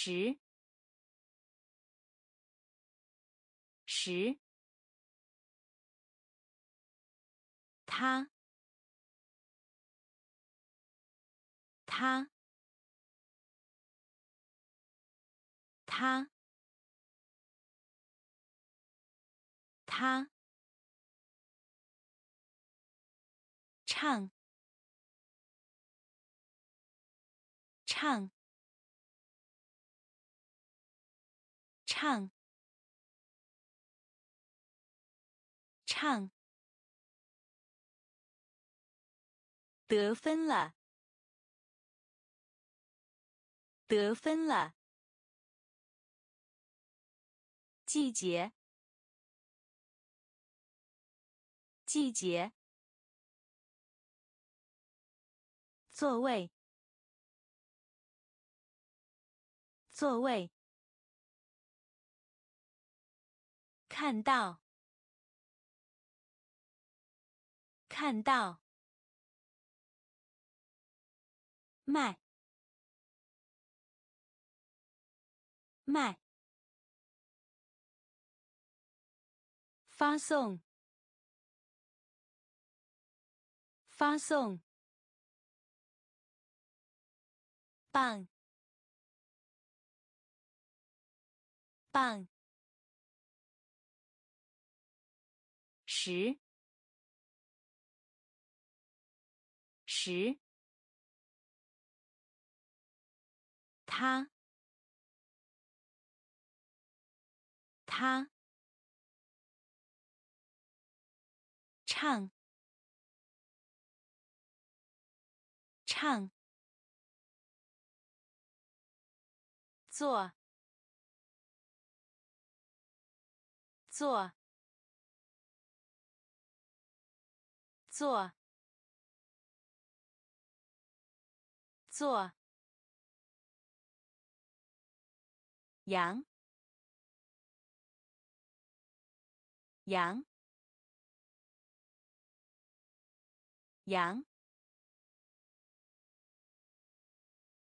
十，十。他，他，他，他，唱，唱，唱，唱。得分了，得分了。季节，季节。座位，座位。看到，看到。卖，卖，发送，发送，棒，棒，十，十。他，他，唱，唱，做。做。做做羊羊羊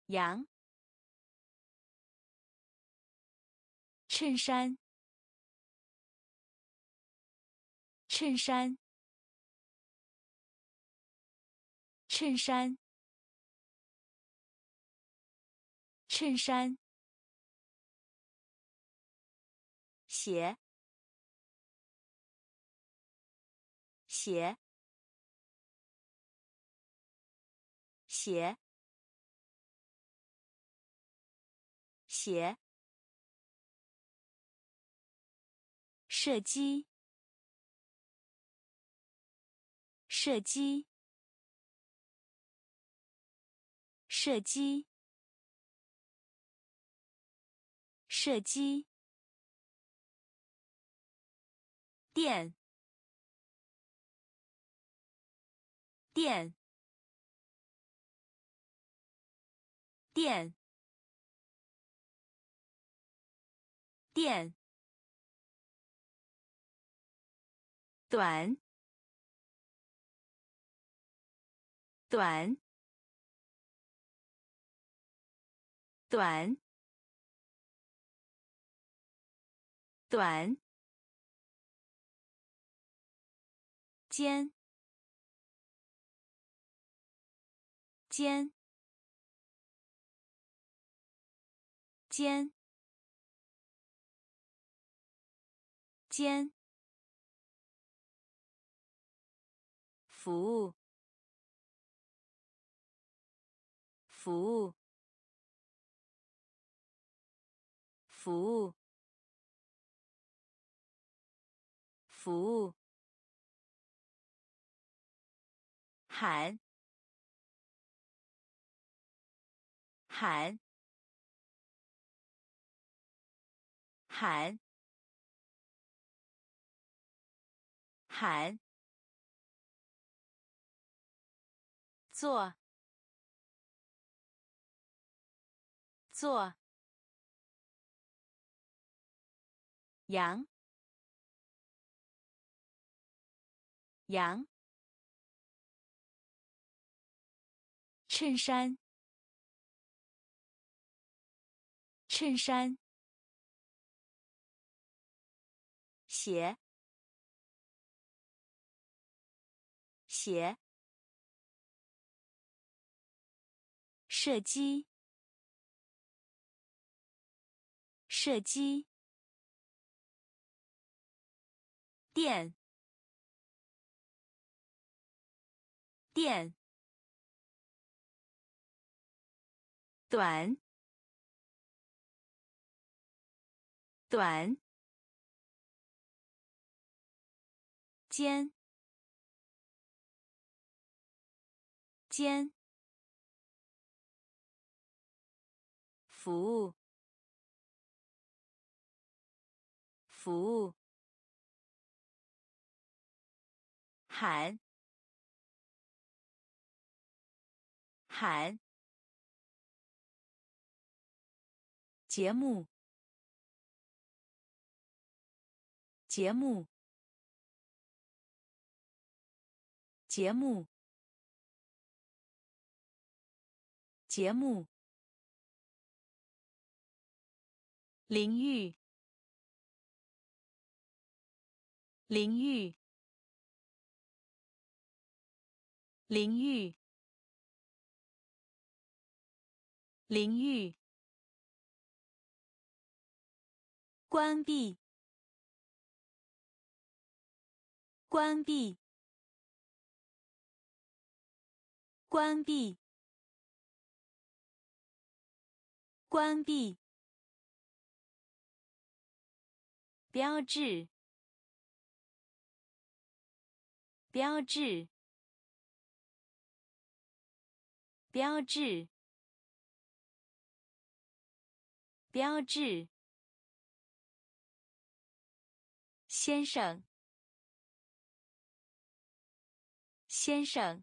羊衬衫，衬衫，衬衫，衬衫，鞋，鞋，鞋，鞋。射击，射击，射击，射击。电，电，电，电。短，短，短，短，尖，尖，尖，尖。服务，服务，服务，服务，喊，喊，喊，喊。做，做，羊，羊，衬衫，衬衫，鞋，鞋。射击，射击，电，电，短，短，尖，尖。服务，服务，喊，喊，节目，节目，节目，节目。淋浴，淋浴，淋浴，淋浴，关闭，关闭，关闭，关闭。标志，标志，标志，标志，先生，先生，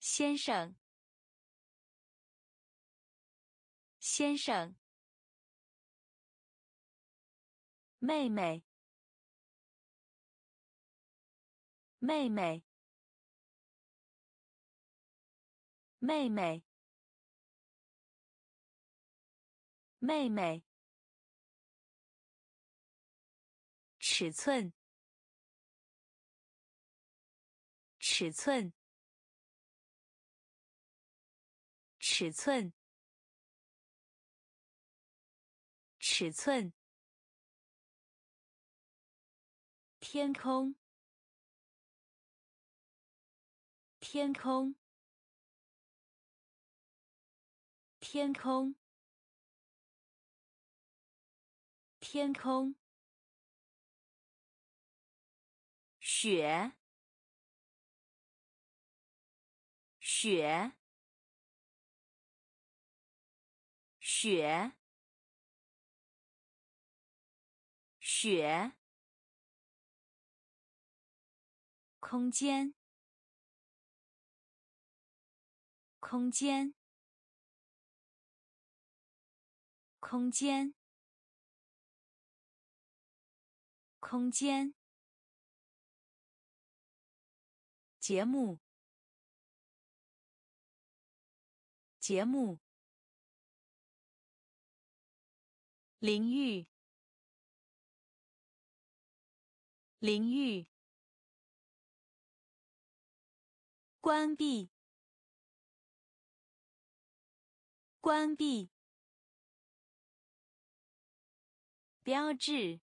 先生，先生，妹妹，妹妹。妹妹，妹妹，尺寸，尺寸，尺寸，尺寸，天空，天空。天空，天空，雪，雪，雪，雪，空间，空间。空间，空间，节目，节目，淋浴，淋浴，关闭，关闭。标志，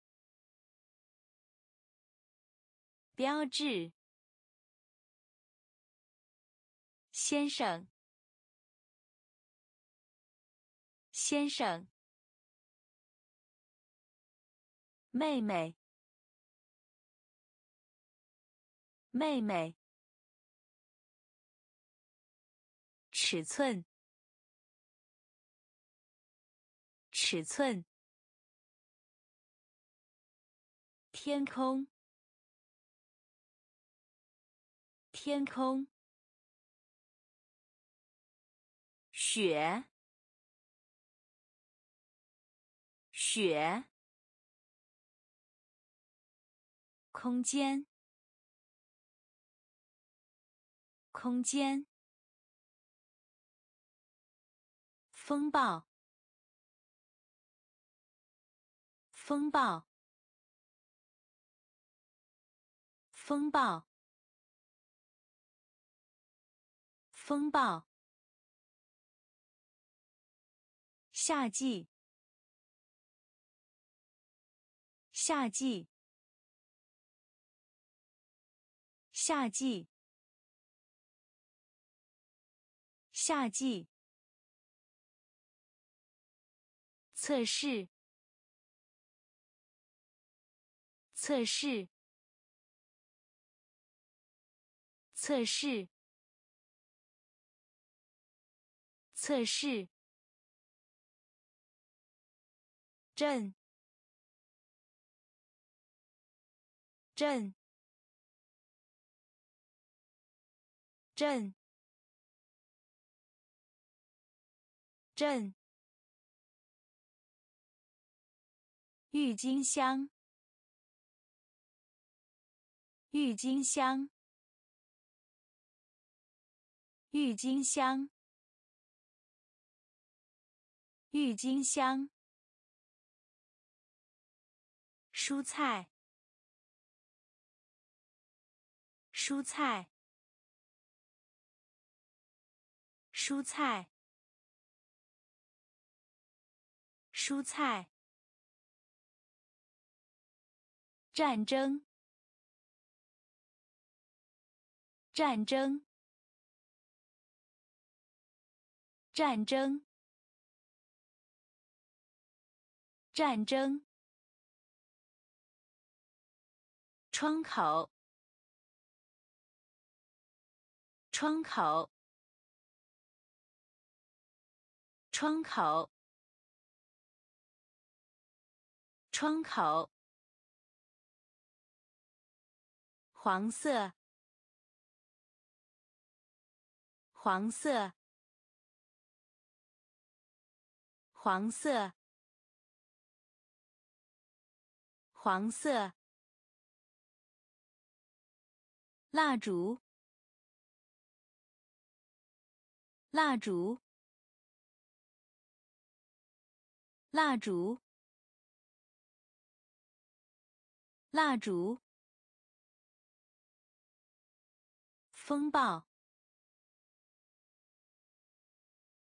标志。先生，先生。妹妹，妹妹。尺寸，尺寸。天空，天空，雪，雪，空间，空间，风暴，风暴。风暴，风暴。夏季，夏季，夏季，夏季。测试，测试。测试，测试，震，震，震，震，郁金香，郁金香。郁金香，郁金香，蔬菜，蔬菜，蔬菜，蔬菜，战争，战争。战争，战争。窗口，窗口，窗口，窗口，黄色，黄色，黄色，黄色，蜡烛，蜡烛。蜡烛，蜡烛，风暴，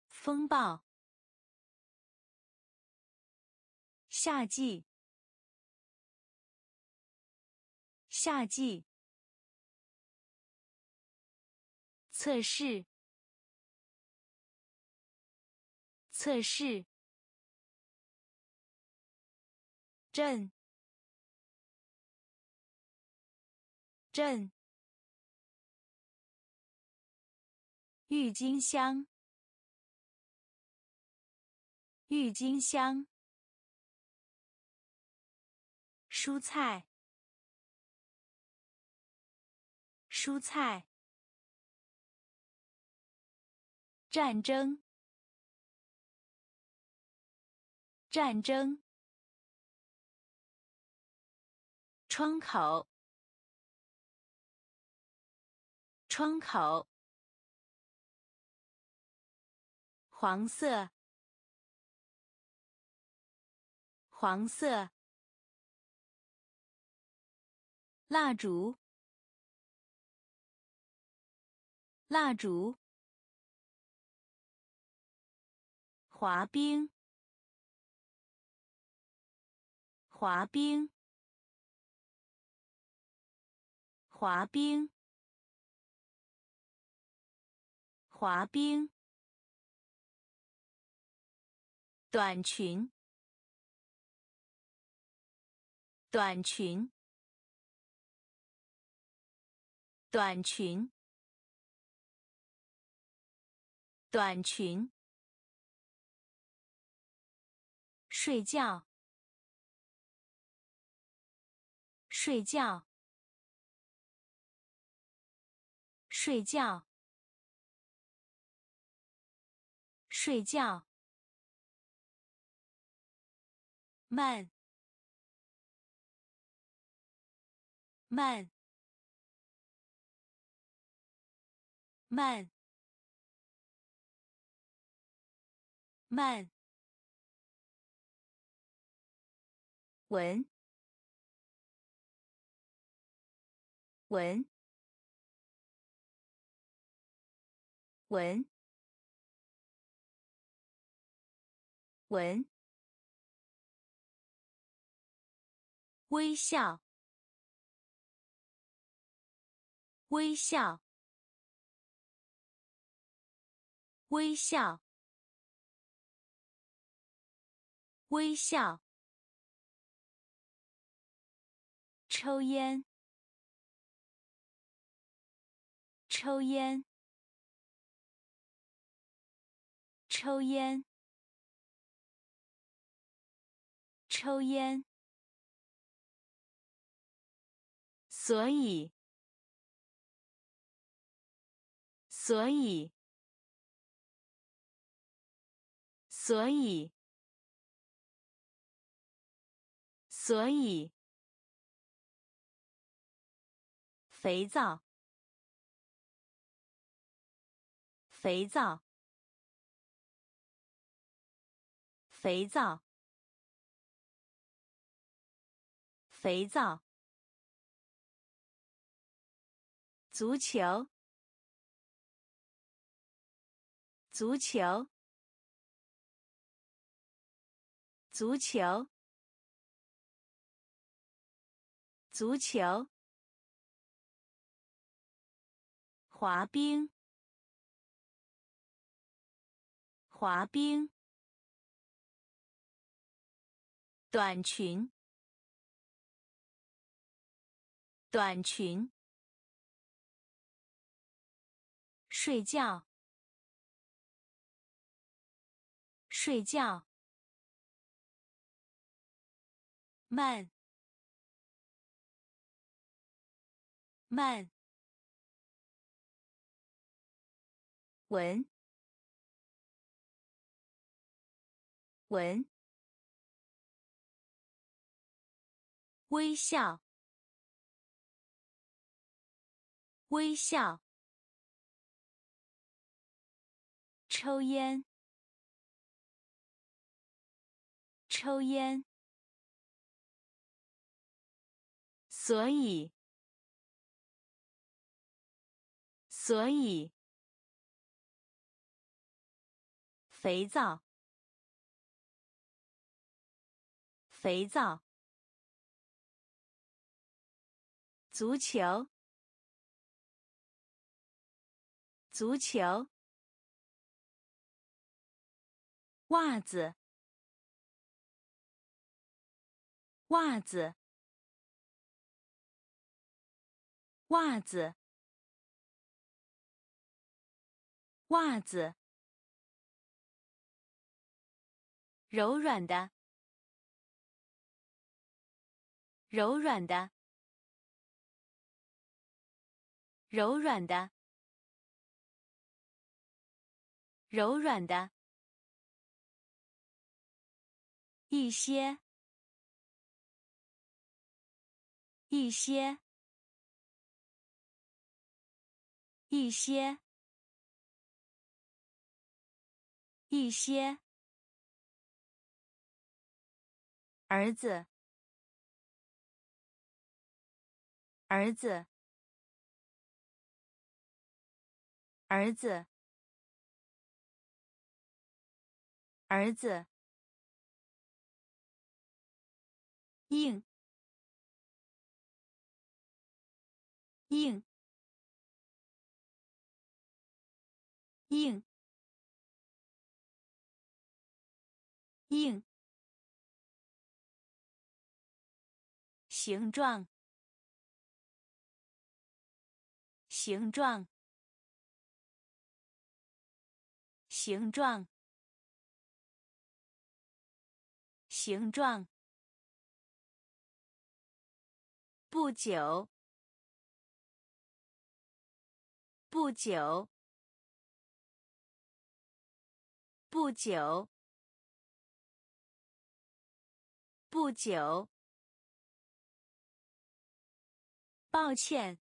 风暴，夏季，夏季，测试，测试。镇，镇，郁金香，郁金香，蔬菜，蔬菜，战争，战争。窗口，窗口，黄色，黄色，蜡烛，蜡烛，滑冰，滑冰。滑冰，滑冰，短裙，短裙，短裙，短裙，睡觉，睡觉。睡觉，睡觉，慢，慢，慢，慢，闻，闻。闻，闻，微笑，微笑，微笑，微笑，抽烟，抽烟。抽烟，抽烟。所以，所以，所以，所以，肥皂，肥皂。肥皂，肥皂。足球，足球，足球，足球。滑冰，滑冰。短裙，短裙。睡觉，睡觉。慢，慢。闻，闻。微笑，微笑。抽烟，抽烟。所以，所以。肥皂，肥皂。足球，足球。袜子，袜子，袜子，袜子。柔软的，柔软的，柔软的，柔软的。一些，一些，一些，一些。儿子，儿子，儿子，儿子。硬，硬，硬，硬。形状，形状，形状，形状。不久，不久，不久，不久。抱歉，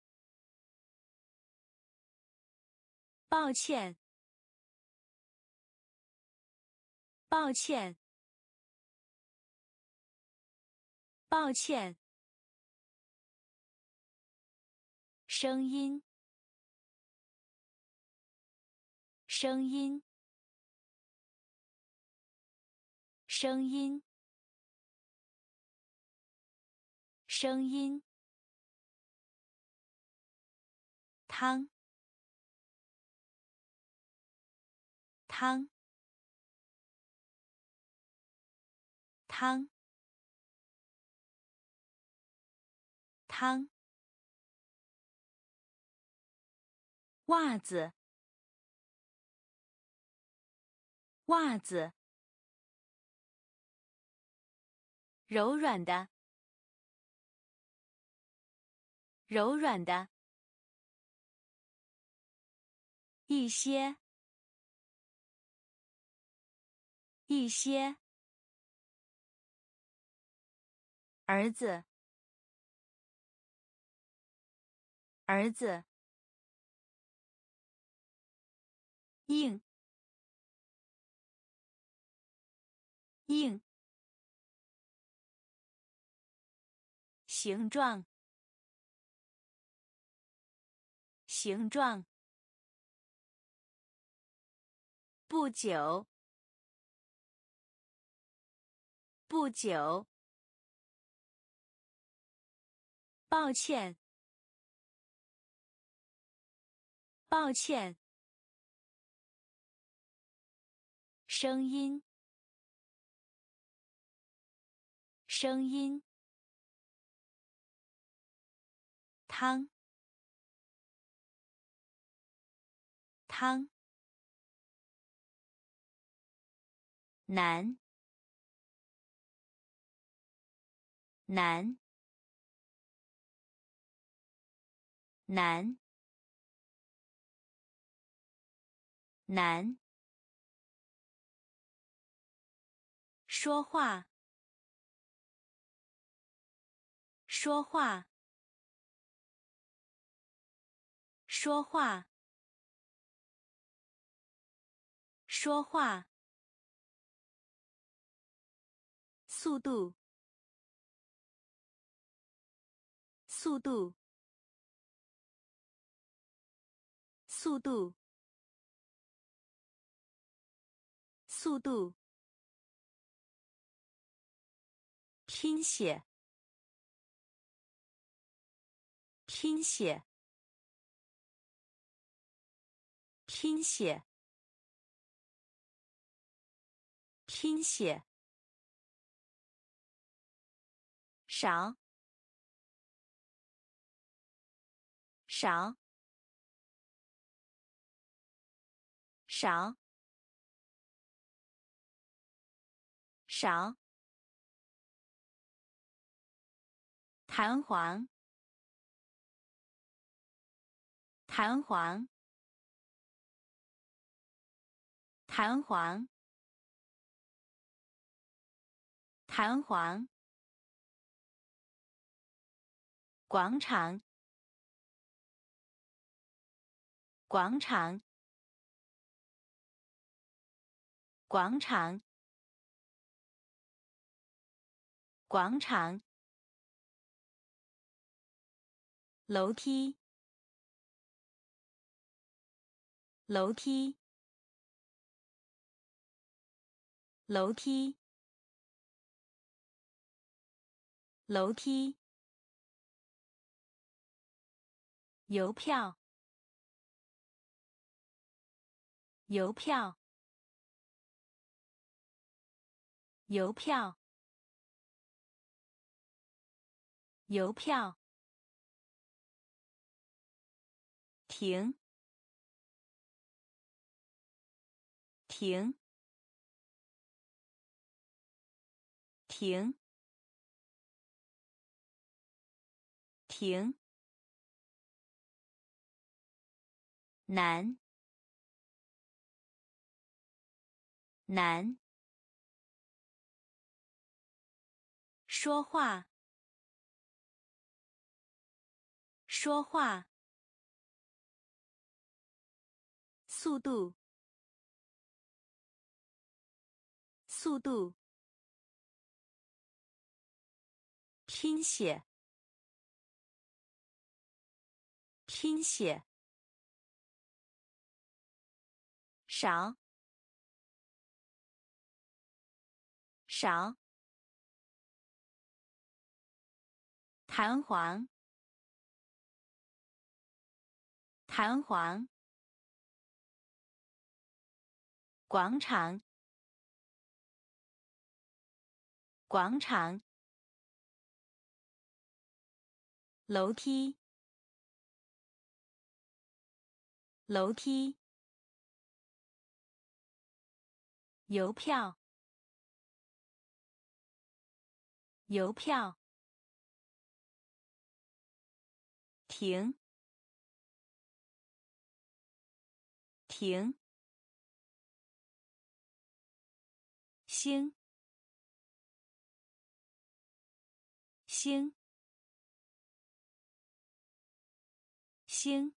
抱歉，抱歉，抱歉。声音，声音，声音，声音。汤，汤，汤，汤。袜子，袜子。柔软的，柔软的。一些，一些。儿子，儿子。硬，硬。形状，形状。不久，不久。抱歉，抱歉。声音，声音。汤，汤。难，难，难，难。说话，说话，说话，说话。速度，速度，速度，速度。拼写，拼写，拼写，拼写。少，少，少，少。弹簧，弹簧，弹簧，弹簧。广场，广场，广场，广场。楼梯，楼梯，楼梯，楼梯。邮票，邮票，邮票，邮票。停，停，停，停。难，难。说话，说话。速度，速度。拼写，拼写。少，少。弹簧，弹簧。广场，广场。楼梯，楼梯。邮票，邮票。停，停。星，星，星，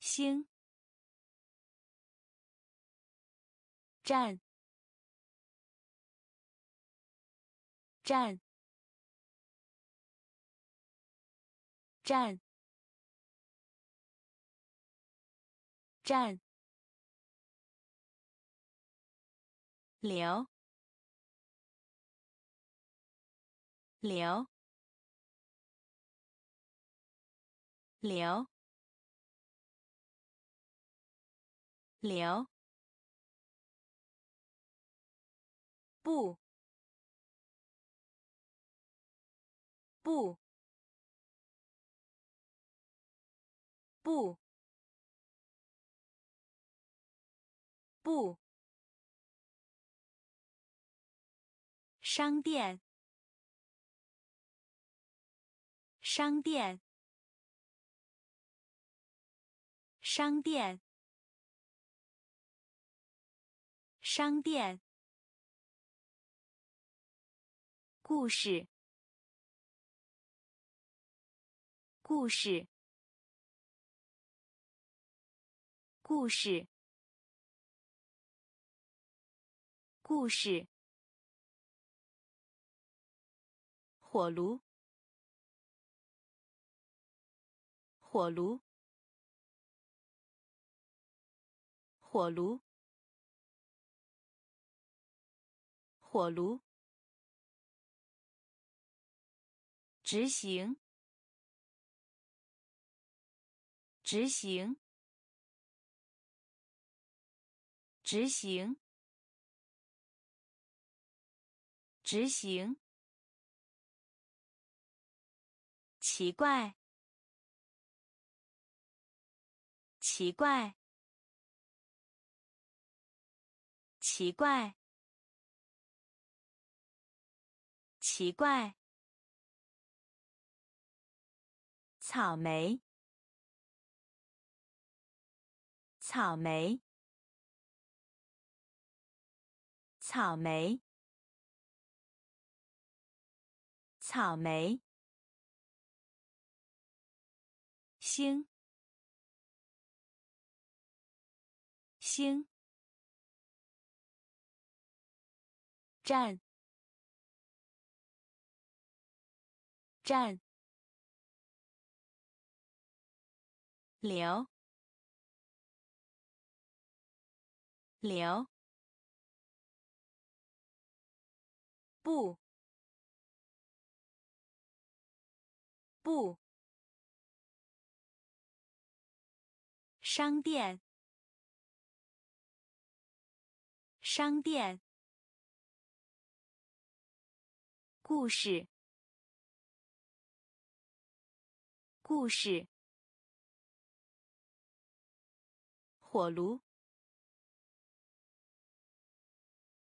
星。站，站，站，站。流，流，流，流，不，不，不。不，商店，商店，商店，商店。故事，故事，故事，故事。火炉，火炉，火炉，火炉。执行，执行，执行，执行。奇怪，奇怪，奇怪，奇怪。草莓，草莓，草莓，草莓。星，星，站，站。流，流，不，不，商店，商店，故事，故事。火炉，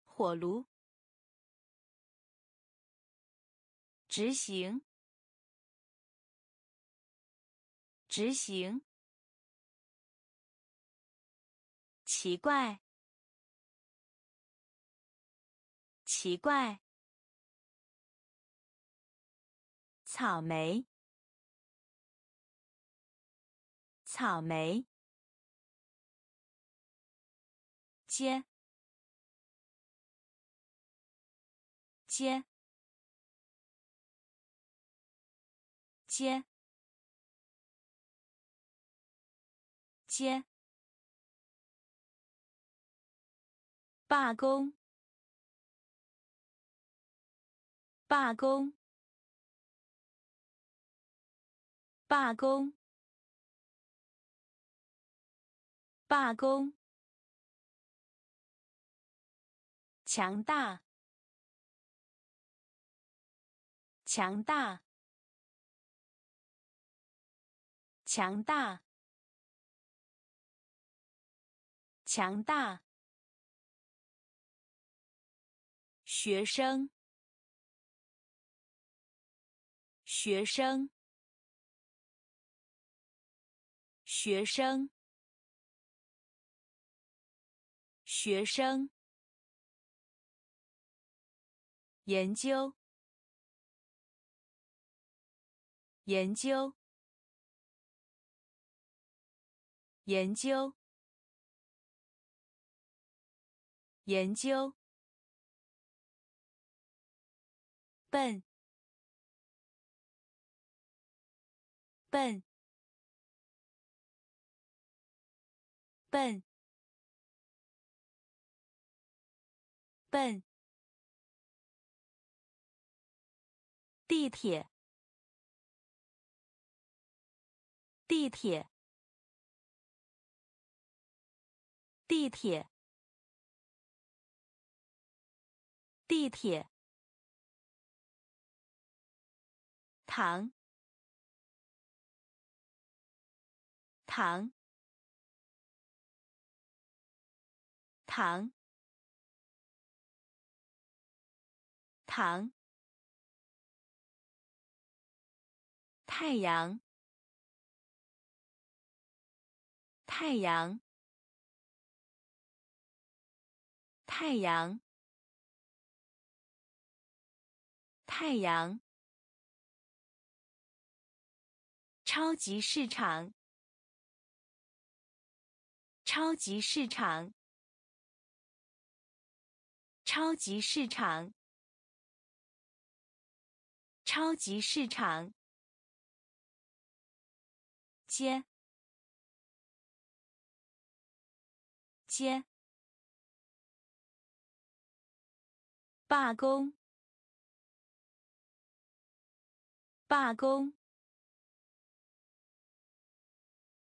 火炉。执行，执行。奇怪，奇怪。草莓，草莓。接，接，接，接。罢工，罢工，罢工，罢工。强大，强大，强大，强大。学生，学生，学生，学生。研究，研究，研究，研究。笨，笨，笨，笨。地铁，地铁，地铁，地铁。糖，糖，糖，糖，太阳，太阳，太阳，太阳。超级市场，超级市场，超级市场，超级市场。接，接，罢工，罢工。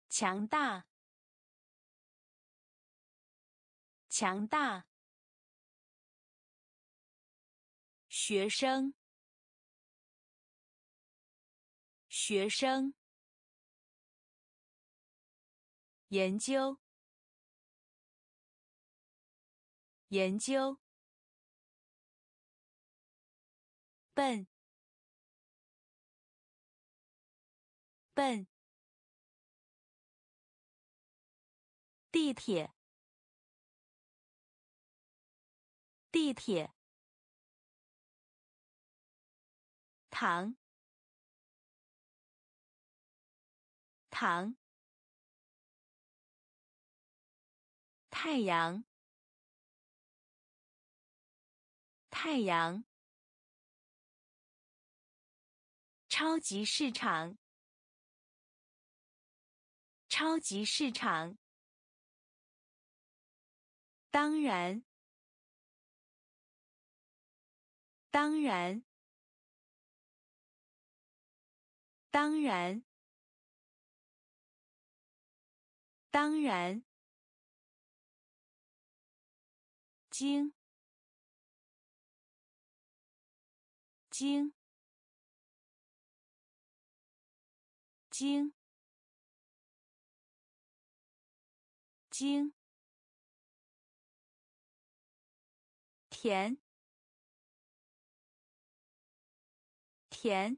强大，强大。学生，学生。研究，研究。笨，笨。地铁，地铁，糖，糖，太阳，太阳，超级市场，超级市场。当然，当然，当然，当然，经，经，经，经。甜，甜，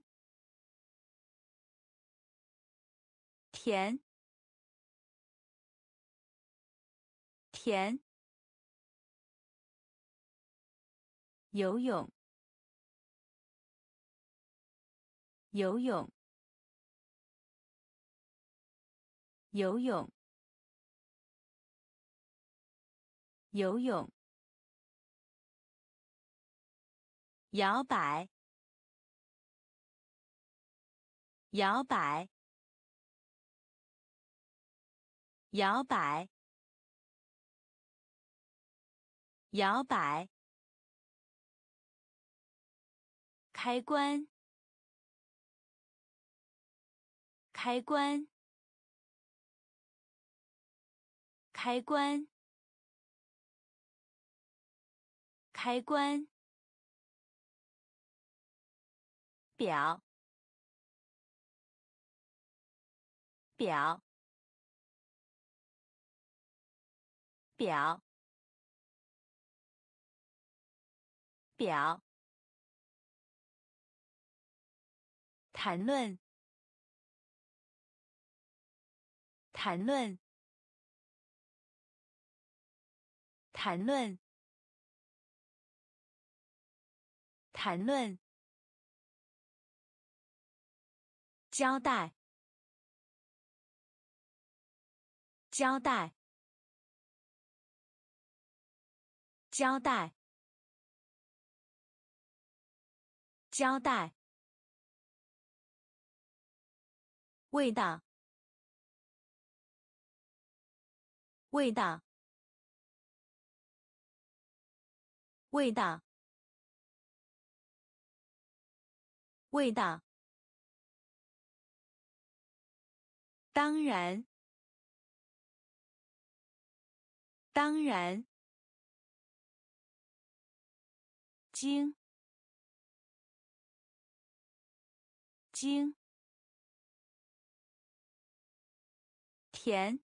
田，田。游泳，游泳，游泳，游泳。摇摆，摇摆，摇摆，摇摆。开关，开关，开关，开关。表，表，表，表。谈论，谈论，谈论，谈论。胶带，胶带，胶带，胶带。味道，味道，味道，味道。当然，当然，经，经，甜，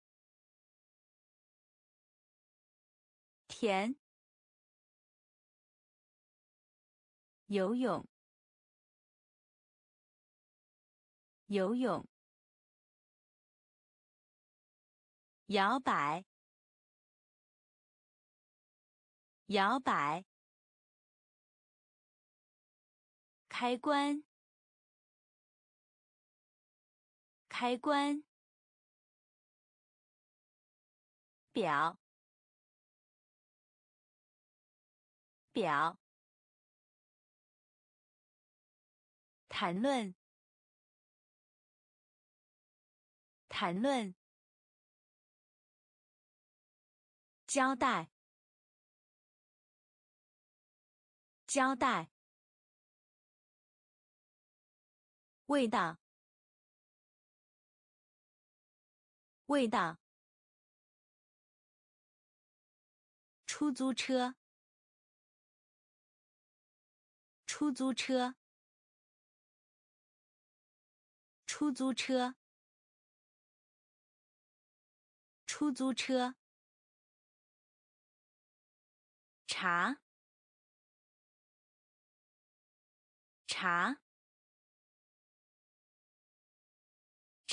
田，游泳，游泳，摇摆，摇摆，开关，开关。表，表，谈论，谈论，交代，交代，味道，味道。出租车，出租车，出租车，出租车。茶，茶，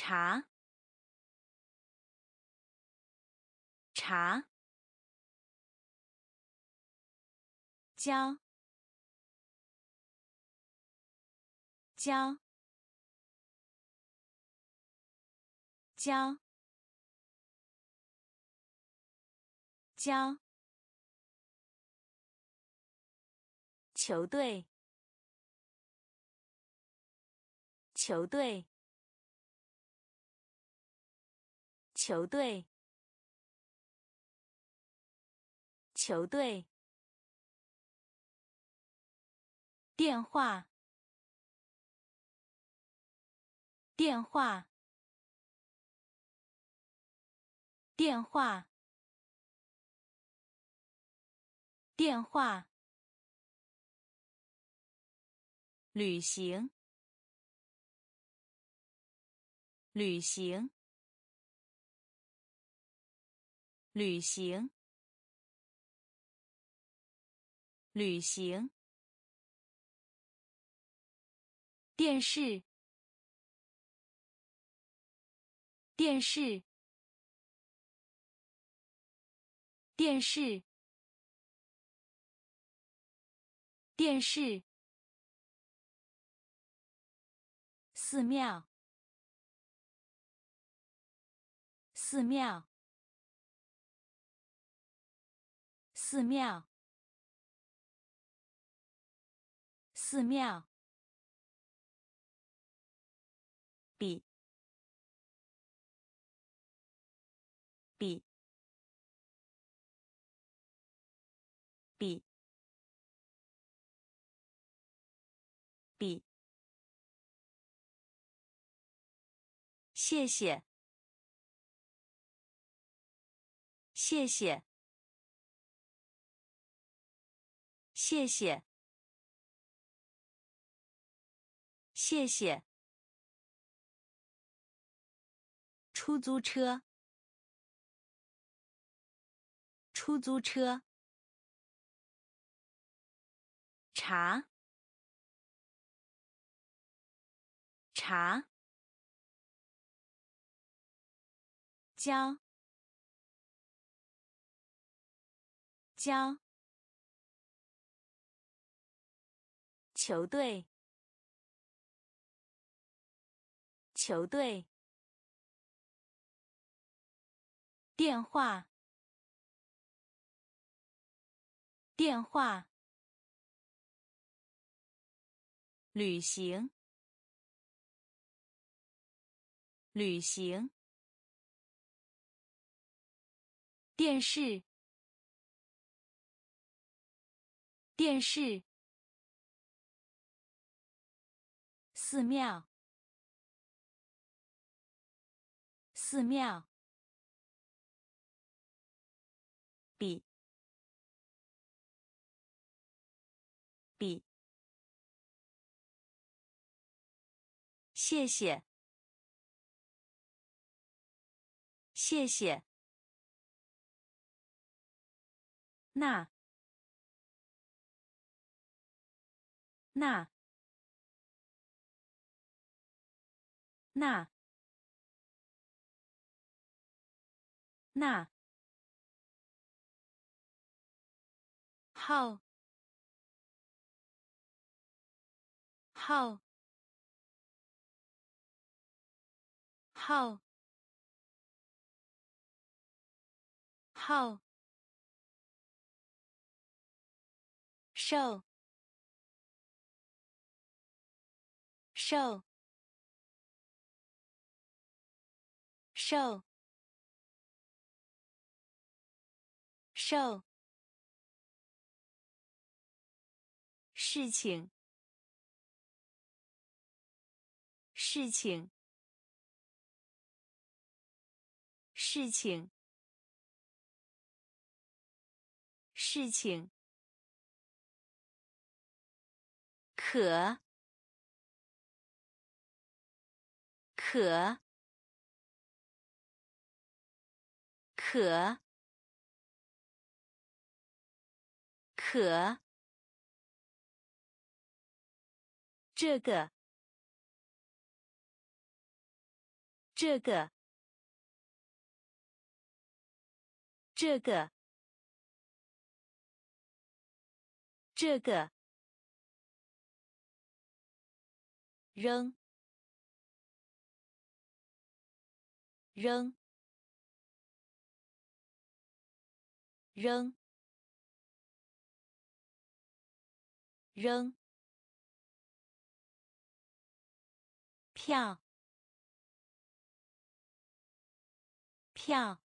茶，茶。交，交，交，交。球队，球队，球队，球队。电话，电话，电话，电话。旅行，旅行，旅行，旅行。电视，电视，电视，电视。寺庙，寺庙，寺庙，寺庙。比，比，比，比。谢谢，谢谢，谢谢，谢谢。出租车，出租车。茶，茶。交，交。球队，球队。电话，电话。旅行，旅行。电视，电视。寺庙，寺庙。比，比，谢谢，谢谢。那那那那号号号号瘦瘦瘦瘦事情，事情，事情，事情。可，可，可，可。这个，这个，这个，这个，扔，扔，扔，扔。票，票，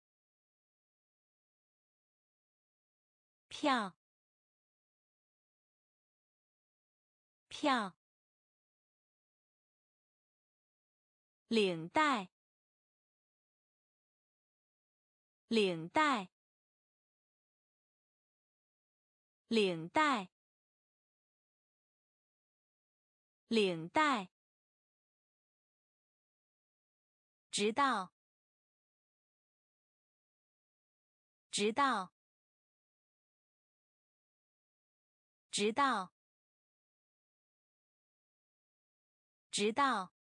票，票，领带，领带，领带，领带。直到，直到，直到，直到，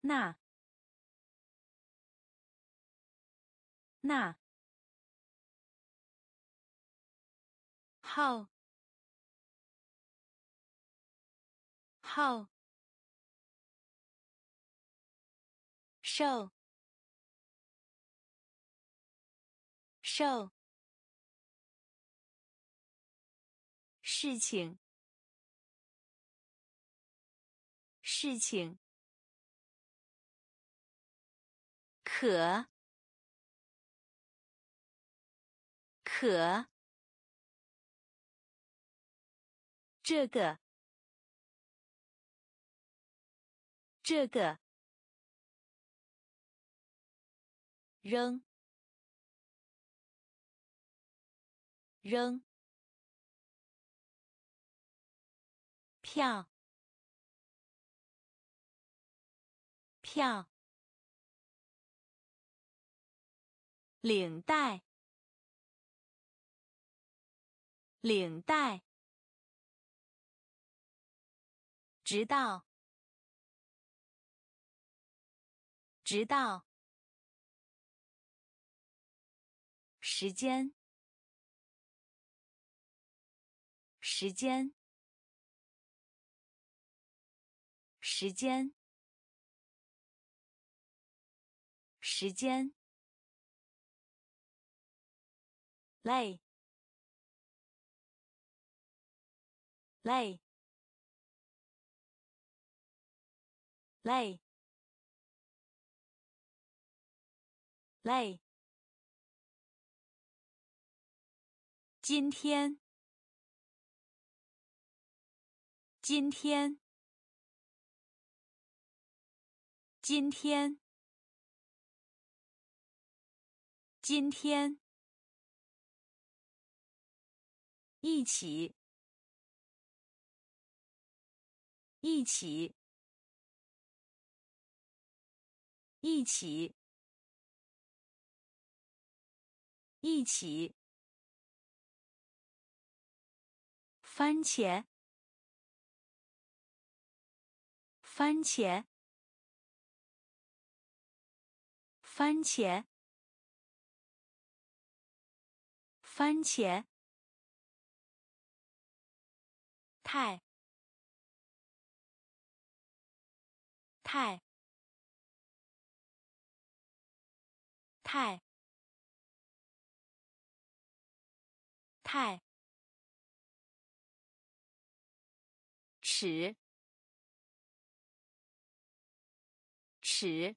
那，那，号，号。瘦，瘦，事情，事情，可，可，这个，这个。扔，扔，票，票，领带，领带，直到，直到。时间，时间，时间，时间，累，累，累，累。今天，今天，今天，今天，一起，一起，一起。一起，番茄，番茄，番茄，番茄，太，太。太，太，尺，尺，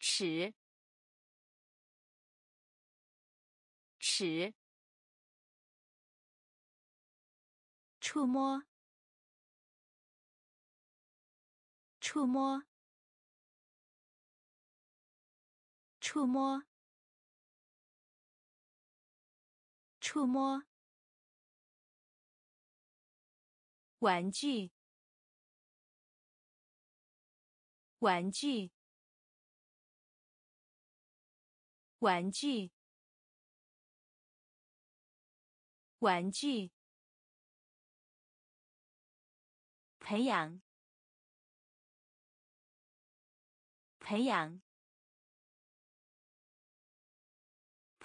尺，尺，触摸，触摸。触摸，触摸，玩具，玩具，玩具，玩具，培养，培养。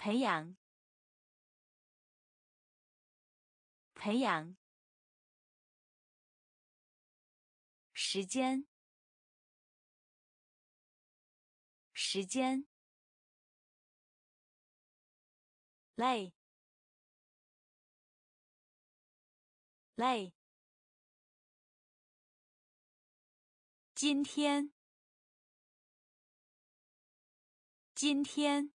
培养，培养。时间，时间。累，累。今天，今天。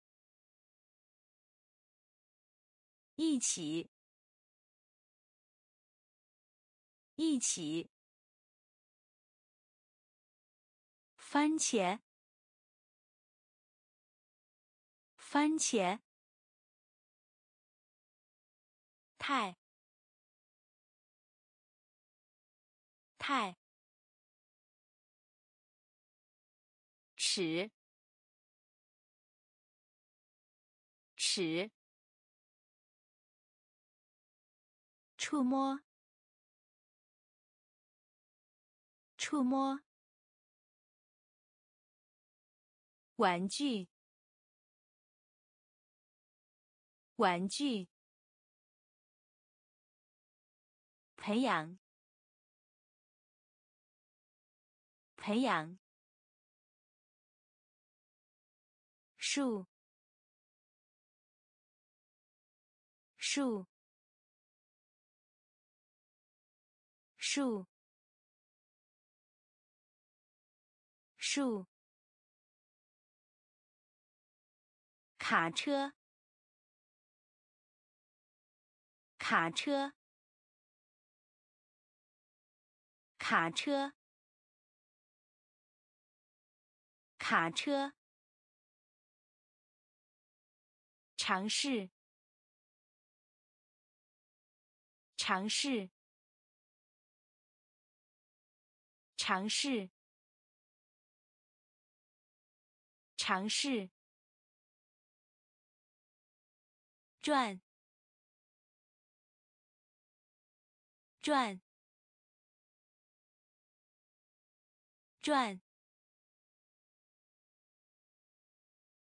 一起，一起，番茄，番茄，太，太，尺，尺。触摸，触摸，玩具，玩具，培养，培养，树，树。树，树，卡车，卡车，卡车，卡车，尝试，尝试。尝试，尝试，转，转，转，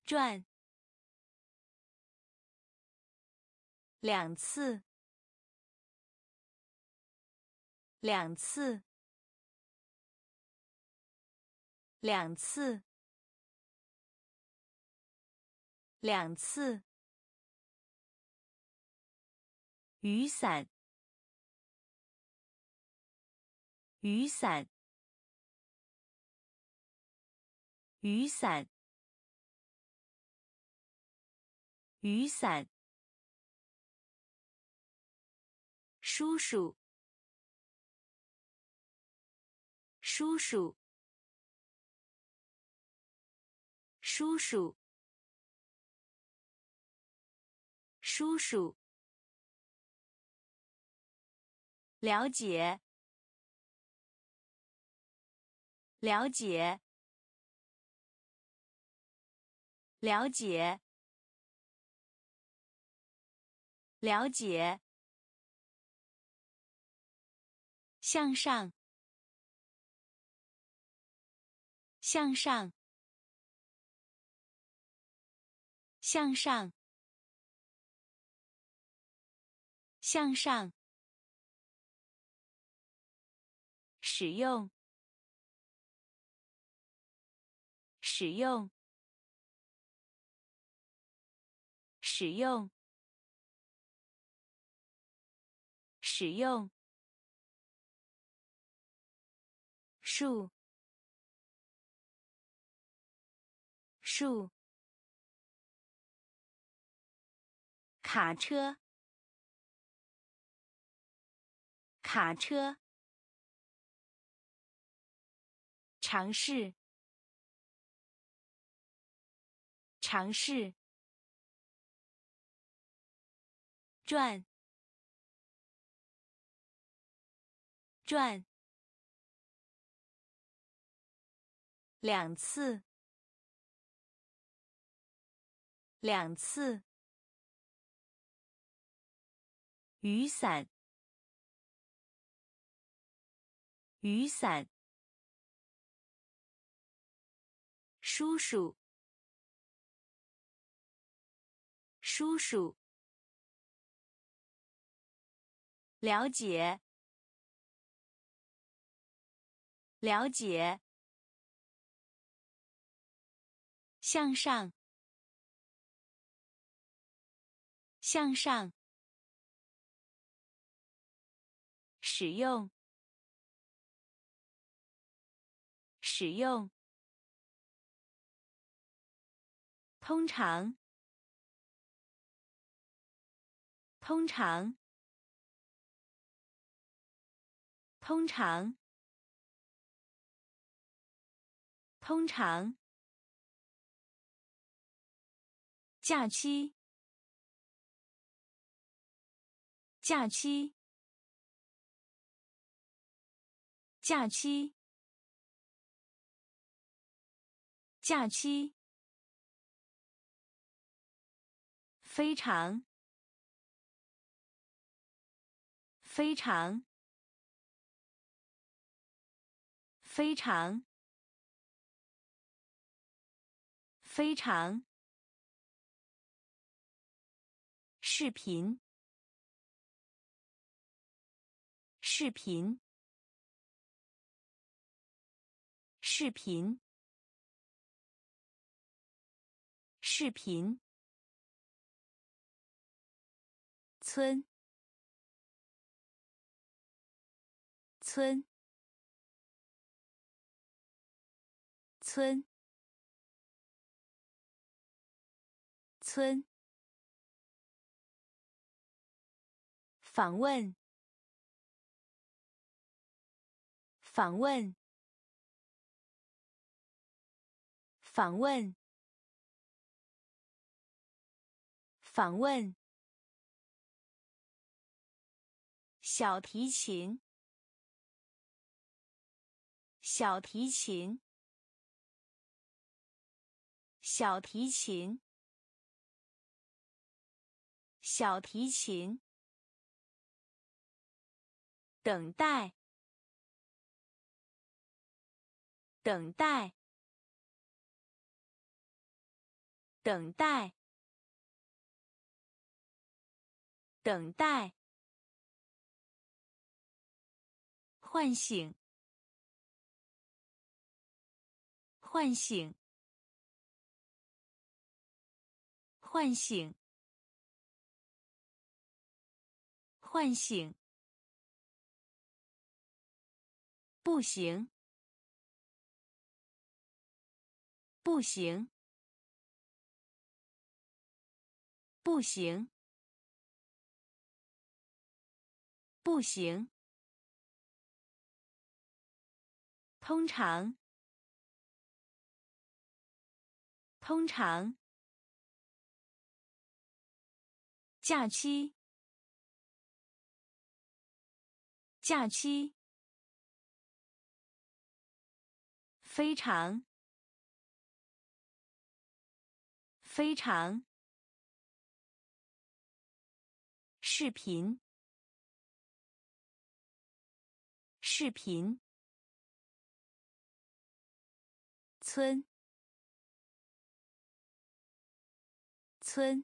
转，两次，两次。两次，两次。雨伞，雨伞，雨伞，雨伞。叔叔，叔叔。叔叔，叔叔，了解，了解，了解，了解，向上，向上，向上，向上。使用，使用，使用，使用。树，树。卡车，卡车。尝试，尝试，转，转，两次，两次，雨伞，雨伞。叔叔，叔叔，了解，了解，向上，向上，使用，使用。通常，通常，通常，通常。假期，假期，假期，假期。非常，非常，非常，非常。视频，视频，视频，视频。村，村，村，村。访问，访问，访问，访问。小提琴，小提琴，小提琴，小提琴。等待，等待，等待，等待。唤醒，唤醒，唤醒，唤醒。不行，不行，不行，不行。通常，通常，假期，假期，非常，非常。视频，视频。村，村。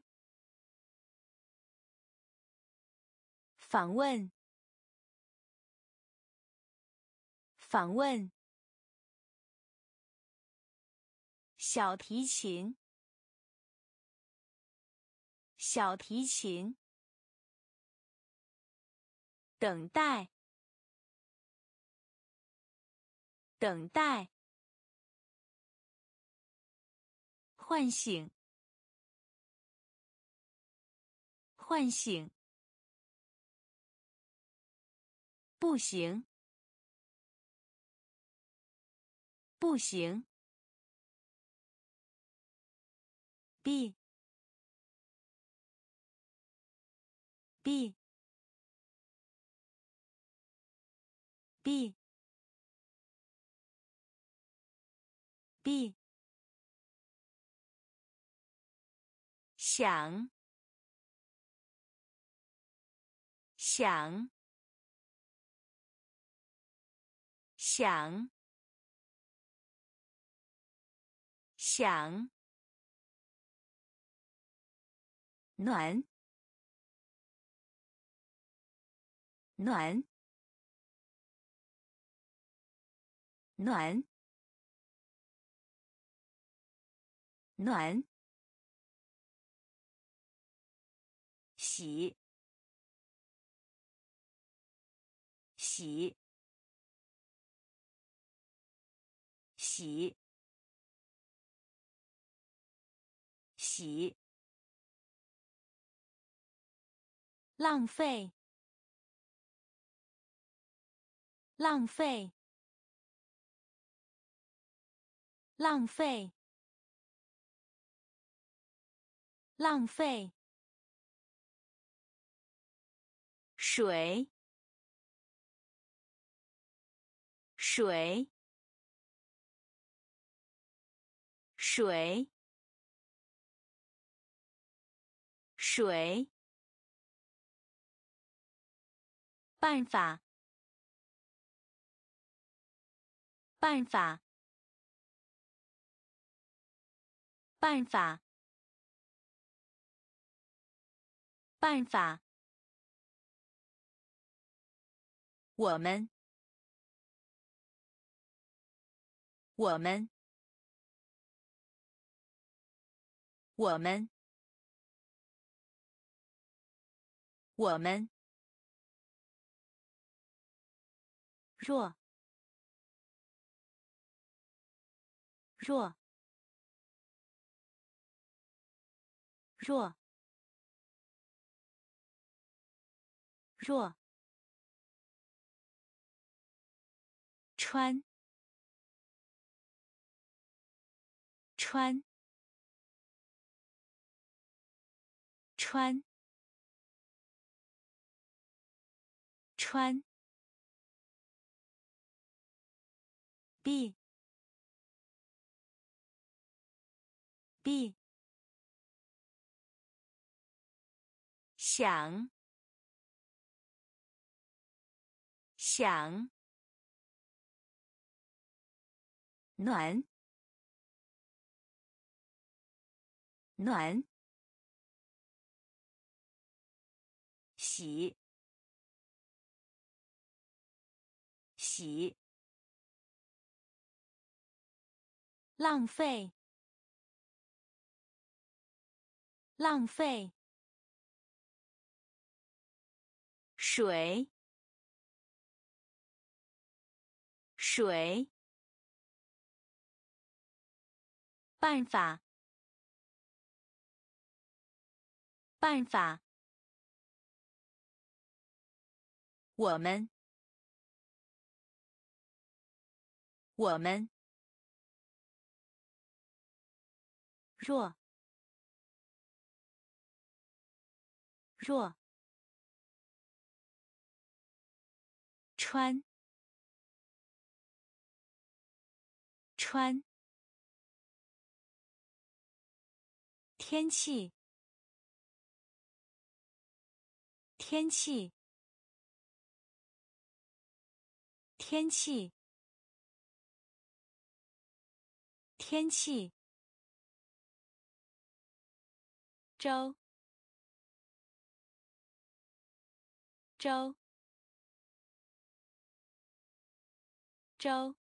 访问，访问。小提琴，小提琴。等待，等待。唤醒，唤醒。不行，不行。B B B B 想想想想暖。暖。暖。暖。洗。洗。洗。洗。浪费。浪费。浪费浪费。水水水水。办法办法办法。办法。我们，我们，我们，我们，弱，弱，弱，弱。穿，穿，穿，穿。B，B，想，想。暖，暖，洗，洗，浪费，浪费，水，水。办法，办法。我们，我们。弱，弱。穿，穿。天气，天气，天气，天气。周，周，周，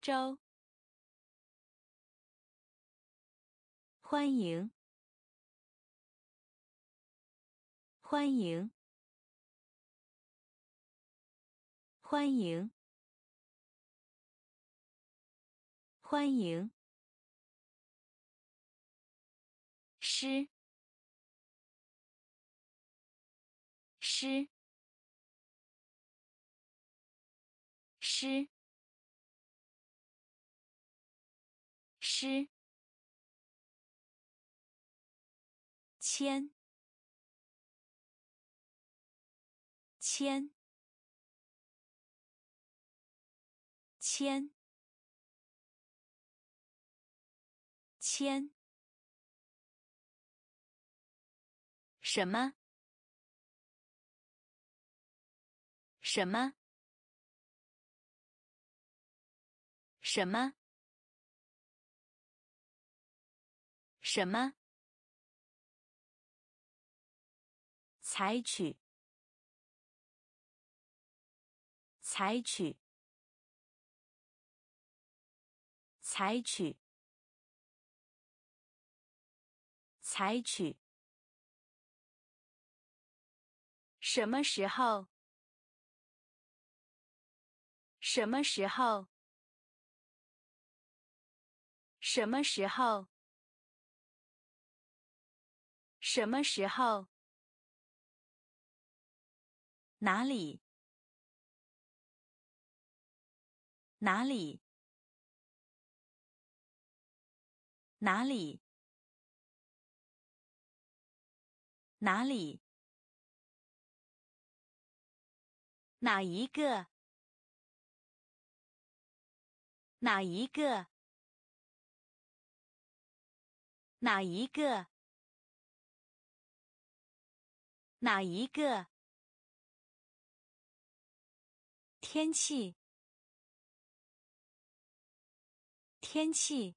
周。欢迎，欢迎，欢迎，欢迎。诗，诗，诗，诗。千，千，千，千。什么？什么？什么？什么？采取，采取，采取，采取。什么时候？什么时候？什么时候？什么时候？哪里？哪里？哪里？哪里？哪一个？哪一个？哪一个？哪一个？天气，天气，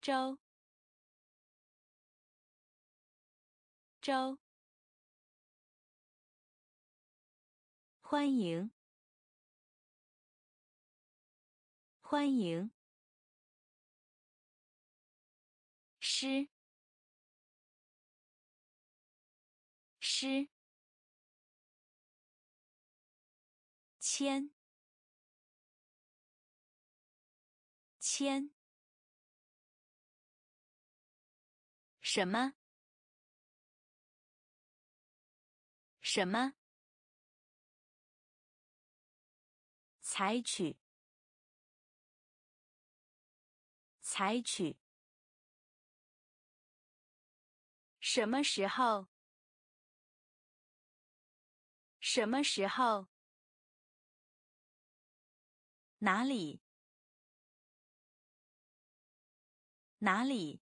周，周，欢迎，欢迎，诗，诗。千，千，什么？什么？采取，采取。什么时候？什么时候？哪里？哪里？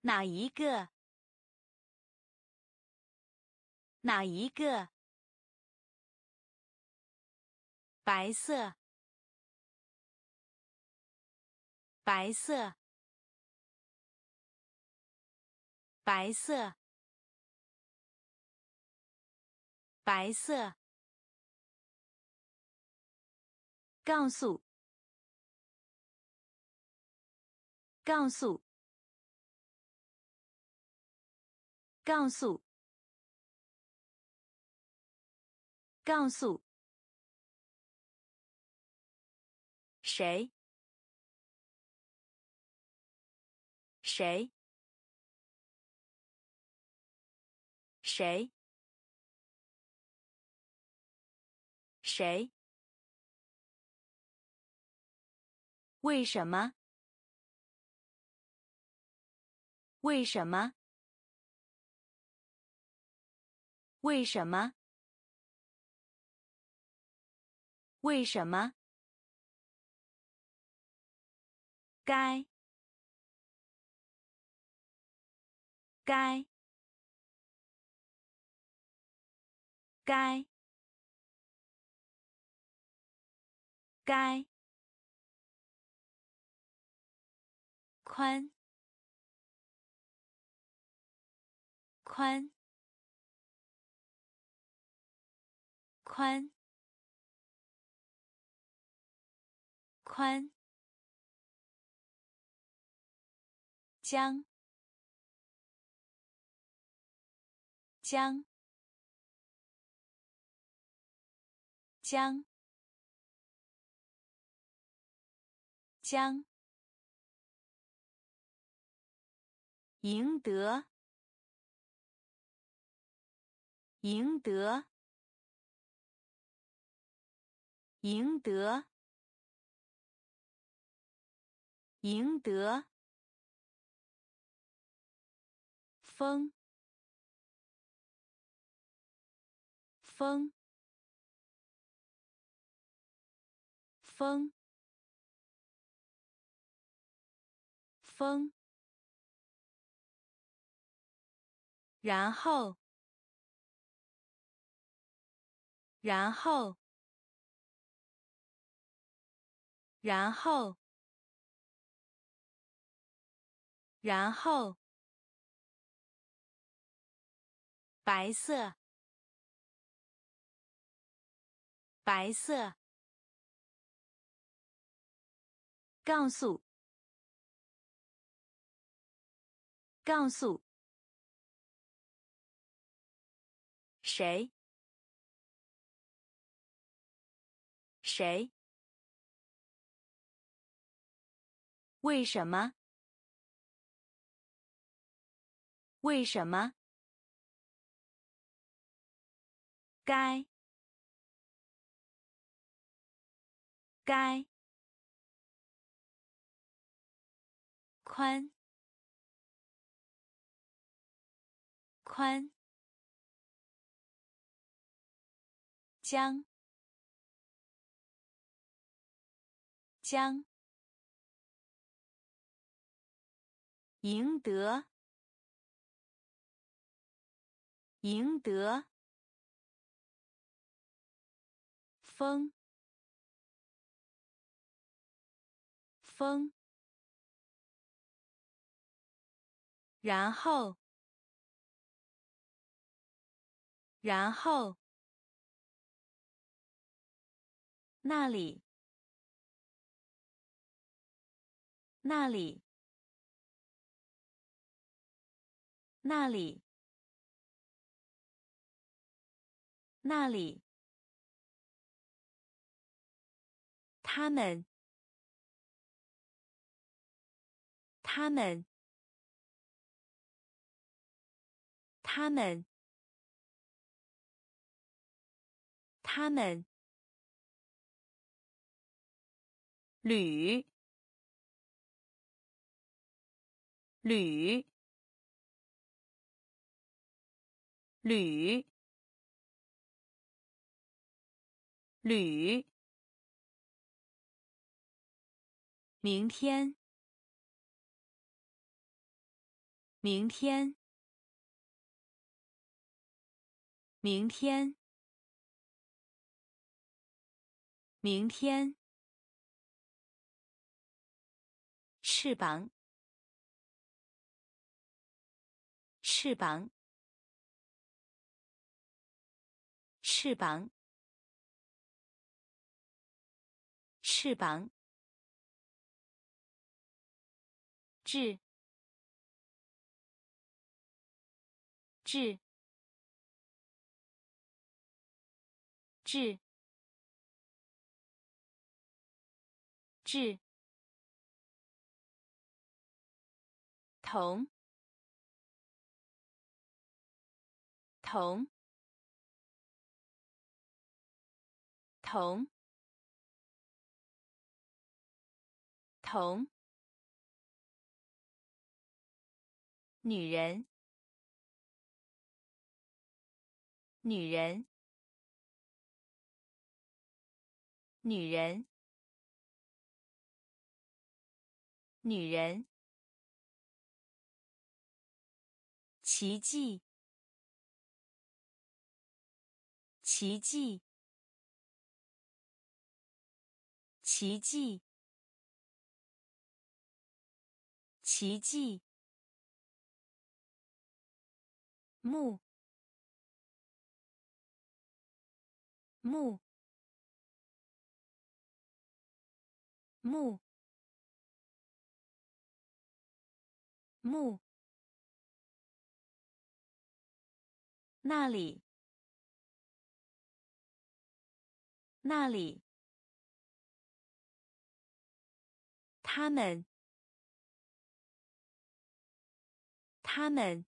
哪一个？哪一个？白色，白色，白色，白色。告诉，告诉，告诉，告诉，谁？谁？谁？谁？为什么？为什么？为什么？为什么？该。该。该。该。宽。宽。宽。宽。将。将。将。将。赢得。赢得。赢得。赢得。风。风。风。风。然后。然后。然后。然后。白色。白色。告诉。告诉。谁？谁？为什么？为什么？该。该。宽。宽。将。将。赢得。赢得。风。风。然后。然后。那里。那里。那里。那里。他们。他们。他们。他们。铝。铝。铝。铝。明天。明天。明天。明天。翅膀。翅膀。翅膀。翅膀。智。智。志，志。同。同。同。同。女人。女人。女人，女人，奇迹，奇迹，奇迹，奇迹，木，木。木木那里那里他们他们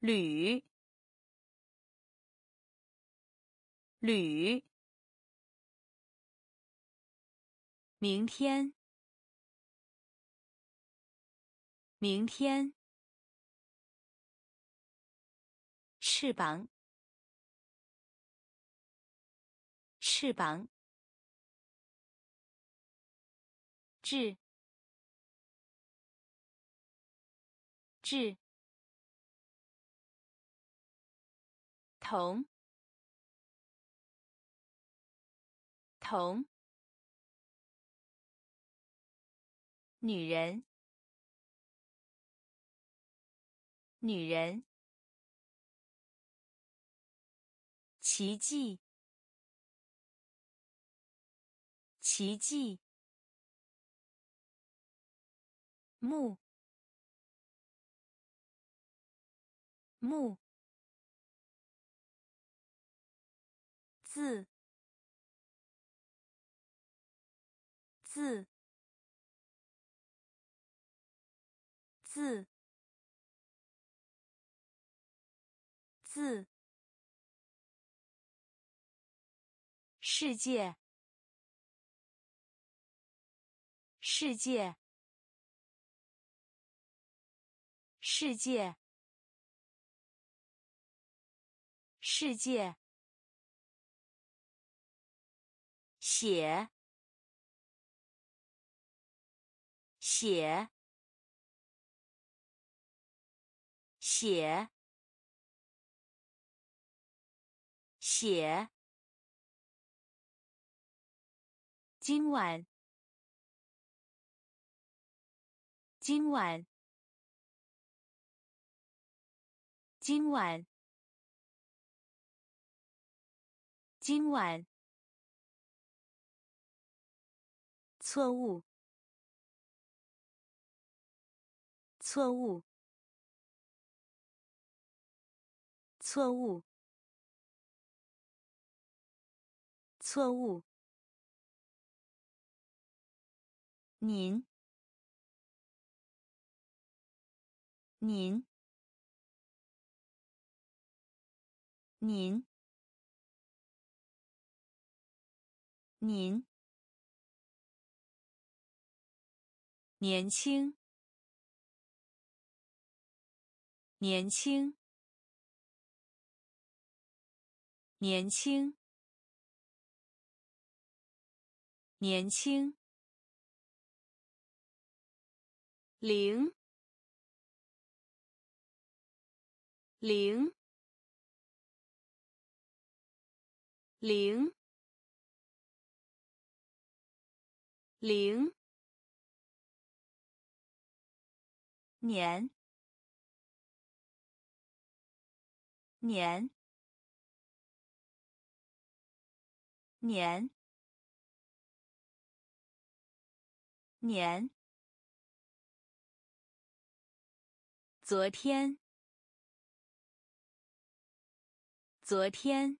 铝铝明天，明天，翅膀，翅膀，智，智，同，同。女人，女人，奇迹，奇迹，木，木，字，字。字，字，世界，世界，世界，世界，写，写。写，写。今晚，今晚，今晚，今晚。错误，错误。错误，错误。您，您，您，您，年轻，年轻。年轻，年轻，零，零，零，零，年，年。年，年，昨天，昨天，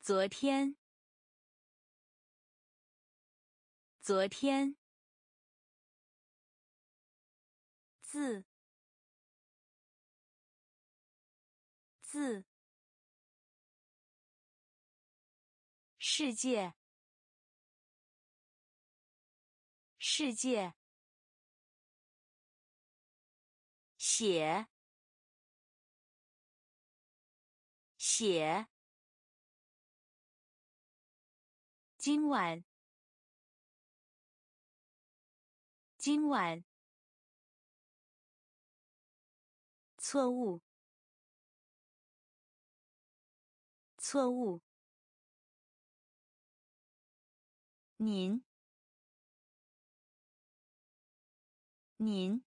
昨天，昨天，字，字。世界，世界，写，写。今晚，今晚。错误，错误。您，您，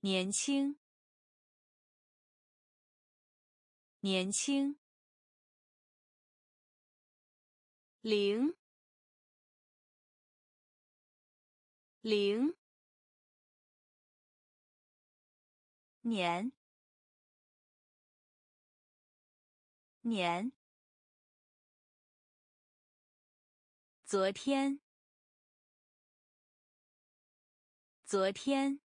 年轻，年轻。零，零。年，年。昨天，昨天。